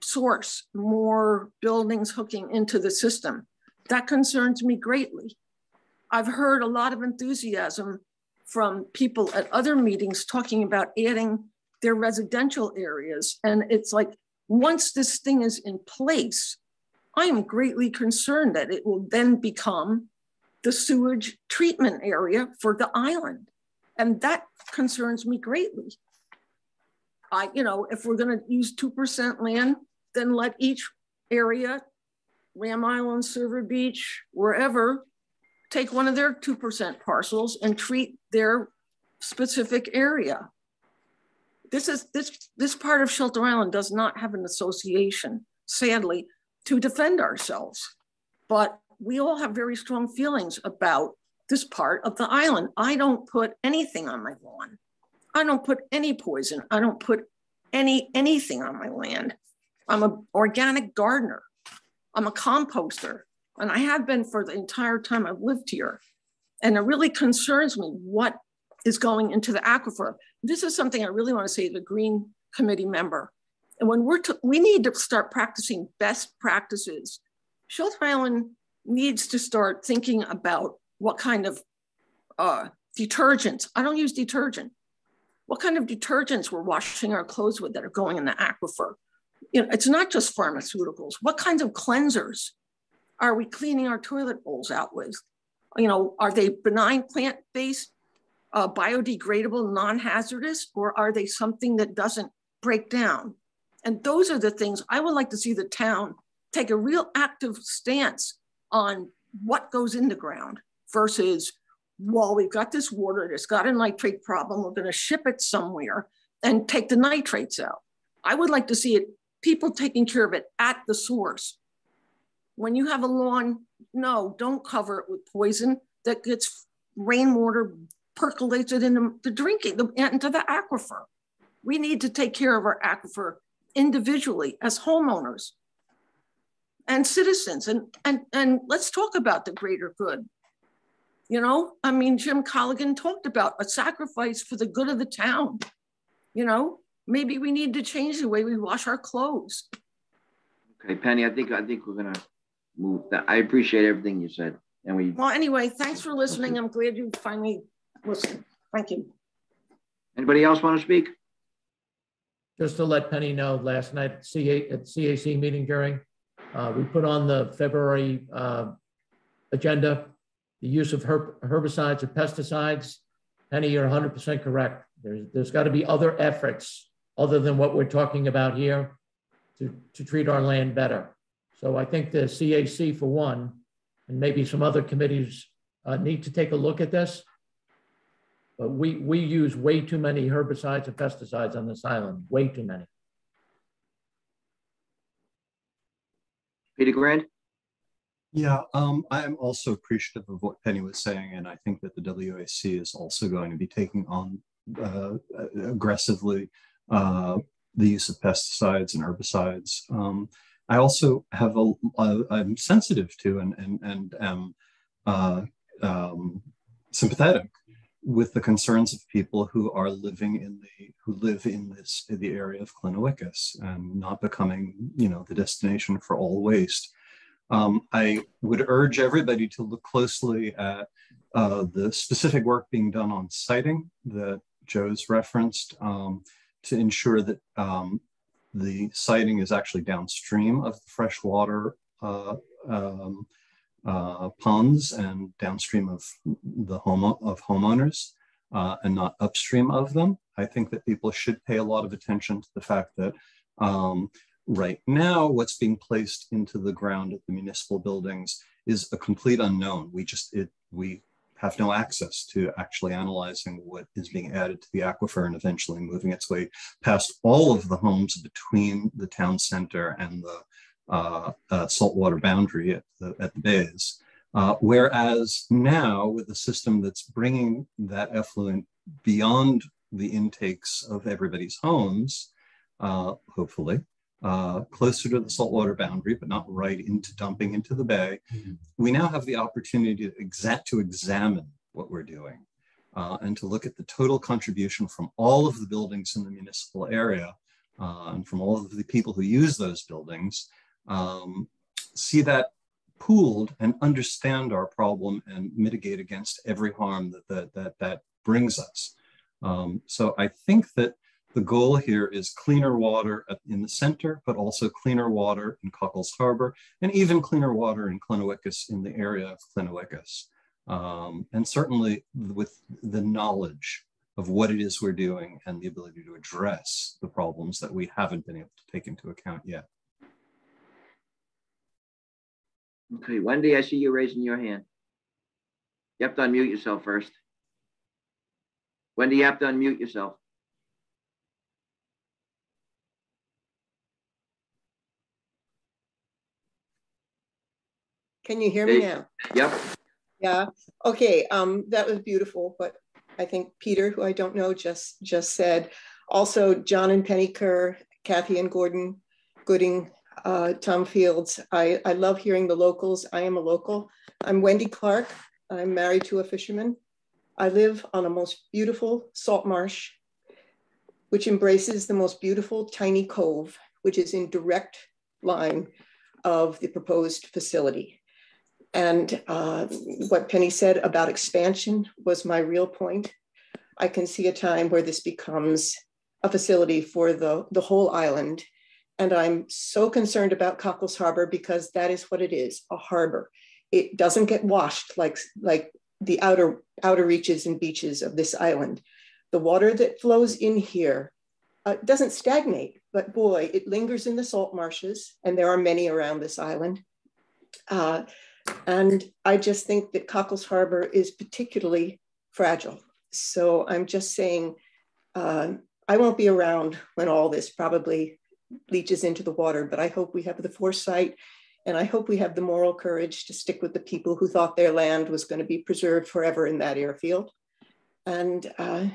source, more buildings hooking into the system. That concerns me greatly. I've heard a lot of enthusiasm from people at other meetings talking about adding their residential areas. And it's like, once this thing is in place, I am greatly concerned that it will then become the sewage treatment area for the island. And that concerns me greatly. I, you know, if we're going to use 2% land, then let each area, Ram Island, Silver Beach, wherever, take one of their 2% parcels and treat their specific area. This is this this part of Shelter Island does not have an association, sadly, to defend ourselves. But we all have very strong feelings about this part of the island. I don't put anything on my lawn. I don't put any poison. I don't put any anything on my land. I'm an organic gardener. I'm a composter, and I have been for the entire time I've lived here. And it really concerns me what is going into the aquifer. This is something I really want to say to the Green Committee member. And when we're, we need to start practicing best practices. Shelter Island needs to start thinking about what kind of uh, detergents, I don't use detergent, what kind of detergents we're washing our clothes with that are going in the aquifer. You know, it's not just pharmaceuticals. What kinds of cleansers are we cleaning our toilet bowls out with? You know, are they benign plant-based uh, biodegradable, non-hazardous, or are they something that doesn't break down? And those are the things I would like to see the town take a real active stance on what goes in the ground versus, well, we've got this water, it's got a nitrate problem, we're gonna ship it somewhere and take the nitrates out. I would like to see it, people taking care of it at the source. When you have a lawn, no, don't cover it with poison that gets rainwater percolates it into the drinking, into the aquifer. We need to take care of our aquifer individually as homeowners and citizens. And, and, and let's talk about the greater good. You know, I mean, Jim Colligan talked about a sacrifice for the good of the town. You know, maybe we need to change the way we wash our clothes.
Okay, Penny, I think I think we're gonna move that. I appreciate everything you said. And we
well anyway, thanks for listening. I'm glad you finally listen. Thank you.
Anybody else want to speak?
Just to let Penny know, last night at, CA, at CAC meeting during, uh, we put on the February uh, agenda the use of herb, herbicides or pesticides. Penny, you're 100% correct. There's, there's got to be other efforts other than what we're talking about here to, to treat our land better. So I think the CAC, for one, and maybe some other committees uh, need to take a look at this but we, we use way too many herbicides and pesticides on this island, way too many.
Peter Grant?
Yeah, um, I'm also appreciative of what Penny was saying, and I think that the WAC is also going to be taking on uh, aggressively uh, the use of pesticides and herbicides. Um, I also have a, a I'm sensitive to and and and am uh, um, sympathetic with the concerns of people who are living in the who live in this in the area of Klenawicus and not becoming you know the destination for all waste. Um, I would urge everybody to look closely at uh, the specific work being done on siting that Joe's referenced um, to ensure that um, the siting is actually downstream of the freshwater uh, um, uh, ponds and downstream of the home of homeowners uh, and not upstream of them. I think that people should pay a lot of attention to the fact that um, right now what's being placed into the ground at the municipal buildings is a complete unknown. We just it we have no access to actually analyzing what is being added to the aquifer and eventually moving its way past all of the homes between the town center and the uh, uh, saltwater boundary at the, at the bays. Uh, whereas now, with a system that's bringing that effluent beyond the intakes of everybody's homes, uh, hopefully, uh, closer to the saltwater boundary, but not right into dumping into the bay, mm-hmm. we now have the opportunity to, exa- to examine what we're doing uh, and to look at the total contribution from all of the buildings in the municipal area and from all of the people who use those buildings um, see that pooled and understand our problem and mitigate against every harm that that that, that brings us. Um, so I think that the goal here is cleaner water in the center, but also cleaner water in Coecles Harbor, and even cleaner water in Klenawicus in the area of Klenawicus. Um, and certainly with the knowledge of what it is we're doing and the ability to address the problems that we haven't been able to take into account yet.
Okay, Wendy, I see you raising your hand. You have to unmute yourself first. Wendy, you have to unmute yourself.
Can you hear me now?
Yep.
Yeah. Okay. Um, that was beautiful. But I think Peter, who I don't know, just just said. Also, John and Penny Kerr, Kathy and Gordon Gooding, uh, Tom Fields. I, I love hearing the locals. I am a local. I'm Wendy Clark. I'm married to a fisherman. I live on a most beautiful salt marsh, which embraces the most beautiful tiny cove, which is in direct line of the proposed facility. And uh, what Penny said about expansion was my real point. I can see a time where this becomes a facility for the, the whole island. And I'm so concerned about Coecles Harbor because that is what it is, a harbor. It doesn't get washed like, like the outer, outer reaches and beaches of this island. The water that flows in here uh, doesn't stagnate, but boy, it lingers in the salt marshes, and there are many around this island. Uh, and I just think that Coecles Harbor is particularly fragile. So I'm just saying, uh, I won't be around when all this probably leaches into the water, but I hope we have the foresight and I hope we have the moral courage to stick with the people who thought their land was going to be preserved forever in that airfield. And uh,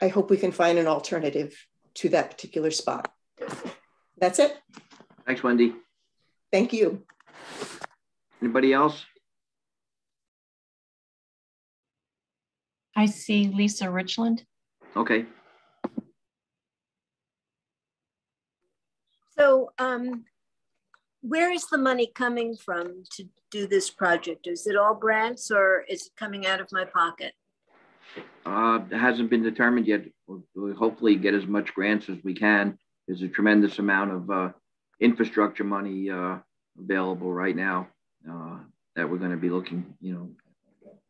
I hope we can find an alternative to that particular spot. That's it.
Thanks, Wendy.
Thank you.
Anybody else?
I see Lisa Richland.
Okay.
So um, where is the money coming from to do this project? Is it all grants or is it coming out of my pocket?
Uh, it hasn't been determined yet. We'll, we'll, hopefully get as much grants as we can. There's a tremendous amount of uh, infrastructure money uh, available right now uh, that we're going to be looking, you know,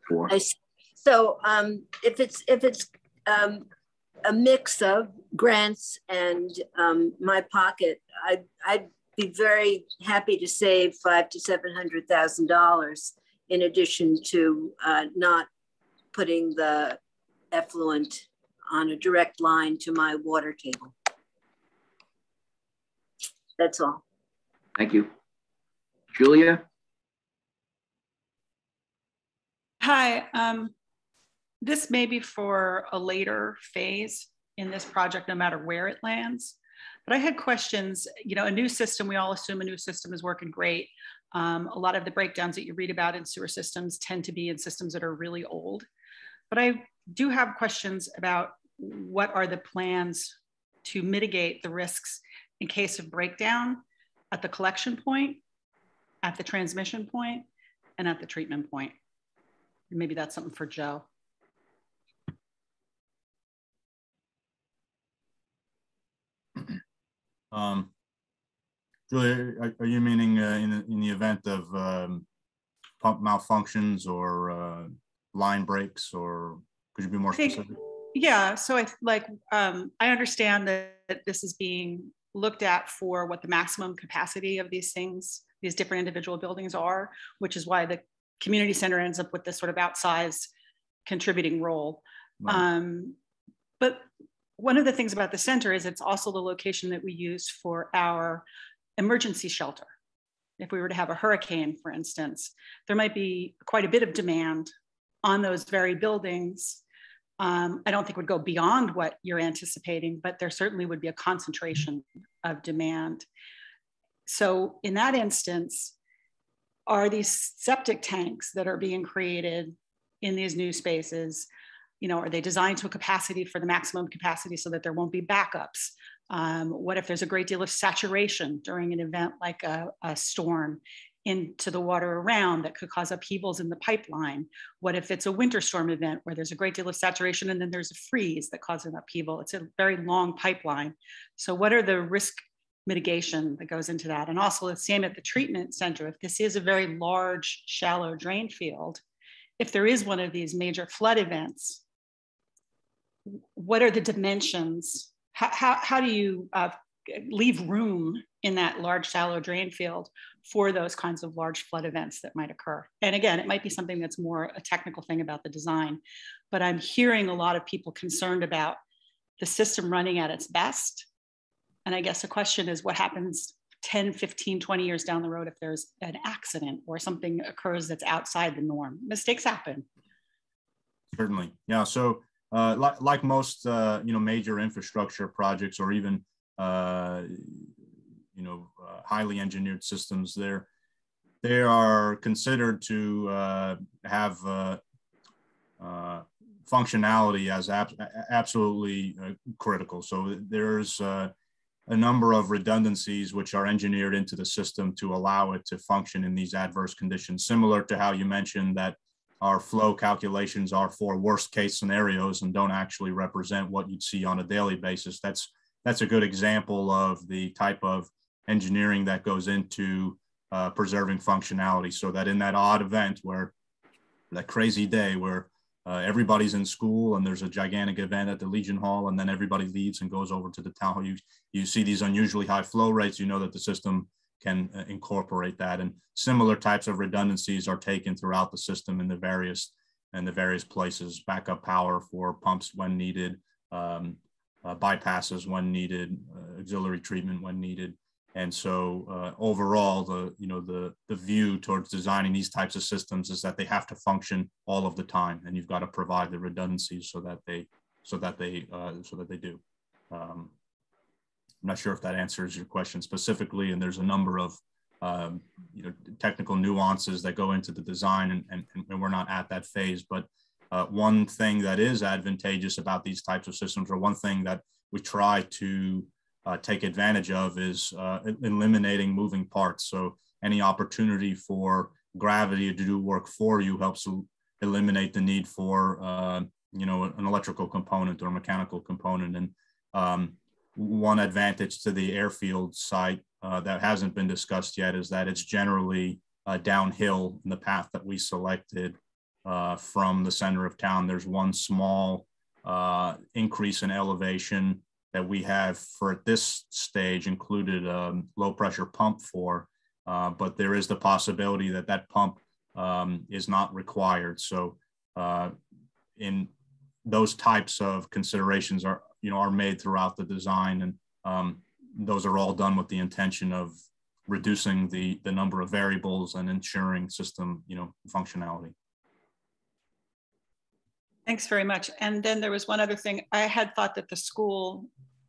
for.
So um, if it's if it's um, a mix of grants and um, my pocket, I'd, I'd be very happy to save five to seven hundred thousand dollars in addition to uh, not putting the effluent on a direct line to my water table. That's all.
Thank you. Julia?
Hi, um, this may be for a later phase in this project, no matter where it lands. But I had questions, you know, a new system, we all assume a new system is working great. Um, a lot of the breakdowns that you read about in sewer systems tend to be in systems that are really old. But I do have questions about what are the plans to mitigate the risks in case of breakdown at the collection point, at the transmission point, and at the treatment point. Maybe that's something for Joe.
Um, Julia, are, are you meaning uh, in, in the event of um, pump malfunctions or uh, line breaks, or could you be more
think,
specific?
Yeah, so I like um, I understand that, that this is being looked at for what the maximum capacity of these things, these different individual buildings are, which is why the community center ends up with this sort of outsized contributing role. Right. Um, but one of the things about the center is it's also the location that we use for our emergency shelter. If we were to have a hurricane, for instance, there might be quite a bit of demand on those very buildings. Um, I don't think would go beyond what you're anticipating, but there certainly would be a concentration of demand. So in that instance, are these septic tanks that are being created in these new spaces you know, are they designed to a capacity for the maximum capacity so that there won't be backups? Um, what if there's a great deal of saturation during an event like a, a storm into the water around that could cause upheavals in the pipeline? What if it's a winter storm event where there's a great deal of saturation and then there's a freeze that causes an upheaval? It's a very long pipeline. So what are the risk mitigation that goes into that? And also the same at the treatment center. If this is a very large, shallow drain field, if there is one of these major flood events, what are the dimensions? How, how, how do you uh, leave room in that large shallow drain field for those kinds of large flood events that might occur. And again, it might be something that's more a technical thing about the design, but I'm hearing a lot of people concerned about the system running at its best. And I guess the question is what happens 10, 15, 20 years down the road if there's an accident or something occurs that's outside the norm. Mistakes happen.
Certainly. Yeah. So uh, like, like most, uh, you know, major infrastructure projects or even, uh, you know, uh, highly engineered systems, they're, they are considered to uh, have functionality as ab absolutely critical. So there's a number of redundancies which are engineered into the system to allow it to function in these adverse conditions, similar to how you mentioned that our flow calculations are for worst case scenarios and don't actually represent what you'd see on a daily basis. That's that's a good example of the type of engineering that goes into uh, preserving functionality so that in that odd event where that crazy day where uh, everybody's in school and there's a gigantic event at the Legion Hall and then everybody leaves and goes over to the town hall, you, you see these unusually high flow rates, you know that the system can uh, incorporate that. And similar types of redundancies are taken throughout the system in the various and the various places, backup power for pumps when needed, um, uh, bypasses when needed, uh, auxiliary treatment when needed. And so uh, overall, the you know the the view towards designing these types of systems is that they have to function all of the time, and you've got to provide the redundancies so that they so that they uh, so that they do. Um, I'm not sure if that answers your question specifically, and there's a number of um, you know technical nuances that go into the design, and, and, and we're not at that phase. But uh, one thing that is advantageous about these types of systems, or one thing that we try to uh, take advantage of, is uh, eliminating moving parts. So any opportunity for gravity to do work for you helps eliminate the need for uh, you know an electrical component or mechanical component, and um, one advantage to the airfield site uh, that hasn't been discussed yet is that it's generally uh, downhill in the path that we selected uh, from the center of town. There's one small uh, increase in elevation that we have for this stage included a low pressure pump for, uh, but there is the possibility that that pump um, is not required. So uh, in those types of considerations are you know are made throughout the design. And um, those are all done with the intention of reducing the the number of variables and ensuring system you know functionality.
Thanks very much. And then there was one other thing. I had thought that the school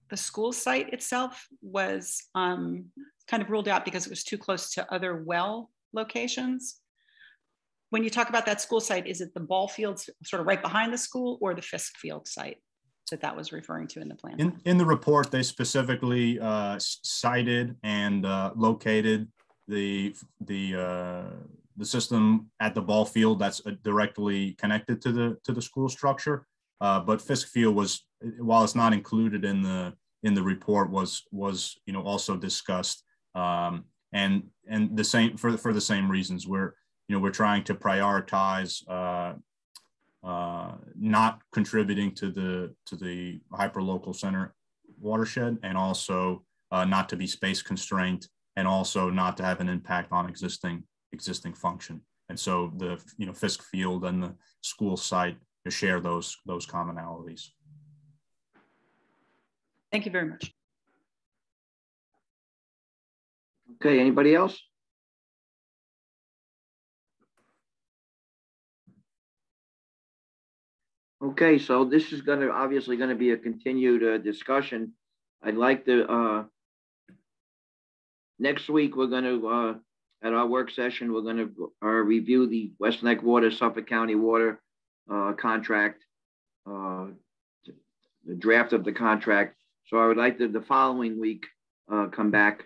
the school site itself was um, kind of ruled out because it was too close to other well locations. When you talk about that school site is it the ball fields sort of right behind the school or the Fiske Field site that that was referring to in the plan.
In, in the report, they specifically uh, cited and uh, located the the uh, the system at the ball field that's uh, directly connected to the to the school structure. Uh, but Fiske Field was, while it's not included in the in the report, was was you know also discussed um, and and the same for for the same reasons. We're you know we're trying to prioritize uh, not contributing to the to the hyperlocal center watershed, and also uh, not to be space constrained, and also not to have an impact on existing existing function. And so the you know Fiske Field and the school site share those those commonalities.
Thank you very much.
Okay, anybody else? Okay, so this is going to obviously going to be a continued uh, discussion. I'd like to uh, next week we're going to uh, at our work session we're going to uh, review the West Neck Water Suffolk County Water uh, contract, uh, the draft of the contract. So I would like to the following week come back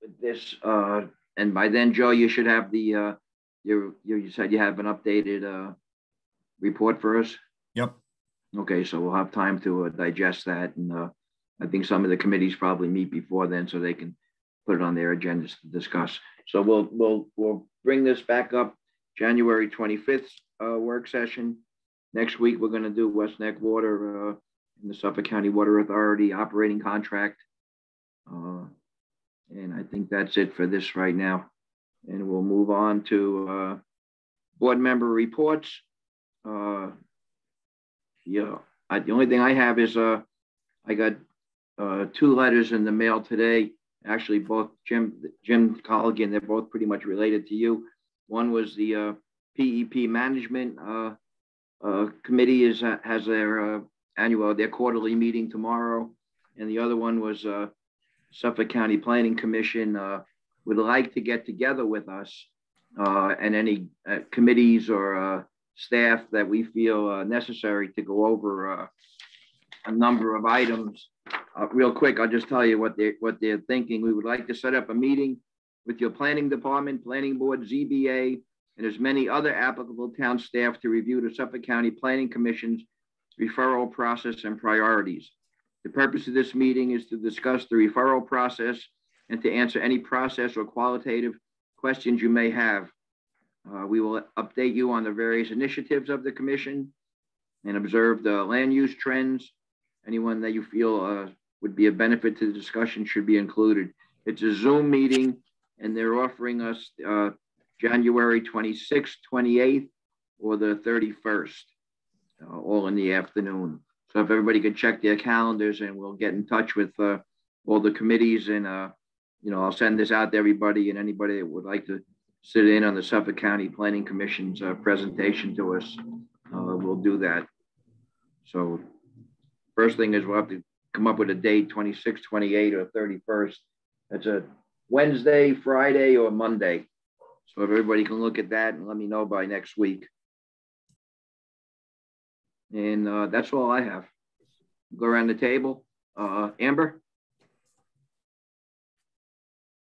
with this, and by then, Joe, you should have the you you said you have an updated report for us?
Yep.
Okay, so we'll have time to uh, digest that. And uh, I think some of the committees probably meet before then so they can put it on their agendas to discuss. So we'll, we'll, we'll bring this back up January 25th uh, work session. Next week, we're going to do West Neck Water uh, in the Suffolk County Water Authority operating contract. Uh, and I think that's it for this right now. And we'll move on to uh, board member reports. Uh, yeah, I, the only thing I have is uh, I got uh, two letters in the mail today. Actually, both Jim Jim Colligan, they're both pretty much related to you. One was the uh, PEP management uh, uh, committee is uh, has their uh, annual their quarterly meeting tomorrow, and the other one was uh, Suffolk County Planning Commission would like to get together with us and any committees or staff that we feel uh, necessary to go over uh, a number of items. real quick, I'll just tell you what they what they're thinking. We would like to set up a meeting with your planning department, planning board, ZBA, and as many other applicable town staff to review the Suffolk County Planning Commission's referral process and priorities. The purpose of this meeting is to discuss the referral process and to answer any process or qualitative questions you may have. Uh, we will update you on the various initiatives of the commission and observe the land use trends. Anyone that you feel uh, would be a benefit to the discussion should be included. It's a Zoom meeting and they're offering us uh, January 26th, 28th, or the 31st, uh, all in the afternoon. So if everybody could check their calendars and we'll get in touch with uh, all the committees and, uh, you know, I'll send this out to everybody and anybody that would like to sit in on the Suffolk County Planning Commission's uh, presentation to us, uh, we'll do that. So first thing is we'll have to come up with a date, 26, 28, or 31st. That's a Wednesday, Friday, or Monday. So if everybody can look at that and let me know by next week. And uh, that's all I have. Go around the table. Uh, Amber?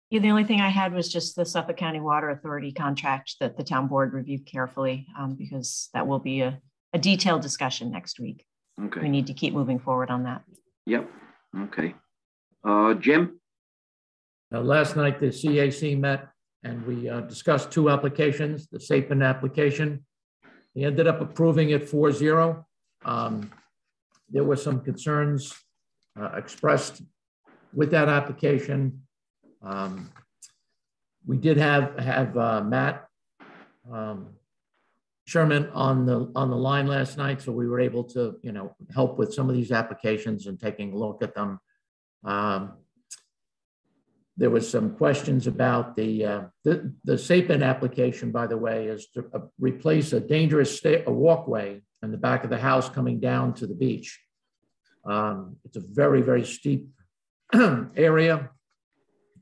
Yeah, the only thing I had was just the Suffolk County Water Authority contract that the town board reviewed carefully um, because that will be a, a detailed discussion next week.
Okay.
We need to keep moving forward on that.
Yep. Okay. Uh, Jim?
Uh, last night, the CAC met and we uh, discussed two applications, the SAPIN application. He ended up approving it 4-0. Um, there were some concerns uh, expressed with that application. Um, we did have have uh, Matt um, Sherman on the on the line last night, so we were able to you know help with some of these applications and taking a look at them. Um, there was some questions about the, uh, the, the SAPIN application, by the way, is to uh, replace a dangerous a walkway in the back of the house coming down to the beach. Um, it's a very, very steep area.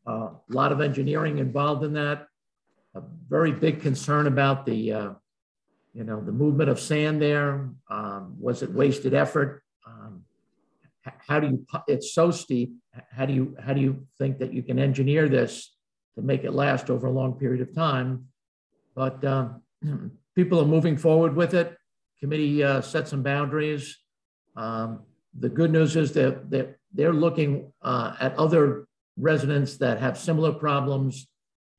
Uh, a lot of engineering involved in that. A very big concern about the, uh, you know, the movement of sand there. Um, was it wasted effort? Um, how do you, it's so steep, how do you, how do you think that you can engineer this to make it last over a long period of time? But um, people are moving forward with it. Committee uh, set some boundaries. Um, the good news is that, that they're looking uh, at other residents that have similar problems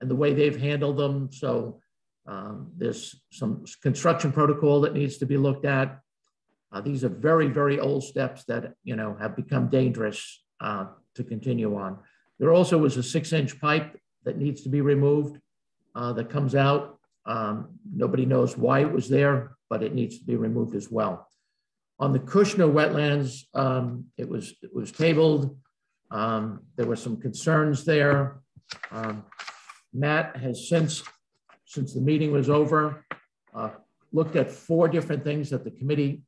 and the way they've handled them. So um, there's some construction protocol that needs to be looked at. Uh, these are very, very old steps that you know have become dangerous uh, to continue on. There also was a six-inch pipe that needs to be removed uh, that comes out. Um, nobody knows why it was there, but it needs to be removed as well. On the Kushner wetlands, um, it was it was tabled. Um, there were some concerns there. Um, Matt has since since the meeting was over uh, looked at four different things that the committee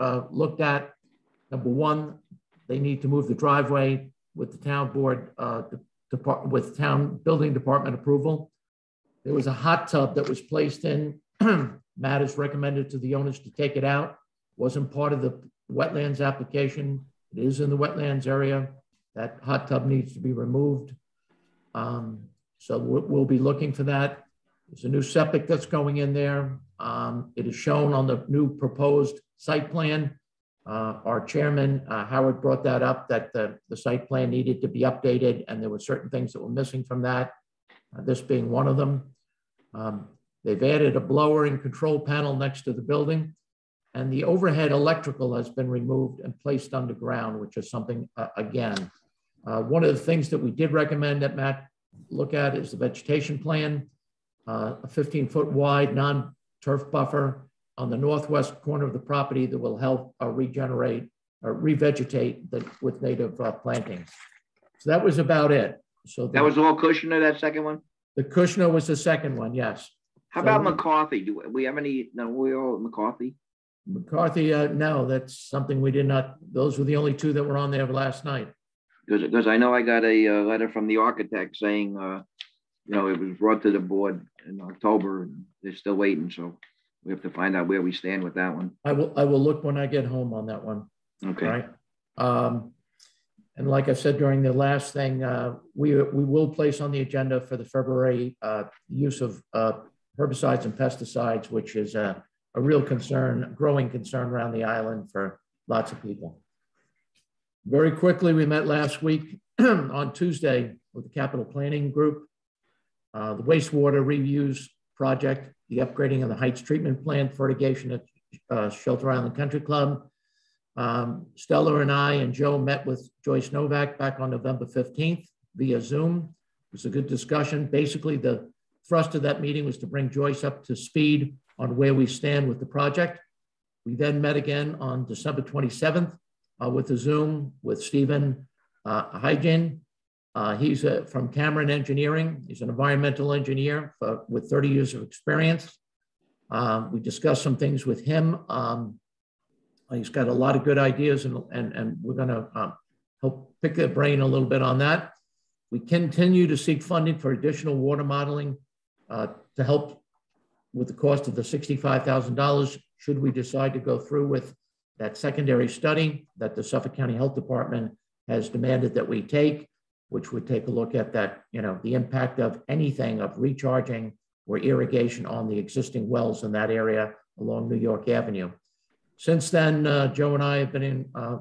uh, looked at. Number one, they need to move the driveway with the town board, uh, with town building department approval. There was a hot tub that was placed in. Matt has recommended to the owners to take it out. Wasn't part of the wetlands application. It is in the wetlands area. That hot tub needs to be removed. Um, so we'll, be looking for that. There's a new septic that's going in there. Um, it is shown on the new proposed site plan. Uh, our chairman, uh, Howard, brought that up that the, the site plan needed to be updated and there were certain things that were missing from that, uh, this being one of them. Um, they've added a blower and control panel next to the building and the overhead electrical has been removed and placed underground, which is something, uh, again, uh, one of the things that we did recommend that Matt look at is the vegetation plan, uh, a 15 foot wide non-turf buffer on the northwest corner of the property that will help uh, regenerate or revegetate the, with native uh, plantings. So that was about it. So the,
That was all Kushner, that second one?
the Kushner was the second one, yes.
How
So
about
we-
McCarthy? Do we have any, no, we all McCarthy?
McCarthy, uh, no, that's something we did not, those were the only two that were on there last night.
Because, because I know I got a uh, letter from the architect saying, uh, you know, it was brought to the board in October and they're still waiting. So we have to find out where we stand with that one.
I will, I will look when I get home on that one.
Okay.
Right. Um, and like I said during the last thing, uh, we, we will place on the agenda for the February uh, use of uh, herbicides and pesticides, which is a, a real concern, growing concern around the island for lots of people. Very quickly, we met last week on Tuesday with the capital planning group. Uh, the wastewater reuse project, the upgrading of the Heights treatment plant fertigation at uh, Shelter Island Country Club. Um, Stella and I and Joe met with Joyce Novak back on November 15th via Zoom. It was a good discussion. Basically, the thrust of that meeting was to bring Joyce up to speed on where we stand with the project. We then met again on December 27th uh, with the Zoom with Stephen uh, Hygen. Uh, he's uh, from Cameron Engineering. He's an environmental engineer for, with 30 years of experience. Um, we discussed some things with him. Um, he's got a lot of good ideas, and, and, and we're going to um, help pick their brain a little bit on that. We continue to seek funding for additional water modeling uh, to help with the cost of the $65,000 should we decide to go through with that secondary study that the Suffolk County Health Department has demanded that we take, which would take a look at that, you know, the impact of anything of recharging or irrigation on the existing wells in that area along New York Avenue. Since then, uh, Joe and I have been in uh,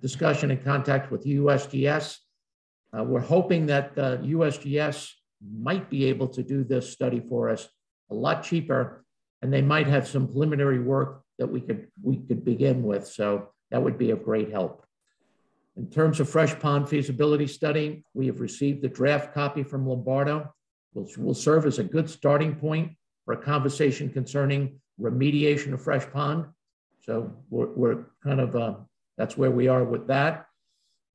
discussion and contact with USGS. Uh, we're hoping that uh, USGS might be able to do this study for us a lot cheaper, and they might have some preliminary work that we could we could begin with. So that would be of great help. In terms of fresh pond feasibility study, we have received the draft copy from Lombardo, which will serve as a good starting point for a conversation concerning remediation of fresh pond. So we're, we're kind of, uh, that's where we are with that.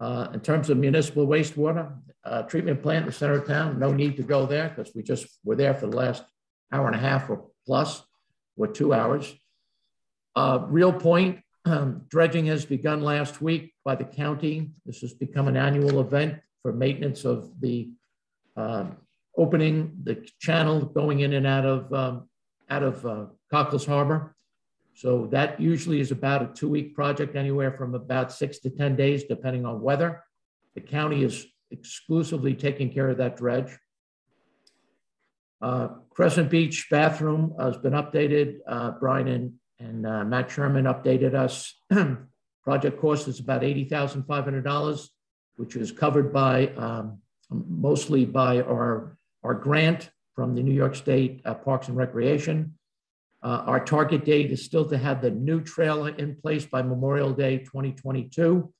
Uh, in terms of municipal wastewater uh, treatment plant in the center of town, no need to go there because we just were there for the last hour and a half or plus, or two hours. Uh, Reel Point, um, dredging has begun last week by the county. This has become an annual event for maintenance of the uh, opening, the channel going in and out of, um, out of uh, Coecles Harbor. So that usually is about a two-week project, anywhere from about six to 10 days, depending on weather. The county is exclusively taking care of that dredge. Uh, Crescent Beach bathroom has been updated. Uh, Brian and, and uh, Matt Sherman updated us. Project cost is about $80,500, which is covered by um, mostly by our, our grant from the New York State uh, Parks and Recreation. Uh, our target date is still to have the new trailer in place by Memorial Day 2022.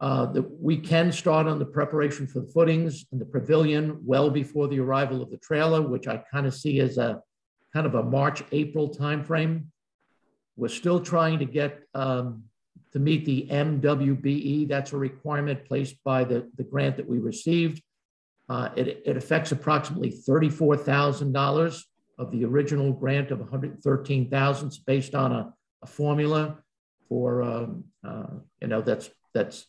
Uh, the, we can start on the preparation for the footings and the pavilion well before the arrival of the trailer, which I kind of see as a kind of a March, April timeframe. We're still trying to get um, to meet the MWBE. That's a requirement placed by the, the grant that we received. Uh, it, it affects approximately $34,000 of the original grant of 113,000 It's based on a, a formula for, um, uh, you know, that's, that's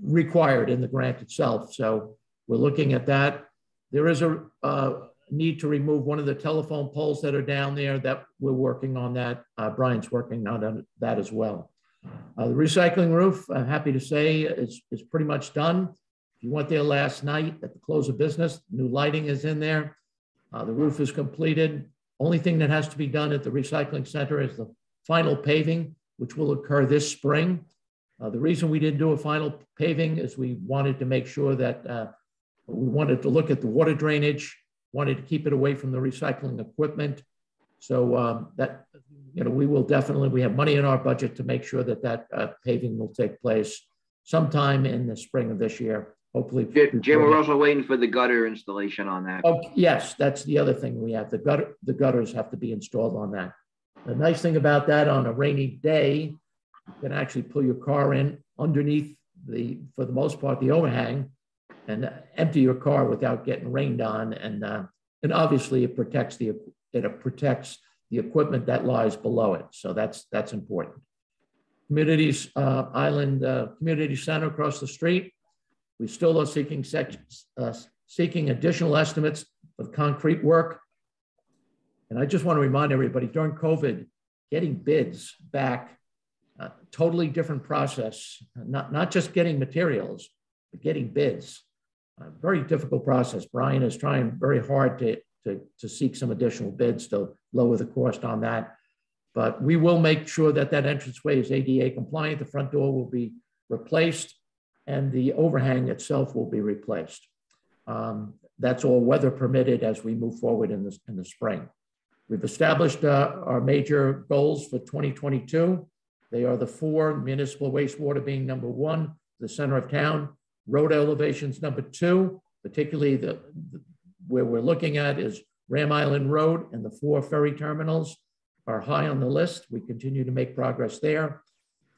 required in the grant itself. So we're looking at that. There is a uh, need to remove one of the telephone poles that are down there that we're working on that. Uh, Brian's working on that as well. Uh, the recycling roof, I'm happy to say, is, is pretty much done. If you went there last night at the close of business, new lighting is in there. Uh, the roof is completed. Only thing that has to be done at the recycling center is the final paving, which will occur this spring. Uh, the reason we didn't do a final paving is we wanted to make sure that uh, we wanted to look at the water drainage, wanted to keep it away from the recycling equipment. So um, that you know, we will definitely, we have money in our budget to make sure that that uh, paving will take place sometime in the spring of this year. Hopefully.
Jim, Jim, we're also waiting for the gutter installation on that.
Oh, yes, that's the other thing we have. The gutter, the gutters have to be installed on that. The nice thing about that on a rainy day, you can actually pull your car in underneath the, for the most part, the overhang and empty your car without getting rained on. And, uh, and obviously it protects the, it protects the equipment that lies below it. So that's, that's important. Communities, uh, Island uh, Community Center across the street, we still are seeking uh, seeking additional estimates of concrete work. And I just want to remind everybody during COVID, getting bids back, uh, totally different process, not, not just getting materials, but getting bids. A very difficult process. Brian is trying very hard to, to, to seek some additional bids to lower the cost on that. But we will make sure that that entranceway is ADA compliant. The front door will be replaced and the overhang itself will be replaced. Um, that's all weather permitted as we move forward in the, in the spring. We've established uh, our major goals for 2022. They are the four, municipal wastewater being number one, the center of town, road elevations number two, particularly the, the where we're looking at is Ram Island Road and the four ferry terminals are high on the list. We continue to make progress there.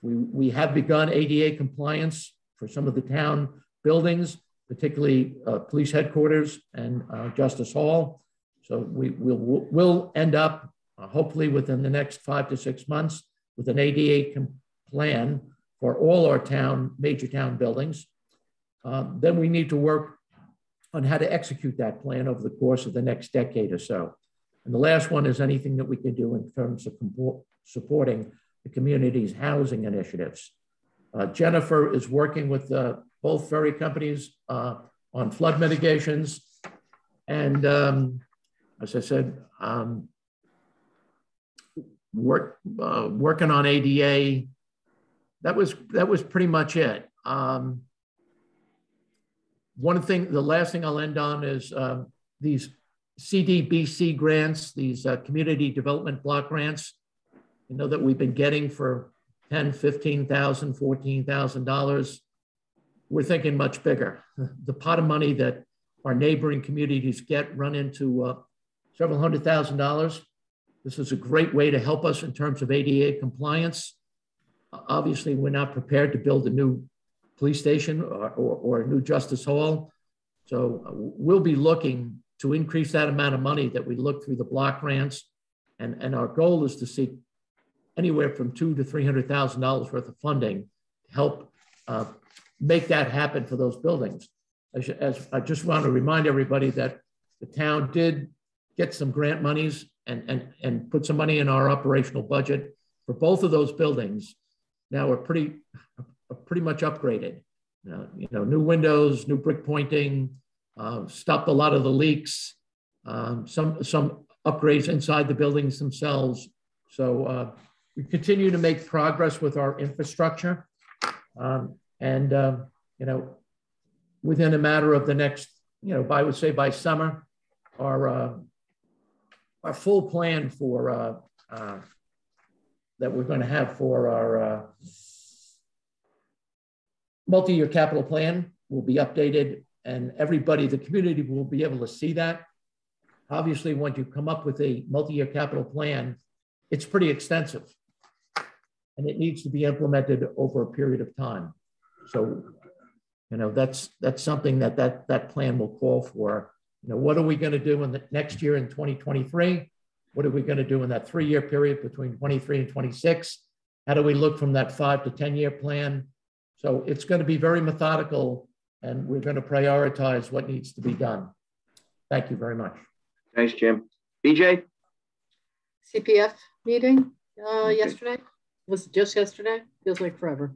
We, we have begun ADA compliance for some of the town buildings, particularly uh, police headquarters and uh, Justice Hall. So we will will end up uh, hopefully within the next five to six months with an ADA plan for all our town major town buildings. Um, then we need to work on how to execute that plan over the course of the next decade or so. And the last one is anything that we can do in terms of supporting the community's housing initiatives. Uh, Jennifer is working with uh, both ferry companies uh, on flood mitigations. And um, as I said, um, work, uh, working on ADA, that was, that was pretty much it. Um, one thing, the last thing I'll end on is um, these CDBC grants, these uh, community development block grants, you know, that we've been getting for 10, 15,000, 14,000 We're thinking much bigger. The pot of money that our neighboring communities get run into uh, several hundred thousand dollars. This is a great way to help us in terms of ADA compliance. Obviously, we're not prepared to build a new police station or, or, or new justice hall. So uh, we'll be looking to increase that amount of money that we look through the block grants. And, and our goal is to seek anywhere from two to $300,000 worth of funding to help uh, make that happen for those buildings. As, as I just want to remind everybody that the town did get some grant monies and, and, and put some money in our operational budget for both of those buildings. Now we're pretty, pretty much upgraded. Uh, you know, new windows, new brick pointing, uh, stopped a lot of the leaks, um, some, some upgrades inside the buildings themselves. So uh, we continue to make progress with our infrastructure. Um, and, uh, you know, within a matter of the next, you know, I would say by summer, our, uh, our full plan for, uh, uh, that we're going to have for our multi-year capital plan will be updated and everybody, the community will be able to see that. Obviously, once you come up with a multi-year capital plan, it's pretty extensive and it needs to be implemented over a period of time. So, you know, that's that's something that that that plan will call for. You know, what are we going to do in the next year in 2023? What are we going to do in that three-year period between 23 and 26? How do we look from that five to 10-year plan? So it's going to be very methodical and we're going to prioritize what needs to be done. Thank you very much.
Thanks, Jim. BJ?
CPF meeting uh,
Okay.
yesterday, was just yesterday? Feels like forever.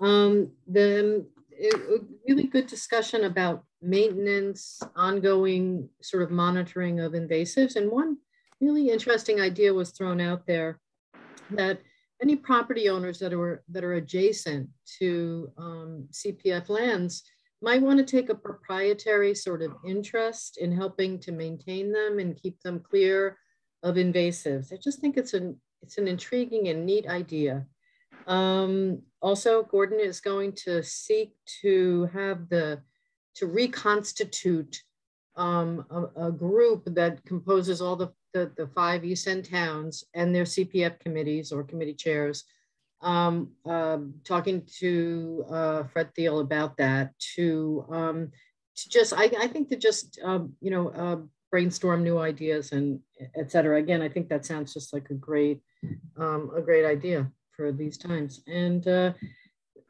Um, the it, it- really good discussion about maintenance, ongoing sort of monitoring of invasives. And one really interesting idea was thrown out there that any property owners that are that are adjacent to um, CPF lands might want to take a proprietary sort of interest in helping to maintain them and keep them clear of invasives. I just think it's an it's an intriguing and neat idea. Um, also, Gordon is going to seek to have the, to reconstitute um, a, a, group that composes all the, the, the, five East End towns and their CPF committees or committee chairs. Um, uh, talking to uh, Fred Thiel about that to, um, to just, I, I think to just, um, you know, uh, brainstorm new ideas and et cetera. Again, I think that sounds just like a great, um, a great idea for these times. And uh,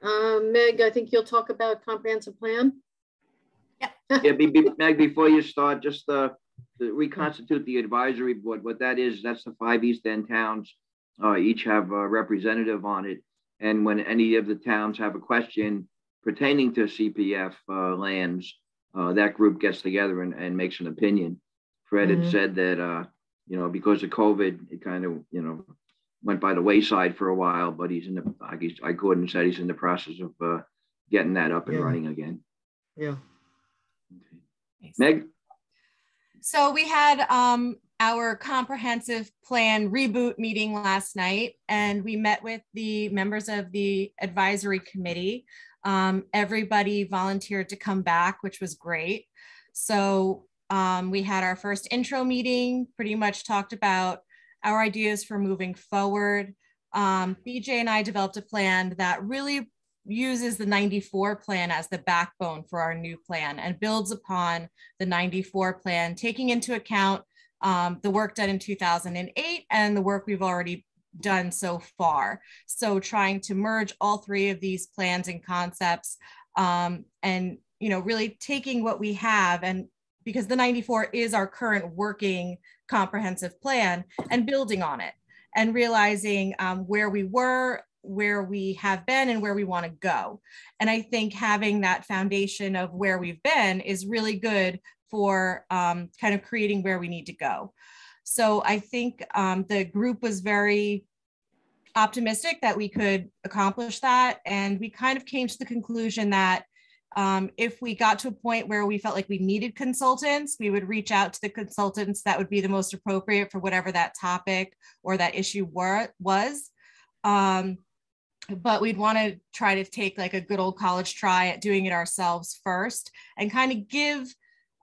uh, Meg, I think you'll talk about comprehensive plan.
Yeah. yeah be, be, Meg, before you start, just uh, to reconstitute the advisory board. What that is, that's the five East End towns. Uh, each have a representative on it. And when any of the towns have a question pertaining to CPF uh, lands, uh, that group gets together and, and makes an opinion. Fred mm-hmm. had said that, uh, you know, because of COVID, it kind of, you know, went by the wayside for a while, but he's in the, I guess I couldn't said he's in the process of uh, getting that up and yeah. running again.
Yeah.
Okay. Meg?
So we had um, our comprehensive plan reboot meeting last night, and we met with the members of the advisory committee. Um, everybody volunteered to come back, which was great. So um, we had our first intro meeting, pretty much talked about our ideas for moving forward. Um, BJ and I developed a plan that really uses the 94 plan as the backbone for our new plan and builds upon the 94 plan, taking into account um, the work done in 2008 and the work we've already done so far. So trying to merge all three of these plans and concepts um, and you know really taking what we have and because the 94 is our current working comprehensive plan and building on it and realizing um, where we were where we have been and where we want to go. And i think having that foundation of where we've been is really good for um, kind of creating where we need to go. So i think um, the group was very optimistic that we could accomplish that. And we kind of came to the conclusion that um, if we got to a point where we felt like we needed consultants, we would reach out to the consultants that would be the most appropriate for whatever that topic or that issue were, was. Um, but we'd want to try to take like a good old college try at doing it ourselves first and kind of give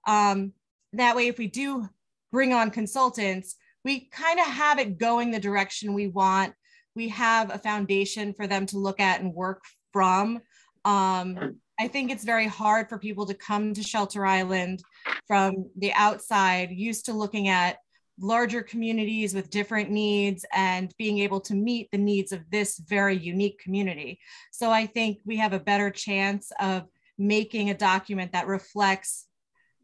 um, that way if we do bring on consultants we kind of have it going the direction we want. We have a foundation for them to look at and work from. Um, I think it's very hard for people to come to Shelter Island from the outside, used to looking at larger communities with different needs and being able to meet the needs of this very unique community. So I think we have a better chance of making a document that reflects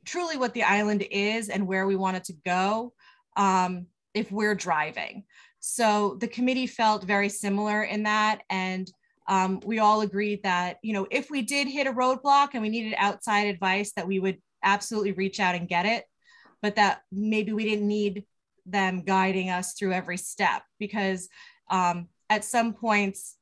truly what the island is and where we want it to go um, if we're driving. So the committee felt very similar in that. And um, we all agreed that you know if we did hit a roadblock and we needed outside advice that we would absolutely reach out and get it but that maybe we didn't need them guiding us through every step because um, at some points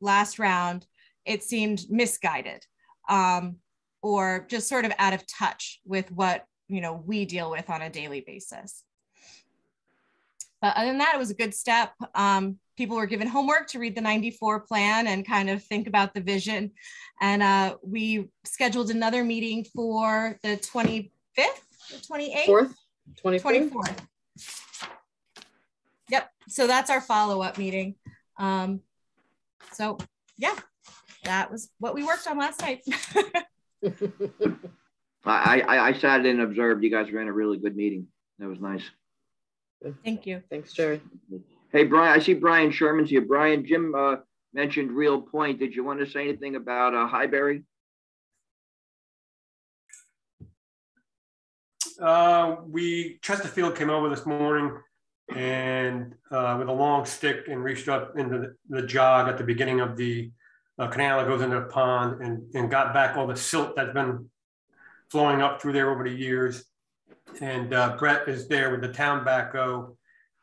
last round it seemed misguided um, or just sort of out of touch with what you know we deal with on a daily basis but other than that it was a good step um, people were given homework to read the 94 plan and kind of think about the vision. And uh, we scheduled another meeting for the 25th, the 28th?
4th, 24th.
24th. Yep. So that's our follow-up meeting. Um, so yeah, that was what we worked on last night.
I, I, I sat and observed. You guys ran a really good meeting. That was nice.
Thank you.
Thanks, Jerry.
Hey, Brian, I see Brian Sherman's here. Brian, Jim uh, mentioned Reel Point. Did you want to say anything about uh, Highbury?
Uh, we, Chesterfield came over this morning and uh, with a long stick and reached up into the, the jog at the beginning of the uh, canal that goes into the pond and, and got back all the silt that's been flowing up through there over the years. And uh, Brett is there with the town backhoe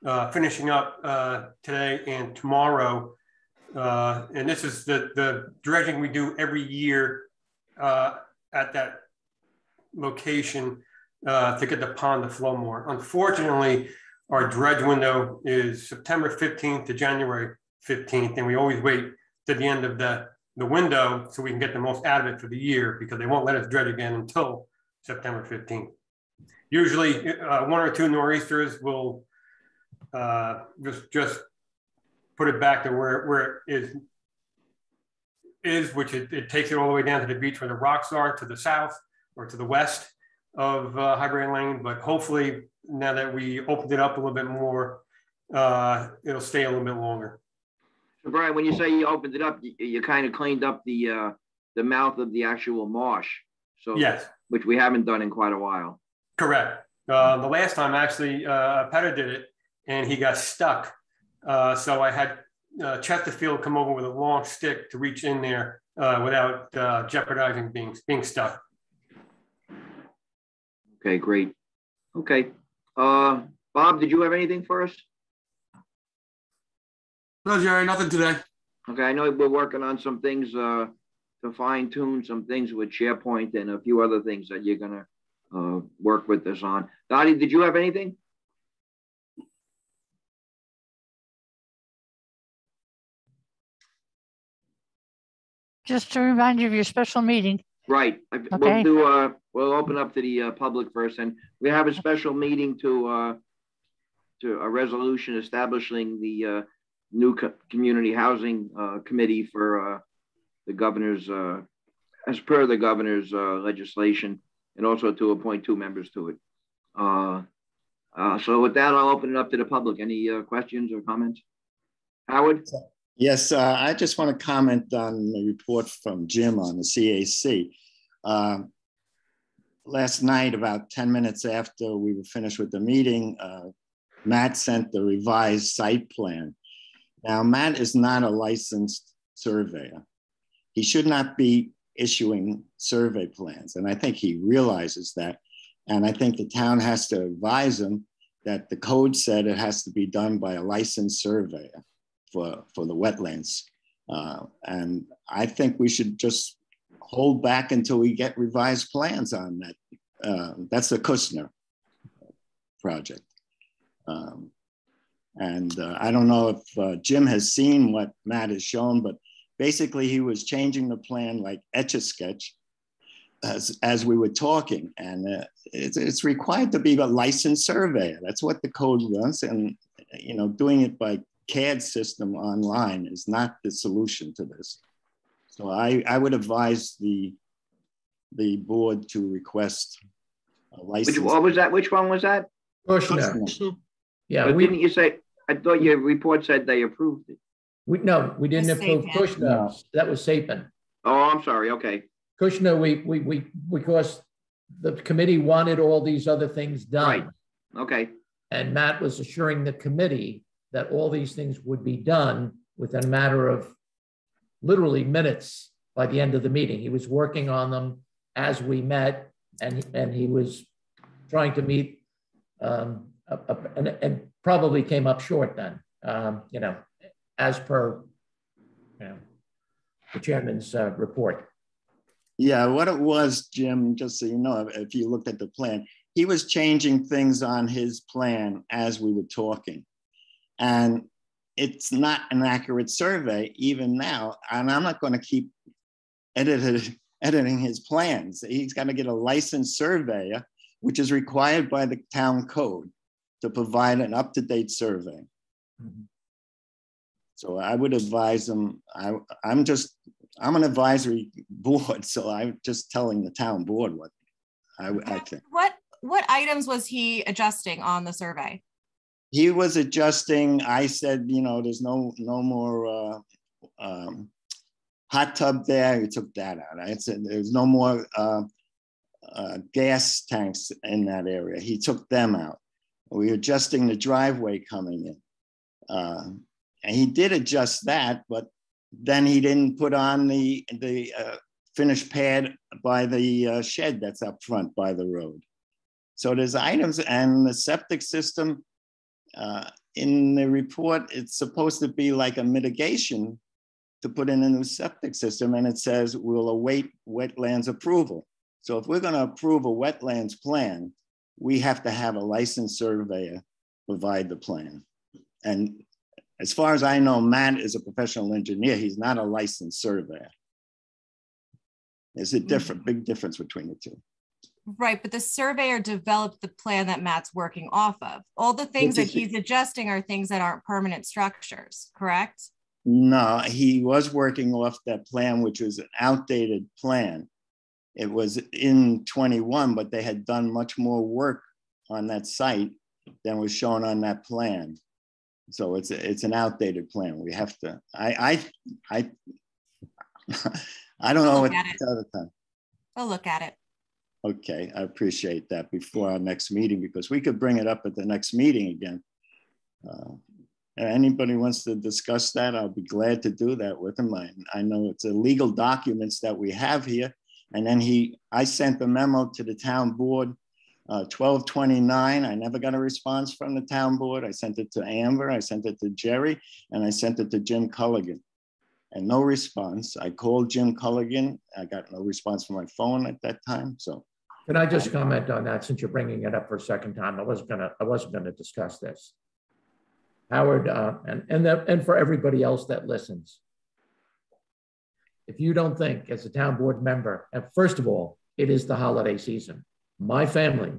uh, finishing up uh, today and tomorrow. Uh, and this is the, the dredging we do every year at that location uh, to get the pond to flow more. Unfortunately, our dredge window is September 15th to January 15th, and we always wait to the end of the, the window so we can get the most out of it for the year because they won't let us dredge again until September 15th. Usually uh, one or two nor'easters will uh, just, just put it back to where, where it is, is which it, it takes it all the way down to the beach where the rocks are to the south or to the west of uh, Highbury Lane. But hopefully now that we opened it up a little bit more, uh, it'll stay a little bit longer.
So Brian, when you say you opened it up, you, you kind of cleaned up the uh, the mouth of the actual marsh. So
yes,
which we haven't done in quite a while.
Correct. Uh, the last time actually, uh, Petter did it, and he got stuck. Uh, so I had uh, Chesterfield come over with a long stick to reach in there uh, without uh, jeopardizing being being stuck.
Okay, great. Okay, uh, Bob, did you have anything for us?
No, Jerry, nothing today.
Okay, I know we're working on some things uh, to fine tune some things with SharePoint and a few other things that you're gonna uh, work with us on. Dottie, did you have anything?
Just to remind you of your special meeting.
Right.
Okay.
We'll do. Uh, we'll open up to the uh, public first, and we have a special meeting to uh, to a resolution establishing the uh, new co community housing uh, committee for uh, the governor's, uh, as per the governor's uh, legislation, and also to appoint two members to it. Uh, uh, so with that, I'll open it up to the public. Any uh, questions or comments? Howard?
Yes, uh, I just want to comment on the report from Jim on the CAC. Uh, last night, about 10 minutes after we were finished with the meeting, uh, Matt sent the revised site plan. Now, Matt is not a licensed surveyor. He should not be issuing survey plans, and I think he realizes that. And I think the town has to advise him that the code said it has to be done by a licensed surveyor for, for the wetlands. Uh, and I think we should just hold back until we get revised plans on that. Uh, that's the Kushner project. Um, and uh, I don't know if uh, Jim has seen what Matt has shown, but basically he was changing the plan like etch a sketch as, as we were talking. And uh, it's, it's required to be a licensed surveyor. That's what the code runs. And, you know, doing it by CAD system online is not the solution to this. So I, I would advise the, the board to request a license.
Which, what was that? Which one was that?
Kushner. Yeah,
But
we-
didn't you say? I thought your report said they approved it.
We, no, we didn't
That's
approve
Sapin.
Kushner. That was Sapin.
Oh, I'm sorry. Okay.
Kushner, we, we, we, because the committee wanted all these other things done. Right.
Okay.
And Matt was assuring the committee that all these things would be done within a matter of literally minutes by the end of the meeting. He was working on them as we met and, and he was trying to meet um, a- a- and, and probably came up short then, um, you know, as per, you know, the chairman's uh, report.
Yeah, what it was, Jim, just so you know, if you looked at the plan, he was changing things on his plan as we were talking. And it's not an accurate survey even now. And I'm not going to keep edited, editing his plans. He's got to get a licensed surveyor, which is required by the town code to provide an up-to-date survey. Mm-hmm. So I would advise him, I, I'm just, I'm an advisory board, so I'm just telling the town board what I, I think.
What what items was he adjusting on the survey?
He was adjusting, I said, you know, there's no, no more uh, um, hot tub there, he took that out. I said, there's no more uh, uh, gas tanks in that area. He took them out. We were adjusting the driveway coming in. Uh, and he did adjust that, but then he didn't put on the, the uh, finished pad by the uh, shed that's up front by the road. So there's items and the septic system uh, in the report, it's supposed to be like a mitigation to put in a new septic system. And it says we'll await wetlands approval. So if we're gonna approve a wetlands plan, we have to have a licensed surveyor provide the plan. And as far as I know, Matt is a professional engineer. He's not a licensed surveyor. There's a different, big difference between the two.
Right, but the surveyor developed the plan that Matt's working off of. All the things that he's adjusting are things that aren't permanent structures, correct?
No, he was working off that plan, which was an outdated plan. It was in 21, but they had done much more work on that site than was shown on that plan. So it's a, it's an outdated plan. We have to. I I I I don't know what to tell the time.
We'll look at it.
Okay, I appreciate that before our next meeting because we could bring it up at the next meeting again. Uh, anybody wants to discuss that, I'll be glad to do that with him. I, I know it's a legal documents that we have here. And then he, I sent the memo to the town board, uh, 1229. I never got a response from the town board. I sent it to Amber, I sent it to Jerry, and I sent it to Jim Colligan and no response. I called Jim Colligan. I got no response from my phone at that time. So
can I just comment on that since you're bringing it up for a second time? I wasn't gonna I wasn't gonna discuss this. Howard uh, and and and for everybody else that listens, if you don't think as a town board member, and first of all, it is the holiday season. My family,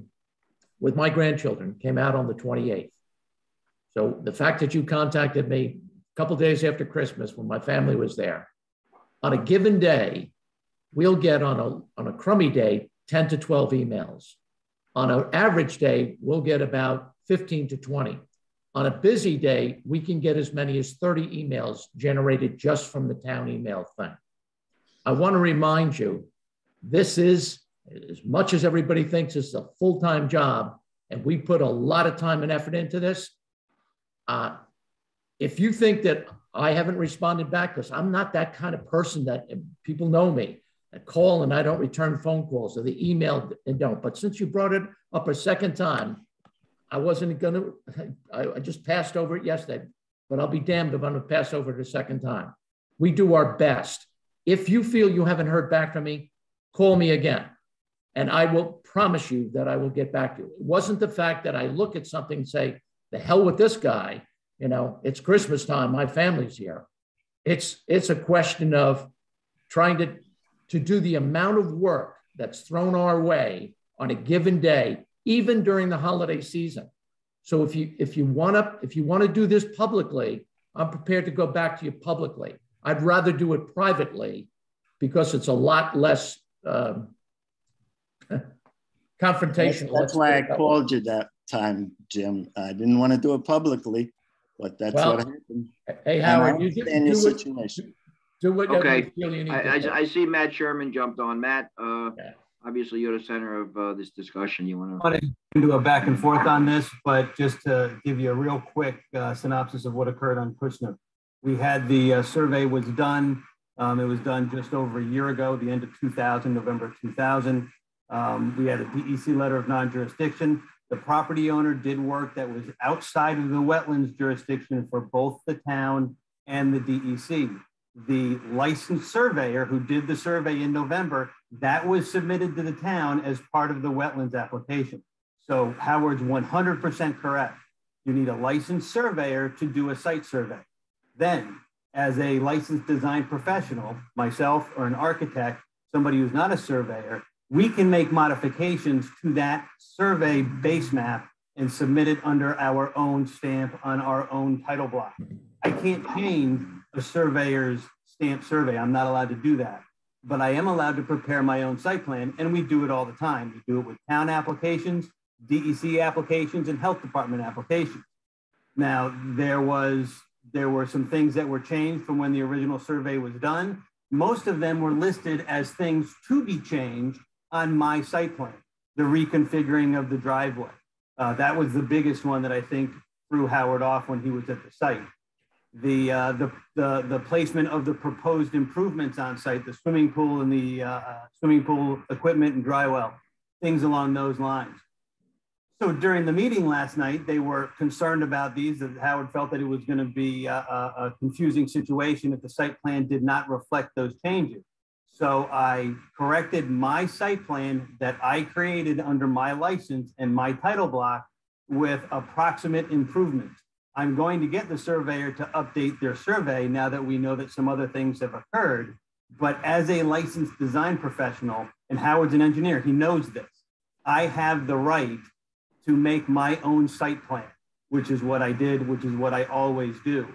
with my grandchildren, came out on the 28th. So the fact that you contacted me couple days after Christmas when my family was there. On a given day, we'll get on a, on a crummy day 10 to 12 emails. On an average day, we'll get about 15 to 20. On a busy day, we can get as many as 30 emails generated just from the town email thing. I want to remind you this is, as much as everybody thinks it's a full time job, and we put a lot of time and effort into this. Uh, if you think that I haven't responded back, because I'm not that kind of person that eh, people know me. I call and I don't return phone calls or the email and don't. But since you brought it up a second time, I wasn't going to, I just passed over it yesterday, but I'll be damned if I'm going to pass over it a second time. We do our best. If you feel you haven't heard back from me, call me again. And I will promise you that I will get back to you. It wasn't the fact that I look at something and say, the hell with this guy you know, it's Christmas time. My family's here. It's it's a question of trying to to do the amount of work that's thrown our way on a given day, even during the holiday season. So if you if you want to if you want to do this publicly, I'm prepared to go back to you publicly. I'd rather do it privately because it's a lot less um, confrontational.
That's, that's why I called you that time, Jim. I didn't want to do it publicly but that's well, what happened.
Hey, Howard, you do, do,
situation.
do what
okay. you need I, I, I, see Matt Sherman jumped on. Matt, uh, yeah. obviously you're the center of uh, this discussion. You want
to do a back and forth on this, but just to give you a real quick uh, synopsis of what occurred on Kushner. We had the uh, survey was done. Um, it was done just over a year ago, the end of 2000, November 2000. Um, we had a DEC letter of non-jurisdiction. The property owner did work that was outside of the wetlands jurisdiction for both the town and the DEC. The licensed surveyor who did the survey in November, that was submitted to the town as part of the wetlands application. So Howard's 100% correct. You need a licensed surveyor to do a site survey. Then, as a licensed design professional, myself or an architect, somebody who's not a surveyor, we can make modifications to that survey base map and submit it under our own stamp on our own title block. I can't change a surveyor's stamp survey. I'm not allowed to do that. But I am allowed to prepare my own site plan, and we do it all the time. We do it with town applications, DEC applications, and health department applications. Now, there was there were some things that were changed from when the original survey was done. Most of them were listed as things to be changed on my site plan, the reconfiguring of the driveway. Uh, that was the biggest one that I think threw Howard off when he was at the site. The, uh, the, the, the, placement of the proposed improvements on site, the swimming pool and the uh, uh, swimming pool equipment and dry well, things along those lines. So during the meeting last night, they were concerned about these, that Howard felt that it was gonna be a, a, a confusing situation if the site plan did not reflect those changes. So I corrected my site plan that I created under my license and my title block with approximate improvement. I'm going to get the surveyor to update their survey now that we know that some other things have occurred. But as a licensed design professional, and Howard's an engineer, he knows this. I have the right to make my own site plan, which is what I did, which is what I always do.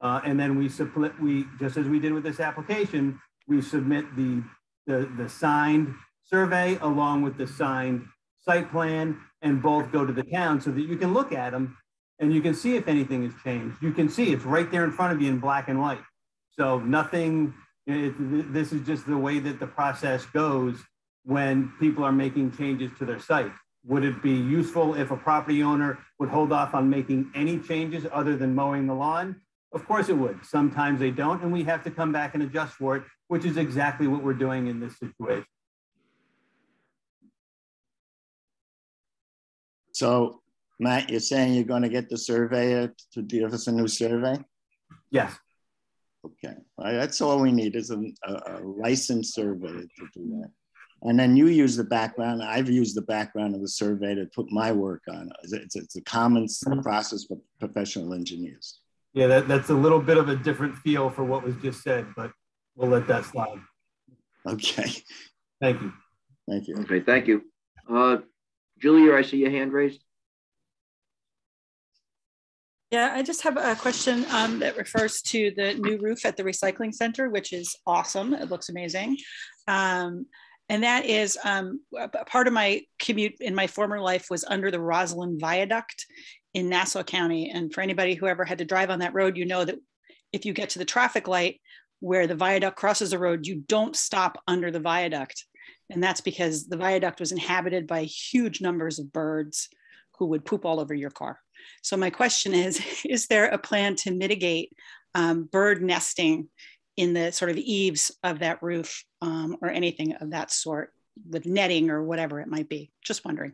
Uh, and then we we just as we did with this application, we submit the, the, the signed survey along with the signed site plan and both go to the town so that you can look at them and you can see if anything has changed. You can see it's right there in front of you in black and white. So nothing, it, this is just the way that the process goes when people are making changes to their site. Would it be useful if a property owner would hold off on making any changes other than mowing the lawn? Of course it would. Sometimes they don't, and we have to come back and adjust for it, which is exactly what we're doing in this situation.
So, Matt, you're saying you're going to get the surveyor to give us a new survey?
Yes.
Okay, well, that's all we need is a, a, a licensed surveyor to do that. And then you use the background. I've used the background of the survey to put my work on. It's, it's a common mm-hmm. process for professional engineers.
Yeah, that, that's a little bit of a different feel for what was just said, but we'll let that slide.
Okay.
Thank you.
Thank you.
Okay, thank you. Uh, Julia, I see your hand raised.
Yeah, I just have a question um, that refers to the new roof at the recycling center, which is awesome. It looks amazing. Um, and that is um, part of my commute in my former life was under the Roslyn Viaduct in Nassau County. And for anybody who ever had to drive on that road, you know that if you get to the traffic light where the viaduct crosses the road, you don't stop under the viaduct. And that's because the viaduct was inhabited by huge numbers of birds who would poop all over your car. So my question is, is there a plan to mitigate um, bird nesting in the sort of eaves of that roof um, or anything of that sort with netting or whatever it might be? Just wondering.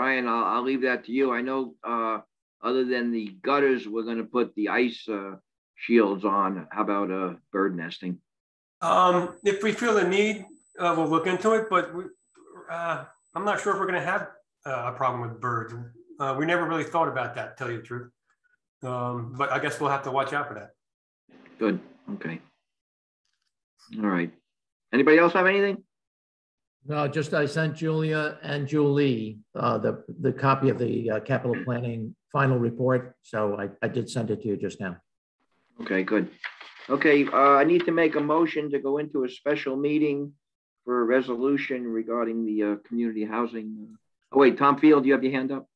Brian, I'll, I'll leave that to you. I know uh, other than the gutters, we're going to put the ice uh, shields on. How about uh, bird nesting?
Um, if we feel the need, uh, we'll look into it, but we, uh, I'm not sure if we're going to have uh, a problem with birds. Uh, we never really thought about that, tell you the truth. Um, but I guess we'll have to watch out for that.
Good. Okay. All right. Anybody else have anything?
No, just I sent Julia and Julie uh, the, the copy of the uh, capital planning final report. So I, I did send it to you just now.
Okay, good. Okay, uh, I need to make a motion to go into a special meeting for a resolution regarding the uh, community housing. Oh, wait, Tom Field, you have your hand up?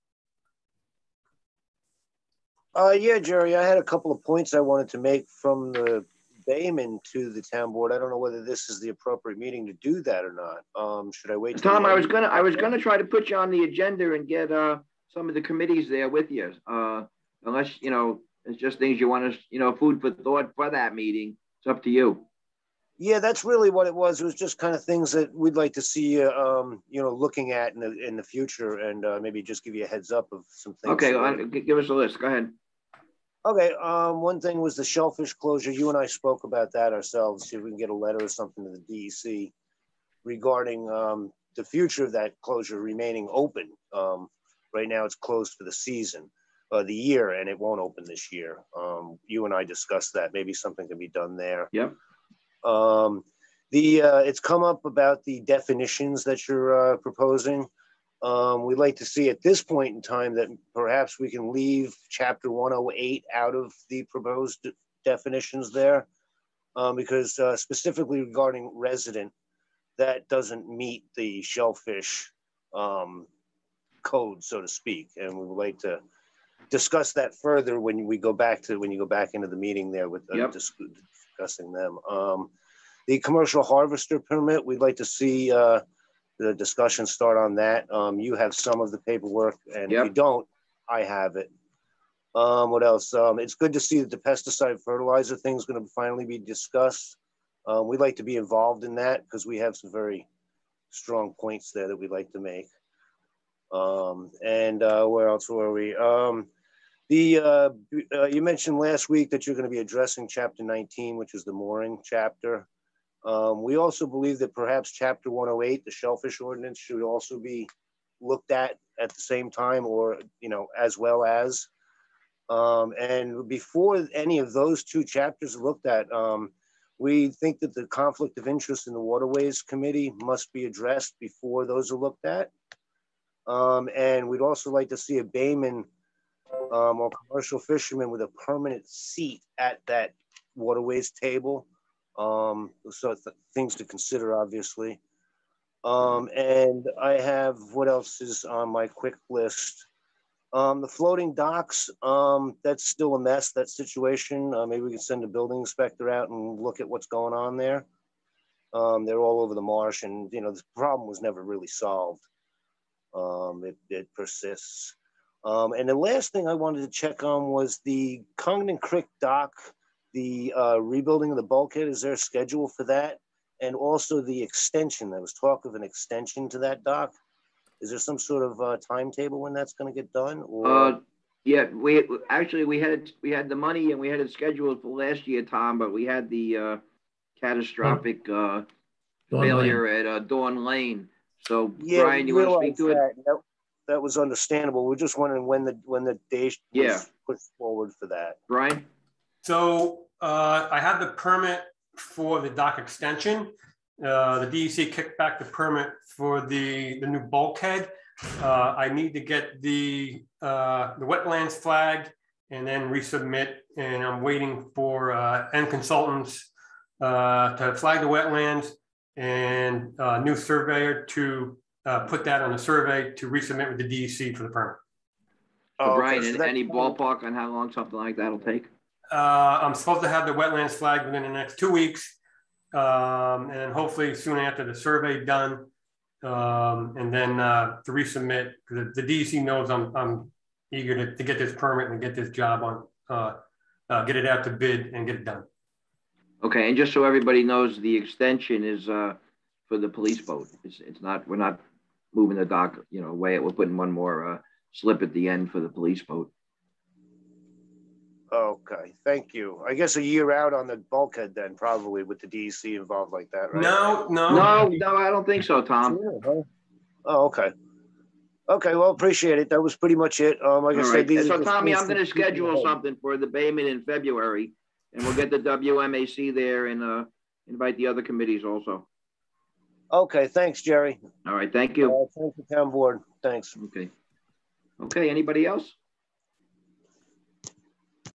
Uh, yeah, Jerry, I had a couple of points I wanted to make from the Bayman to the town board. I don't know whether this is the appropriate meeting to do that or not. Um, should I wait?
Tom, I was gonna, I was gonna try to put you on the agenda and get uh, some of the committees there with you. Uh, unless, you know, it's just things you want to, you know, food for thought for that meeting. It's up to you.
Yeah, that's really what it was. It was just kind of things that we'd like to see, uh, um, you know, looking at in the in the future, and uh, maybe just give you a heads up of some things.
Okay, well, give us a list. Go ahead.
Okay. Um, one thing was the shellfish closure. You and I spoke about that ourselves. See if we can get a letter or something to the DEC regarding um, the future of that closure remaining open. Um, right now, it's closed for the season, uh, the year, and it won't open this year. Um, you and I discussed that. Maybe something can be done there.
Yep.
Um, the uh, it's come up about the definitions that you're uh, proposing. Um, we'd like to see at this point in time that perhaps we can leave chapter 108 out of the proposed definitions there, um, because uh, specifically regarding resident, that doesn't meet the shellfish um, code, so to speak. And we would like to discuss that further when we go back to when you go back into the meeting there with uh,
Yep.
dis- discussing them. Um, the commercial harvester permit, we'd like to see uh, the discussion start on that. Um, you have some of the paperwork, and if you don't, I have it. Um, what else? Um, it's good to see that the pesticide fertilizer thing is going to finally be discussed. Um, we'd like to be involved in that because we have some very strong points there that we'd like to make. Um, and uh, where else were we? Um, the uh, uh, you mentioned last week that you're going to be addressing chapter 19, which is the mooring chapter. Um, we also believe that perhaps chapter 108, the shellfish ordinance, should also be looked at at the same time or, you know, as well as. Um, and before any of those two chapters are looked at, um, we think that the conflict of interest in the Waterways Committee must be addressed before those are looked at. Um, and we'd also like to see a bayman um, or commercial fisherman with a permanent seat at that waterways table. Um, so th things to consider, obviously. Um, and I have what else is on my quick list. Um, the floating docks, um, that's still a mess, that situation. Uh, maybe we can send a building inspector out and look at what's going on there. Um, they're all over the marsh and, you know, the problem was never really solved. Um, it, it persists. Um, and the last thing I wanted to check on was the Congdon Creek dock, the uh, rebuilding of the bulkhead. Is there a schedule for that? And also the extension. There was talk of an extension to that dock. Is there some sort of uh, timetable when that's going to get done? Or
Uh, yeah, we actually we had we had the money and we had it scheduled for last year, Tom, but we had the uh, catastrophic uh,
Dawn
failure at uh, Dawn Lane. So
yeah,
Brian, you want to speak to it?
That, that, that was understandable. We're just wondering when the when the date was
Yeah.
pushed forward for that.
Brian?
So uh, I have the permit for the dock extension. Uh, the DEC kicked back the permit for the, the new bulkhead. Uh, I need to get the, uh, the wetlands flagged and then resubmit. And I'm waiting for uh, end consultants uh, to flag the wetlands and a new surveyor to uh, put that on the survey to resubmit with the DEC for the permit.
So
Oh, okay,
Brian,
so
any- any ballpark on how long something like that'll take?
Uh, I'm supposed to have the wetlands flag within the next two weeks. Um, and hopefully soon after the survey done. Um, and then, uh, to resubmit, because the DEC knows I'm, I'm eager to, to get this permit and get this job on, uh, uh, get it out to bid and get it done.
Okay, and just so everybody knows, the extension is uh, for the police boat. It's, it's not, we're not moving the dock, you know, away. We're putting one more uh, slip at the end for the police boat.
Okay, thank you. I guess a year out on the bulkhead then, probably with the DEC involved like that, right?
No, no.
No, no, I don't think so, Tom.
Oh, okay. Okay, well, appreciate it. That was pretty much it. Um, like I
All
said,
right,
these
so
are the
Tommy, I'm gonna
that keep me
schedule something for the Bayman in February, and we'll get the WMAC there and uh, invite the other committees also.
Okay, thanks, Jerry.
All right, thank you.
Uh, Thank you, town board. Thanks.
Okay. Okay, anybody else?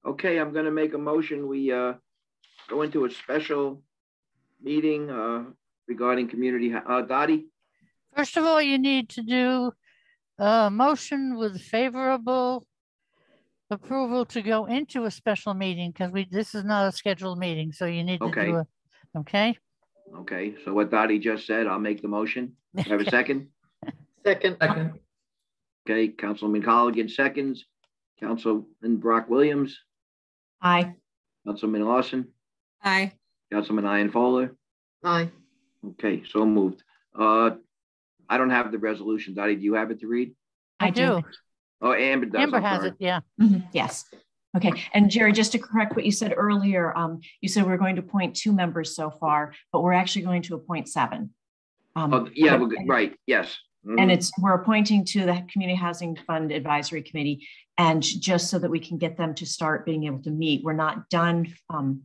Okay, I'm gonna make a motion. We uh, go into a special meeting uh, regarding community, uh, Dottie?
First of all, you need to do a motion with favorable approval to go into a special meeting because we, this is not a scheduled meeting, so you need to do a, okay?
Okay, so what Dottie just said, I'll make the motion. Do Have a second?
Second.
Second.
Okay, Councilman Colligan seconds. Councilman Brach-Williams,
Aye.
Councilman Lawson,
Aye.
Councilman Ianfolla.
Aye.
Okay, so moved. Uh, I don't have the resolution. Dottie, do you have it to read?
I do.
Oh, Amber does.
Amber
I'm
has
sorry.
it, yeah.
Mhm, Yes. Okay. And Jerry, just to correct what you said earlier, um, you said we're going to appoint two members so far, but we're actually going to appoint seven. Um,
Oh, yeah, we're good. right, yes.
And
Mhm.
it's, we're appointing to the Community Housing Fund Advisory Committee. And just so that we can get them to start being able to meet, we're not done um,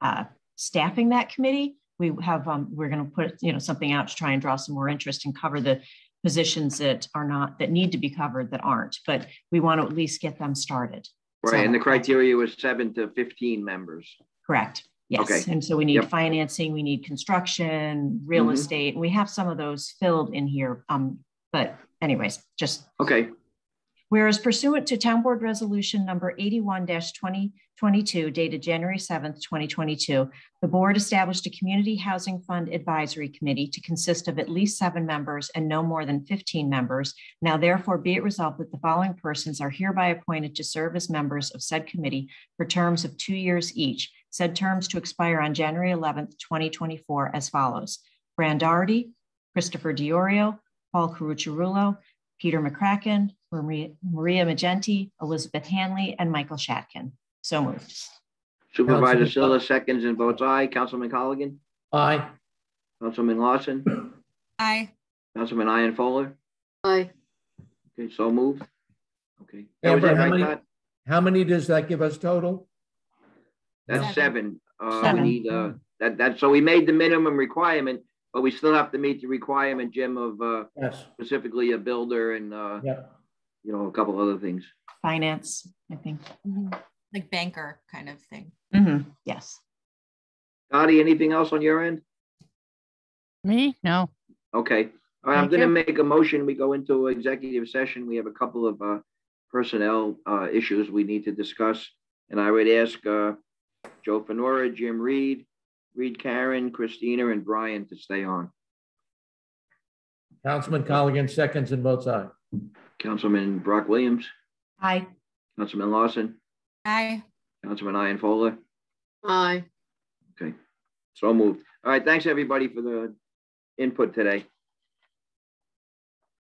uh, staffing that committee. We have, um, we're going to put, you know, something out to try and draw some more interest and cover the positions that are not, that need to be covered that aren't, but we want to at least get them started.
Right, and the criteria was seven to 15 members.
Correct. Yes.
Okay.
And so we need
Yep.
financing, we need construction, real
Mhm.
estate, and we have some of those filled in here. Um, but anyways, just
Okay,
Whereas pursuant to Town Board Resolution Number 81-2022 dated January 7th, 2022, the board established a Community Housing Fund Advisory Committee to consist of at least seven members and no more than 15 members. Now therefore be it resolved that the following persons are hereby appointed to serve as members of said committee for terms of two years each, said terms to expire on January 11th, 2024 as follows. Brand Doherty, Christopher Diorio, Paul Caruccirulo, Peter McCracken, Maria, Maria Magenti, Elizabeth Hanley, and Michael Shatkin. So moved.
Supervisor
Councilman-
Siller seconds and votes aye. Councilman Colligan,
Aye.
Councilman Lawson,
Aye.
Councilman Ianfolla,
Aye.
Okay, so moved. Okay. That was
Amber,
it,
how
right,
many,
Todd?
how many does that give us total?
That's seven. Uh, we need, uh, that, that, so we made the minimum requirement, but we still have to meet the requirement, Jim, of, uh,
Yes.
specifically a builder and, uh,
Yep.
you know, a couple other things.
Finance, I think.
Like banker kind of thing.
Mm -hmm. Yes.
Dottie, anything else on your end?
Me? No.
Okay, all right, I'm gonna make a motion. We go into executive session. We have a couple of uh personnel uh issues we need to discuss. And I would ask uh Joe Fenora, Jim Reed, Reed Karen, Christina, and Brian to stay on.
Councilman Colligan seconds and votes aye.
Councilman Brach-Williams,
Aye.
Councilman Lawson,
Aye.
Councilman Ianfolla.
Aye.
Okay, so moved. All right, thanks, everybody, for the input today.